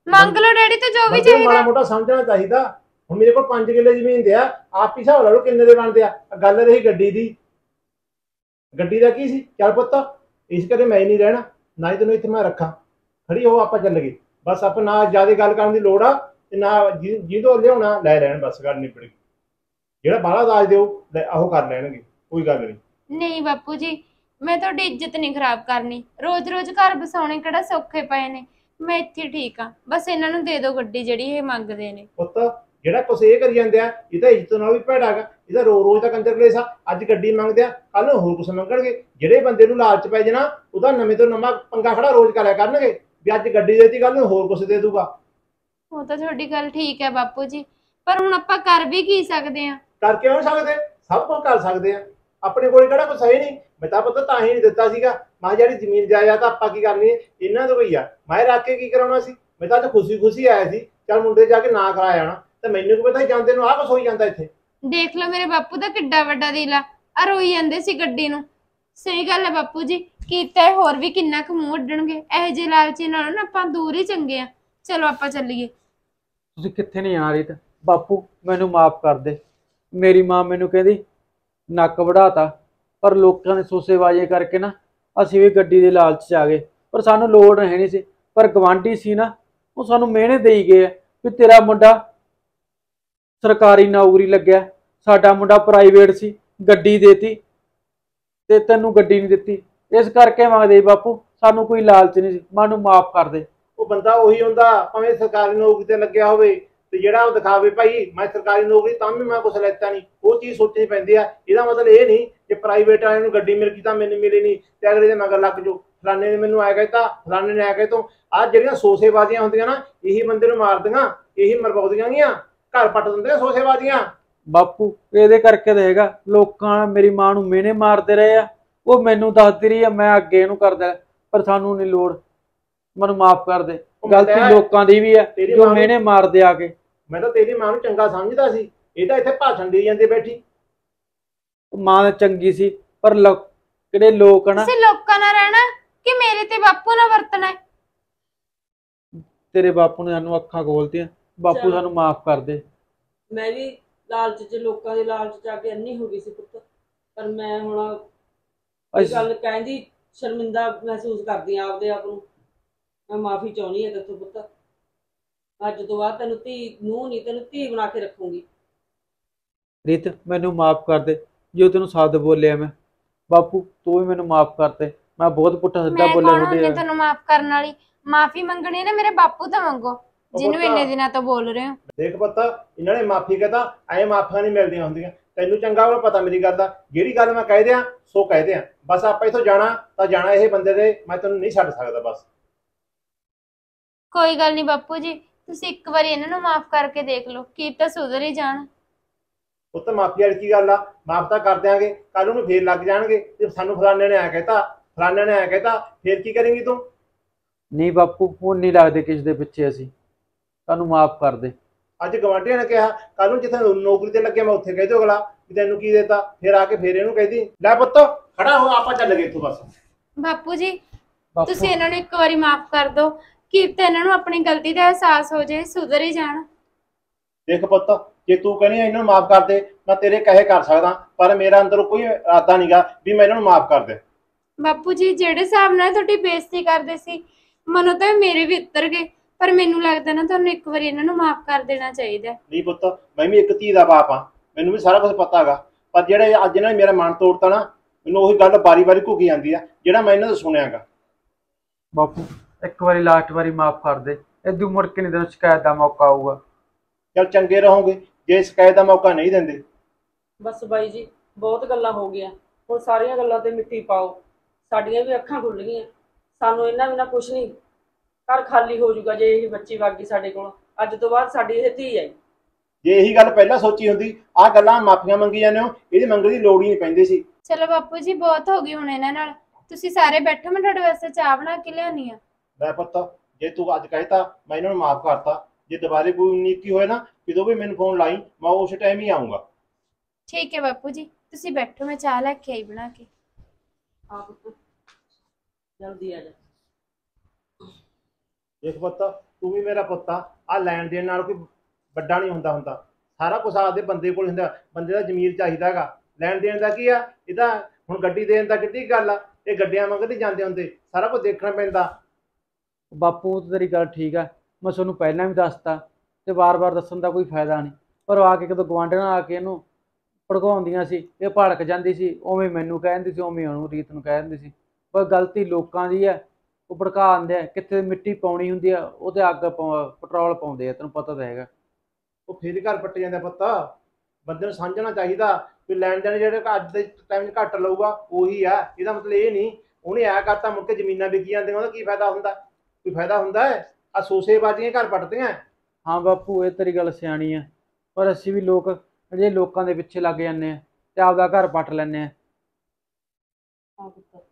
ਮੰਗ ਲਓ ਡੈਡੀ ਤੋਂ ਜੋ ਵੀ ਬੰਦੇ ਨੂੰ ਮਾੜਾ ਚਾਹੀਦਾ ਮੋਟਾ ਸਮਝਣਾ ਚਾਹੀਦਾ। ਹੁਣ ਮੇਰੇ ਕੋਲ 5 ਕਿੱਲੇ ਜ਼ਮੀਨ ਦੇ ਆ ਆਪ ਹੀ ਹਿਸਾਬ ਲਾ ਲਓ ਕਿੰਨੇ ਦੇ ਬਣਦੇ ਆ। ਆਹ ਗੱਲ ਰਹੀ ਗੱਡੀ ਦੀ। ਗੱਡੀ ਦਾ ਕੀ ਸੀ? ਚੱਲ ਪੁੱਤ ਇਸ ਕਰੇ ਮੈਂ ਹੀ ਨਹੀਂ ਰਹਿਣਾ ਨਾ ਹੀ ਤੈਨੂੰ ਇੱਥੇ ਮੈਂ ਰੱਖਾਂ। ਖੜੀ ਹੋ ਆਪਾਂ ਚੱਲ ਗਏ। ਬਸ ਆਪਾਂ ਨਾ ਜ਼ਿਆਦਾ ਗੱਲ ਕਰਨ ਦੀ ਲੋੜ ਆ ਤੇ ਨਾ ਜਿ- ਜਿਹਦੋਂ ਲਿਆਉਣਾ ਲੈ ਲੈਣ ਬਸ ਗੱਲ ਨਿਬੜ ਗਈ। ਜਿਹੜਾ ਬਾਹਲਾ ਦਾਜ ਦਿਓ ਲੈ ਆਹੋ ਕਰ ਲੈਣਗੇ ਕੋਈ ਗੱਲ ਨਹੀਂ। ਨਹੀਂ ਬਾਪੂ ਜੀ ਮੈਂ ਤੁਹਾਡੀ ਇੱਜ਼ਤ ਨਹੀਂ ਖਰਾਬ ਕਰਨੀ। ਰੋਜ਼-ਰੋਜ਼ ਘਰ ਬਸਾਉਣੇ ਕਿਹੜਾ ਸੌਖੇ ਪਏ ਨੇ। ਮੈਂ ਇੱਥੇ ਠੀਕ ਆ। ਬਸ ਇਹਨਾਂ ਨੂੰ ਦੇ ਦਿਓ ਗੱਡੀ ਜਿਹੜੀ ਇਹ ਮੰਗਦੇ ਨੇ। ਪੁੱਤ ਜਿਹੜਾ ਕੁਛ ਇਹ ਕਰੀ ਜਾਂਦੇ ਆ ਇਹ ਤਾਂ ਇੱਜ਼ਤ ਨਾਲ ਵੀ ਭੈੜਾ ਗਾ ਇਹਦਾ ਰੋ ਰੋਜ਼ ਦਾ ਕੰਜਰ ਕਲੇਸ ਆ। ਅੱਜ ਗੱਡੀ ਮੰਗਦੇ ਆ ਕੱਲ ਨੂੰ ਹੋਰ ਕੁਛ ਮੰਗਣਗੇ। ਜਿਹੜੇ ਬੰਦੇ ਨੂੰ ਲਾਲਚ ਪੈ ਜਾਣਾ ਉਹਦਾ ਨਵੇਂ ਤੋਂ ਨਵਾਂ ਪੰਗਾ ਖੜਾ ਰੋਜ਼ ਕਰਿਆ ਕਰਨਗੇ। ਵੀ ਅੱਜ ਗੱਡੀ ਦੇਤੀ ਕੱਲ ਨੂੰ ਹੋਰ ਕੁਛ ਦੇ ਦੂਗਾ। ਉਹ ਤਾਂ ਤੁਹਾਡੀ ਗੱਲ ਠੀਕ ਹੈ ਬਾਪੂ ਜੀ। ਪਰ ਹੁਣ ਆਪਾਂ ਕਰ ਵੀ ਕੀ ਸਕਦੇ ਆ? ਕਰ ਕਿਉਂ ਨਹੀਂ ਸਕਦੇ? ਸਭ ਕੁਝ ਕਰ ਸਕਦੇ ਆ। ਆਪਣੇ ਕੋਲ ਕਿਹੜਾ ਕੁਛ ਹੈ ਹੀ ਨਹੀਂ। ਮੈਂ ਤਾਂ ਪਤਾ ਤਾਂ ਹੀ ਨਹੀਂ ਦਿੱਤਾ ਸੀਗਾ। ਮੈਂ ਜਿਹੜੀ ਜ਼ਮੀਨ ਜਾਇਦਾਦ ਆਪਾਂ ਕੀ ਕਰਨੀ ਹੈ? ਇਹਨਾਂ ਤੋਂ ਆ ਮੈਂ ਰੱਖ ਕੇ ਕੀ ਕਰਾਉਣਾ ਸੀ? ਮੈਂ ਤਾਂ ਖੁਸ਼ੀ ਖੁਸ਼ੀ ਆਇਆ ਸੀ। ਚੱਲ ਮੁੰਡੇ ਜਾ ਕੇ ਨਾ ਕਰਾ ਜਾਣਾ ਤੇ ਮੈਨੂੰ ਕੀ ਪਤਾ ਜਾਂਦੇ ਨੂੰ ਆਹ ਕੁਛ ਹੋਈ ਜਾਂਦਾ ਇੱਥੇ? ਦੇਖ ਲਓ ਮੇਰੇ ਬਾਪੂ ਦਾ ਕਿੱਡਾ ਵੱਡਾ ਦਿਲ ਆ। ਆ ਰੋਈ ਜਾਂਦੇ ਸੀ ਗੱਡੀ ਨੂੰ। ਸਹੀ ਗੱਲ ਹੈ ਬਾਪੂ ਜੀ। ਕੀਤਾ ਹੋਰ ਵੀ ਕਿੰਨਾ ਕੁ ਮੂੰਹ ਉੱਡਣਗੇ। ਇਹੋ ਜਿਹੇ ਲਾਲਚੀ ਨਾਲੋਂ ਨਾ ਆਪਾਂ ਦੂਰ ਹੀ ਚੰਗੇ ਆ। ਚਲੋ ਆਪਾਂ ਚੱਲੀਏ। ਤੁਸੀਂ ਕਿੱਥੇ ਨਹੀਂ ਆ ਰਹੀ ਤਾਂ ਬਾਪੂ ਮੈਨੂੰ ਮਾਫ ਕਰ ਦੇ। ਮੇਰੀ ਮਾਂ ਮੈਨੂੰ ਕਹਿੰਦੀ ਨੱਕ ਵੜਾਤਾ, ਪਰ ਲੋਕਾਂ ਨੇ ਸੋਸੇਬਾਜ਼ੀ ਕਰਕੇ ਨਾ ਅਸੀਂ ਵੀ ਗੱਡੀ ਦੇ ਲਾਲਚ 'ਚ ਆ ਗਏ। ਪਰ ਸਾਨੂੰ ਲੋੜ ਹੈ ਨਹੀਂ ਸੀ। ਪਰ ਗਵਾਂਢੀ ਸੀ ਨਾ, ਉਹ ਸਾਨੂੰ ਮਿਹਨੇ ਦੇਈ ਗਏ ਵੀ ਤੇਰਾ ਮੁੰਡਾ ਸਰਕਾਰੀ ਨੌਕਰੀ ਲੱਗਿਆ, ਸਾਡਾ ਮੁੰਡਾ ਪ੍ਰਾਈਵੇਟ ਸੀ, ਗੱਡੀ ਦੇਤੀ ਤੇ ਤੈਨੂੰ ਗੱਡੀ ਨਹੀਂ ਦਿੱਤੀ। ਇਸ ਕਰਕੇ ਮੰਗਦੇ ਬਾਪੂ, ਸਾਨੂੰ ਕੋਈ ਲਾਲਚ ਨਹੀਂ ਸੀ ਮੈਨੂੰ ਮਾਫ ਕਰ ਦੇ। ਉਹ ਬੰਦਾ ਉਹੀ ਹੁੰਦਾ, ਭਾਵੇਂ ਸਰਕਾਰੀ ਨੌਕਰੀ ਤੇ ਲੱਗਿਆ ਹੋਵੇ ਤੇ ਜਿਹੜਾ ਉਹ ਦਿਖਾਵੇ ਭਾਈ ਮੈਂ ਸਰਕਾਰੀ ਨੌਕਰੀ ਤਾਂ ਵੀ ਮੈਂ ਕੁਛ ਲੈਤਾ ਨਹੀਂ ਉਹ ਚੀਜ਼ ਸੋਚਣੀ ਪੈਂਦੀ ਆ। ਇਹਦਾ ਮਤਲਬ ਇਹ ਨਹੀਂ ਕਿ ਪ੍ਰਾਈਵੇਟ ਵਾਲਿਆਂ ਨੂੰ ਗੱਡੀ ਮਿਲ ਗਈ ਤਾਂ ਮੈਨੂੰ ਮਿਲੀ ਨਹੀਂ ਤੇ ਅਗਲੇ ਦੇ ਮਗਰ ਲੱਗ ਜਾਓ। ਫਲਾਣੇ ਨੇ ਮੈਨੂੰ ਆਇਆ ਕਹਿਤਾ ਫਲਾਣੇ ਨੇ ਆਇਆ ਕਹਿ ਤੋਂ। ਆਹ ਜਿਹੜੀਆਂ ਸੋਸੇਬਾਜ਼ੀਆਂ ਹੁੰਦੀਆਂ ਨਾ ਇਹੀ ਬੰਦੇ ਨੂੰ ਮਾਰਦੀਆਂ ਇਹੀ ਮਰਵਾਉਂਦੀਆਂ ਗੀਆਂ। ਘਰ ਪੱਟ ਦਿੰਦੇ ਆ ਸੋਸੇਬਾਜ਼ੀਆਂ। ਬਾਪੂ ਇਹਦੇ ਕਰਕੇ ਤਾਂ ਹੈਗਾ ਲੋਕਾਂ ਮੇਰੀ ਮਾਂ ਨੂੰ ਮਿਹਨੇ ਮਾਰਦੇ ਰਹੇ ਆ। ਉਹ ਮੈਨੂੰ ਦੱਸਦੀ ਰਹੀ ਆ ਮੈਂ ਅੱਗੇ ਇਹਨੂੰ ਕਰਦਾ ਪਰ ਸਾਨੂੰ ਨਹੀਂ ਲੋੜ। ਮੈਨੂੰ ਮਾਫ ਕਰ ਦੇ। ਗਲਤੀ ਲੋਕਾਂ ਦੀ ਵੀ ਆ ਜੋ ਮਾਂ ਨੂੰ- ਮਿਹਨੇ ਮਾਰਦੇ ਆ ਕੇ। ਮੈਂ ਤਾਂ ਤੇਰੀ ਮਾਂ ਨੂੰ ਚੰਗਾ ਸਮਝਦਾ ਸੀ ਇਹ ਤਾਂ ਇੱਥੇ ਭਾਸ਼ਣ ਦੇ ਜਾਂਦੇ ਬੈਠੀ। ਮਾਂ ਤਾਂ ਚੰਗੀ ਸੀ ਪਰ ਲੋ- ਜਿਹੜੇ ਲੋਕ ਆ ਨਾ ਤੁਸੀਂ ਲੋਕਾਂ ਨਾਲ ਰਹਿਣਾ ਕਿ ਮੇਰੇ ਤੇ ਬਾਪੂ ਨਾਲ ਵਰਤਣਾ ਹੈ? ਤੇਰੇ ਬਾਪੂ ਨੇ ਸਾਨੂੰ ਅੱਖਾਂ ਖੋਲਤੀਆਂ ਬਾਪੂ ਚਲੋ। ਸਾਨੂੰ ਮਾਫ ਕਰ ਦੇ। ਮੈਂ ਵੀ ਲਾਲਚ 'ਚ ਲੋਕਾਂ ਦੇ ਲਾਲਚ 'ਚ ਆ ਕੇ ਅੰਨੀ ਹੋ ਗਈ ਸੀ ਪੁੱਤ ਪਰ ਮੈਂ ਹੁਣ ਇਹ ਅਸੀਂ- ਗੱਲ ਕਹਿੰਦੀ ਸ਼ਰਮਿੰਦਾ ਮਹਿਸੂਸ ਕਰਦੀ ਆਂ ਆਪਦੇ ਆਪ ਨੂੰ। ਮੈਂ ਮਾਫੀ ਚਾਹੁੰਦੀ ਹਾਂ ਤੇਥੋਂ ਪੁੱਤ। ਅੱਜ ਤੋਂ ਬਾਅਦ ਤੈਨੂੰ ਧੀ ਨੂੰ ਨਹੀਂ ਤੈਨੂੰ ਧੀ ਬਣਾ ਕੇ ਰੱਖੂੰਗੀ। ਰੀਤ ਮੈਨੂੰ ਮਾਫ ਕਰ ਦੇ। ਜੋ ਤੈਨੂੰ ਸ਼ਬਦ ਬੋਲਿਆ ਮੈਂ। ਬਾਪੂ ਤੂੰ ਵੀ ਮੈਨੂੰ ਮਾਫ ਕਰ ਦੇ। ਮੈਂ ਬਹੁਤ ਪੁੱਠਾ ਸਿੱਧਾ ਮੈਂ ਬੋਲਿਆ ਤੁਹਾਡੇ ਤੁਹਾਨੂੰ ਮਾਫ ਕਰਨ ਵਾਲੀ? ਮਾਫੀ ਮੰਗਣੀ ਹੈ ਨਾ ਮੇਰੇ ਬਾਪੂ ਤੋਂ ਮੰਗੋ ਜਿਹਨੂੰ ਇੰਨੇ ਦਿਨਾਂ ਤੋਂ ਬੋਲ ਰਹੇ ਹੋ। ਦੇਖ ਪੁੱਤ ਇਹਨਾਂ ਨੇ ਮਾਫੀ ਕਹਤਾ ਐ ਮਾਫੀਆਂ ਨਹੀਂ ਮਿਲਦੀਆਂ ਹੁੰਦੀਆਂ। ਤੈਨੂੰ ਚੰਗਾ ਉਹ ਪਤਾ ਮੇਰੀ ਗੱਲ ਦਾ। ਜਿਹੜੀ ਗੱਲ ਮੈਂ ਕਹਿ ਦਿਆਂ ਸੋ ਕਹਿ ਦਿਆਂ। ਬਸ ਆਪਾਂ ਇਥੋਂ ਜਾਣਾ ਤਾਂ ਜਾਣਾ ਇਹ ਬੰਦੇ ਦੇ। ਮੈਂ ਤੈਨੂੰ ਨਹੀਂ ਛੱਡ ਸਕਦਾ ਬਸ। ਕੋਈ ਗੱਲ ਨਹੀਂ ਬਾਪੂ ਜੀ ਤੁਸੀਂ ਇੱਕ ਵਾਰੀ ਇਹਨਾਂ ਨੂੰ ਮਾਫ ਕਰਕੇ ਦੇਖ ਲਓ ਕੀ ਤਾਂ ਸੁਧਰ ਹੀ ਜਾਣ। ਪੁੱਤ ਮਾਫੀ ਵਾਲੀ ਕੀ ਗੱਲ ਆ? ਮਾਫ ਤਾਂ ਕਰ ਦਿਆਂਗੇ ਕੱਲ ਨੂੰ ਫੇਰ ਲੱਗ ਜਾਣਗੇ। ਤੇ ਸਾਨੂੰ ਫਲਾਣੇ ਨੇ ਆ ਕਹਿਤਾ ਫਲਾਣੇ ਨੇ ਆ ਕਹਿਤਾ ਫੇਰ ਕੀ ਕਰੇਂਗੀ ਤੂੰ? ਨਹੀਂ ਬਾਪੂ ਹੁਣ ਨਹੀਂ ਲੱਗਦੇ ਕਿਸ ਦੇ ਪਿੱਛੇ ਅਸੀਂ। ਤੁਹਾਨੂੰ ਮਾਫ ਕਰ ਦੇ। ਅੱਜ ਗਵਾਂਢੀਆਂ ਨੇ ਕਿਹਾ ਕੱਲ ਨੂੰ ਜਿੱਥੇ ਨੌਕਰੀ ਤੇ ਲੱਗਿਆ ਮੈਂ ਉੱਥੇ ਕਹਿ ਦਿਓ ਅਗਲਾ ਵੀ ਤੈਨੂੰ ਕੀ ਦੇਤਾ ਫੇਰ ਆ ਕੇ ਫੇਰ ਇਹਨੂੰ ਕਹਿਦੀ ਲੈ ਪੁੱਤ ਖੜਾ ਹੋ ਆਪਾਂ ਚੱਲ ਗਏ ਇੱਥੋਂ ਬਸ। ਬਾਪੂ ਜੀ ਬਾਪੂ। ਤੁਸੀਂ ਇਹਨਾਂ ਨੂੰ ਇੱਕ ਵਾਰੀ ਮਾਫ ਕਰ ਦਿਓ। ਕੀ ਇਹਨਾਂ ਨੂੰ ਆਪਣੀ ਗਲਤੀ ਦਾ ਅਹਿਸਾਸ ਹੋ ਜਾਏ ਸੁਧਰ ਹੀ ਜਾਣ। ਦੇਖ ਪੁੱਤ ਜੇ ਤੂੰ ਕਹਿੰਦੀ ਆ ਇਹਨਾਂ ਨੂੰ ਮਾਫ ਕਰ ਦੇ ਮੈਂ ਤੇਰੇ ਕਹੇ ਕਰ ਸਕਦਾ ਪਰ ਮੇਰਾ ਅੰਦਰ ਕੋਈ ਇਰਾਦਾ ਨਹੀਂਗਾ ਵੀ ਮੈਂ ਇਹਨਾਂ ਨੂੰ ਮਾਫ ਕਰ ਦੇ। ਬਾਪੂ ਜੀ ਜਿਹੜੇ ਹਿਸਾਬ ਨਾਲ ਤੁਹਾਡੀ ਬੇਇੱਜ਼ਤੀ ਕਰਦੇ ਸੀ ਮਨੋਂ ਤਾਂ ਮੇਰੇ ਵੀ ਉਤਰ ਗਏ ਪਰ ਮੈਨੂੰ ਲੱਗਦਾ ਨਾ ਤੁਹਾਨੂੰ ਇੱਕ ਵਾਰੀ ਇਹਨਾਂ ਨੂੰ ਮਾਫ ਕਰ ਦੇਣਾ ਚਾਹੀਦਾ। ਨਹੀਂ ਪੁੱਤ ਮੈਂ ਵੀ ਇੱਕ ਧੀ ਦਾ ਬਾਪ ਆ ਮੈਨੂੰ ਵੀ ਸਾਰਾ ਕੁਝ ਪਤਾ ਹੈਗਾ ਪਰ ਜਿਹੜੇ ਅੱਜ ਇਹਨਾਂ ਨੇ ਮੇਰਾ ਮਨ ਤੋੜਤਾ ਨਾ ਮੈਨੂੰ ਉਹੀ ਗੱਲ ਬਾਰੀ-ਬਾਰੀ ਘੁੱਗੀ ਜਾਂਦੀ ਆ ਜਿਹੜਾ ਮੈਂ ਇਹਨਾਂ ਤੋਂ ਸੁਣਿਆਗਾ ਬਾਪੂ ਇੱਕ ਵਾਰੀ ਲਾਸਟ ਵਾਰੀ ਮਾਫ ਕਰ ਦੇ। ਇਦੋਂ ਮੁੜ ਕੇ ਨਹੀਂ ਤੈਨੂੰ ਸ਼ਿਕਾਇਤ ਦਾ ਮੌਕਾ ਆਊਗਾ। ਚਲ ਚੰਗੇ ਰਹੋਗੇ ਜੇ ਸ਼ਿਕਾਇਤ ਦਾ ਮੌਕਾ ਨਹੀਂ ਦਿੰਦੇ। ਬਸ ਬਾਈ ਜੀ ਬਹੁਤ ਗੱਲਾਂ ਹੋ ਗਈਆਂ। ਹੁਣ ਸਾਰੀਆਂ ਗੱਲਾਂ ਤੇ ਮਿੱਟੀ ਪਾਓ। ਸਾਡੀਆਂ ਵੀ ਅੱਖਾਂ ਖੁੱਲ ਗਈਆਂ। ਸਾਨੂੰ ਇਹਨਾਂ ਬਿਨਾਂ ਕੁਝ ਨਹੀਂ। ਘਰ ਖਾਲੀ ਹੋ ਜਾਊਗਾ ਜੇ ਇਹ ਬੱਚੀ ਵਗ ਗਈ ਸਾਡੇ ਕੋਲ। ਅੱਜ ਤੋਂ ਬਾਅਦ ਸਾਡੀ ਇਹ ਧੀ ਹੈ। ਜੇ ਇਹੀ ਗੱਲ ਪਹਿਲਾਂ ਸੋਚੀ ਹੁੰਦੀ ਆਹ ਗੱਲਾਂ ਮਾਫੀਆਂ ਮੰਗੀ ਜਾਂਦੇ ਹੋ ਇਹਦੀ ਮੰਗਣ ਦੀ ਲੋੜ ਹੀ ਨਹੀਂ ਪੈਂਦੀ ਸੀ। ਚਲੋ ਬਾਪੂ ਜੀ ਬਹੁਤ ਹੋ ਗਈ ਹੁਣ ਇਹਨਾਂ ਨਾਲ। ਤੁਸੀਂ ਸਾਰੇ ਬੈਠੋ ਮੈਂ ਤੁਹਾਡੇ ਵਾਸਤੇ ਚਾਹ ਬਣਾ ਕੇ ਲਿਆਉਣੀ ਆ ਲੈ ਪੁੱਤ ਜੇ ਤੂੰ ਅੱਜ ਕਹਿਤਾ ਮੈਂ ਇਹਨਾਂ ਨੂੰ ਮਾਫ ਕਰਤਾ। ਜੇ ਦੁਬਾਰੇ ਕੋਈ ਨੀਤੀ ਹੋਏ ਨਾ ਜਦੋਂ ਵੀ ਮੈਨੂੰ ਫੋਨ ਲਾਈ ਮੈਂ ਉਸ ਟਾਈਮ ਹੀ ਆਉਂਗਾ ਠੀਕ ਹੈ ਬਾਪੂ ਜੀ ਤੁਸੀਂ ਬੈਠੋ ਮੈਂ ਚਾਹ ਲੈ ਕੇ ਆਈ ਬਣਾ ਕੇ। ਆ ਪੁੱਤ ਜਲਦੀ ਆ ਜਾ। ਦੇਖ ਪੁੱਤ ਤੂੰ ਵੀ ਮੇਰਾ ਪੁੱਤ ਆ। ਆ ਲੈਣ ਦੇਣ ਨਾਲ ਕੋਈ ਵੱਡਾ ਨਹੀਂ ਹੁੰਦਾ ਹੁੰਦਾ। ਸਾਰਾ ਕੁਝ ਆਪਦੇ ਬੰਦੇ ਕੋਲ ਹੁੰਦਾ ਬੰਦੇ ਦਾ ਜ਼ਮੀਰ ਚਾਹੀਦਾਗਾ ਲੈਣ ਦੇਣ ਦਾ ਕੀ ਆ? ਇਹਦਾ ਹੁਣ ਗੱਡੀ ਦੇਣ ਦਾ ਕਿੱਡੀ ਗੱਲ ਆ? ਇਹ ਗੱਡੀਆਂ ਮੰਗਦੇ ਜਾਂਦੇ ਹੁੰਦੇ। ਸਾਰਾ ਕੁਝ ਦੇਖਣਾ ਪੈਂਦਾ। ਬਾਪੂ ਤੇਰੀ ਗੱਲ ਠੀਕ ਆ। ਮੈਂ ਤੁਹਾਨੂੰ ਪਹਿਲਾਂ ਵੀ ਦੱਸਤਾ ਤੇ ਵਾਰ-ਵਾਰ ਦੱਸਣ ਦਾ ਕੋਈ ਫਾਇਦਾ ਨਹੀਂ। ਪਰ ਆ ਕੇ ਕਦੋਂ ਗਵਾਂਢਣਾ ਆ ਕੇ ਇਹਨੂੰ ਭੜਕਾਉਂਦੀਆਂ ਸੀ, ਇਹ ਭੜਕ ਜਾਂਦੀ ਸੀ, ਉਵੇਂ ਮੈਨੂੰ ਕਹਿੰਦੀ ਸੀ, ਉਵੇਂ ਉਹਨੂੰ ਰੀਤ ਨੂੰ ਕਹਿੰਦੀ ਸੀ। ਪਰ ਗਲਤੀ ਲੋਕਾਂ ਦੀ ਹੈ ਉਹ ਭੜਕਾ ਆਂਦੇ ਆ, ਕਿੱਥੇ ਮਿੱਟੀ ਪਾਉਣੀ ਹੁੰਦੀ ਆ, ਉਹਦੇ ਅੱਗ ਪਾਉ- ਪੈਟਰੋਲ ਪਾਉਂਦੇ ਆ, ਤੈਨੂੰ ਪਤਾ ਤਾਂ ਹੈਗਾ। ਉਹ ਫਿਰ ਘਰ ਪੱਟ ਜਾਂਦਾ ਪੁੱਤ। ਬੰਦੇ ਨੂੰ ਸਮਝਣਾ ਚਾਹੀਦਾ ਵੀ ਲੈਣ ਦੇਣ ਜਿਹੜੇ ਅੱਜ ਦੇ ਟਾਈਮ 'ਚ ਘੱਟ ਲਊਗਾ, ਉਹੀ ਆ। ਇਹਦਾ ਮਤਲਬ ਇਹ ਨਹੀਂ, ਉਹਨੇ ਆ ਕਰਤਾ, ਮੁੜ ਕੇ ਜ਼ਮੀਨਾਂ ਵਿਕੀ ਜਾਂਦੀਆਂ, ਉਹਦਾ ਕੀ ਫਾਇਦਾ ਹੁੰਦਾ? ਕੋਈ ਫਾਇਦਾ ਹੁੰਦਾ ਹੈ? ਆ ਸੋਸੇਬਾਜ਼ੀਆਂ ਘਰ ਪੱਟਦੀਆਂ ਹਾਂ ਬਾਪੂ ਇਹ ਤੇਰੀ ਗੱਲ ਸਿਆਣੀ ਆ। ਪਰ ਅਸੀਂ ਵੀ ਲੋਕ ਜੇ ਲੋਕਾਂ ਦੇ ਪਿੱਛੇ ਲੱਗ ਜਾਂਦੇ ਆ ਤੇ ਆਪਦਾ ਘਰ ਪੱਟ ਲੈਂਦੇ ਆ। ਪੁੱਤ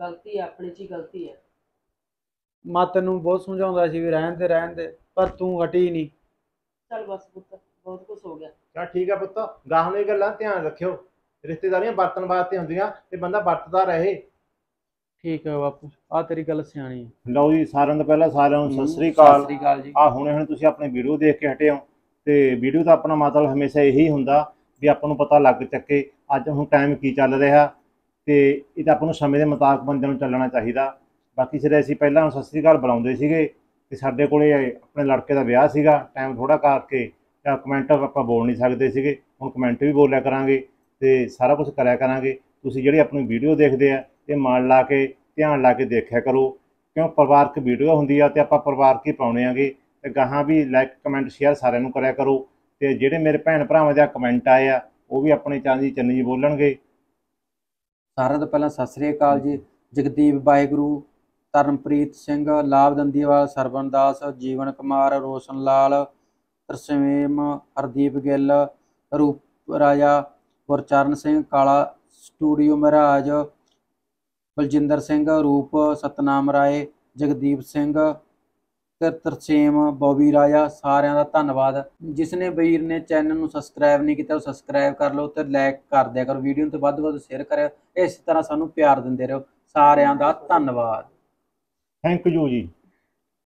ਗਲਤੀ ਆਪਣੇ 'ਚ ਹੀ ਗਲਤੀ ਹੈ ਮੈਂ ਤੈਨੂੰ ਬਹੁਤ ਸਮਝਾਉਂਦਾ ਸੀ ਵੀ ਰਹਿਣ ਦੇ ਰਹਿਣ ਦੇ ਪਰ ਤੂੰ ਹਟੀ ਨਹੀਂ। ਚੱਲ ਬਸ ਪੁੱਤ ਬਹੁਤ ਕੁਝ ਹੋ ਗਿਆ। ਚਲ ਠੀਕ ਆ ਪੁੱਤ ਗਾਹਾਂ ਨੂੰ ਇਹ ਗੱਲਾਂ ਧਿਆਨ ਰੱਖਿਓ। ਰਿਸ਼ਤੇਦਾਰੀਆਂ ਵਰਤਣ ਵਾਸਤੇ ਹੁੰਦੀਆਂ ਤੇ ਬੰਦਾ ਵਰਤਦਾ ਰਹੇ। ਠੀਕ ਹੈ ਬਾਪੂ ਆ ਤੇਰੀ ਗੱਲ ਸਿਆਣੀ ਹੈ ਲਓ ਜੀ ਸਾਰਿਆਂ ਤੋਂ ਪਹਿਲਾਂ ਸਾਰਿਆਂ ਨੂੰ ਸਤਿ ਸ੍ਰੀ ਸਤਿ ਅਕਾਲ। ਸ੍ਰੀ ਅਕਾਲ ਜੀ। ਆ ਹੁਣੇ ਹੁਣ ਤੁਸੀਂ ਆਪਣੀ ਵੀਡੀਓ ਦੇਖ ਕੇ ਹਟੇ ਹੋ ਤੇ ਵੀਡੀਓ ਦਾ ਆਪਣਾ ਮਤਲਬ ਹਮੇਸ਼ਾ ਇਹੀ ਹੁੰਦਾ ਵੀ ਆਪਾਂ ਨੂੰ ਪਤਾ ਲੱਗ ਚੱਕੇ ਅੱਜ ਹੁਣ ਟਾਈਮ ਕੀ ਚੱਲ ਰਿਹਾ ਤੇ ਇਹ ਤਾਂ ਆਪਾਂ ਨੂੰ ਸਮੇਂ ਦੇ ਮੁਤਾਬਕ ਬੰਦੇ ਨੂੰ ਚੱਲਣਾ ਚਾਹੀਦਾ। ਬਾਕੀ ਸਿਰੇ ਅਸੀਂ ਪਹਿਲਾਂ ਹੁਣ ਸਤਿ ਸ੍ਰੀ ਅਕਾਲ ਬੁਲਾਉਂਦੇ ਸੀਗੇ ਤੇ ਸਾਡੇ ਕੋਲੇ ਆਪਣੇ ਲੜਕੇ ਦਾ ਵਿਆਹ ਸੀਗਾ ਟਾਈਮ ਥੋੜਾ ਕਰਕੇ ਤਾਂ ਕਮੈਂਟ ਆਪਾਂ ਬੋਲ ਨਹੀਂ ਸਕਦੇ ਸੀਗੇ ਹੁਣ ਕਮੈਂਟ ਵੀ ਬੋਲਿਆ ਕਰਾਂਗੇ ਤੇ ਸਾਰਾ ਕੁਝ ਕਰਿਆ ਕਰਾਂਗੇ। ਤੁਸੀਂ ਜਿਹੜੀ ਆਪਣੀ ਵੀਡੀਓ ਦੇਖਦੇ ਆ ਇਹ ਮਨ ਲਾ ਕੇ, ਧਿਆਨ ਲਾ ਕੇ ਦੇਖਿਆ ਕਰੋ। ਕਿਉਂ? ਪਰਿਵਾਰਕ ਵੀਡੀਓ ਹੁੰਦੀ ਆ ਤੇ ਆਪਾਂ ਪਰਿਵਾਰਕ ਹੀ ਪਾਉਣੇ ਆਗੇ। ਤੇ ਗਾਹਾਂ ਵੀ ਲਾਈਕ ਕਮੈਂਟ ਸ਼ੇਅਰ ਸਾਰਿਆਂ ਨੂੰ ਕਰਿਆ ਕਰੋ। ਤੇ ਜਿਹੜੇ ਮੇਰੇ ਭੈਣ ਭਰਾਵਾਂ ਦੇ ਕਮੈਂਟ ਆਏ ਆ, ਉਹ ਵੀ ਆਪਣੀ ਚਾਂਦੀ ਚੰਨੀ ਜੀ ਬੋਲਣਗੇ। ਸਾਰਿਆਂ ਤੋਂ ਪਹਿਲਾਂ ਸਤਿ ਸ੍ਰੀ ਅਕਾਲ ਜੀ। ਜਗਦੀਪ ਵਾਹਿਗੁਰੂ ਤਰਨਪ੍ਰੀਤ ਸਿੰਘ, ਲਾਭ ਦੰਦੀਵਾਲ ਸਰਵਨ ਦਾਸ, ਜੀਵਨ ਕੁਮਾਰ, ਰੋਸ਼ਨ ਲਾਲ, ਤਰਸੇਮ, ਹਰਦੀਪ ਗਿੱਲ, ਰੂਪ ਰਾਜਾ ਗੁਰਚਰਨ ਸਿੰਘ, ਕਾਲਾ ਸਟੂਡੀਓ ਮਹਾਰਾਜ ਬਲਜਿੰਦਰ ਸਿੰਘ, ਰੂਪ ਸਤਨਾਮ ਰਾਏ, ਜਗਦੀਪ ਸਿੰਘ ਤਰਸੇਮ ਬੋਬੀ ਰਾਜਾ, ਸਾਰਿਆਂ ਦਾ ਧੰਨਵਾਦ। ਜਿਸ ਨੇ ਵੀਰ ਨੇ ਚੈਨਲ ਨੂੰ ਸਬਸਕ੍ਰਾਈਬ ਨਹੀਂ ਕੀਤਾ, ਉਹ ਸਬਸਕ੍ਰਾਈਬ ਕਰ ਲਓ ਤੇ ਲਾਈਕ ਕਰ ਦਿਆ ਕਰੋ। ਵੀਡੀਓ ਨੂੰ ਤੇ ਵੱਧ ਤੋਂ ਵੱਧ ਸ਼ੇਅਰ ਕਰਿਓ। ਇਸ ਤਰ੍ਹਾਂ ਸਾਨੂੰ ਪਿਆਰ ਦਿੰਦੇ ਰਹੋ। ਸਾਰਿਆਂ ਦਾ ਧੰਨਵਾਦ। ਥੈਂਕ ਯੂ ਜੀ।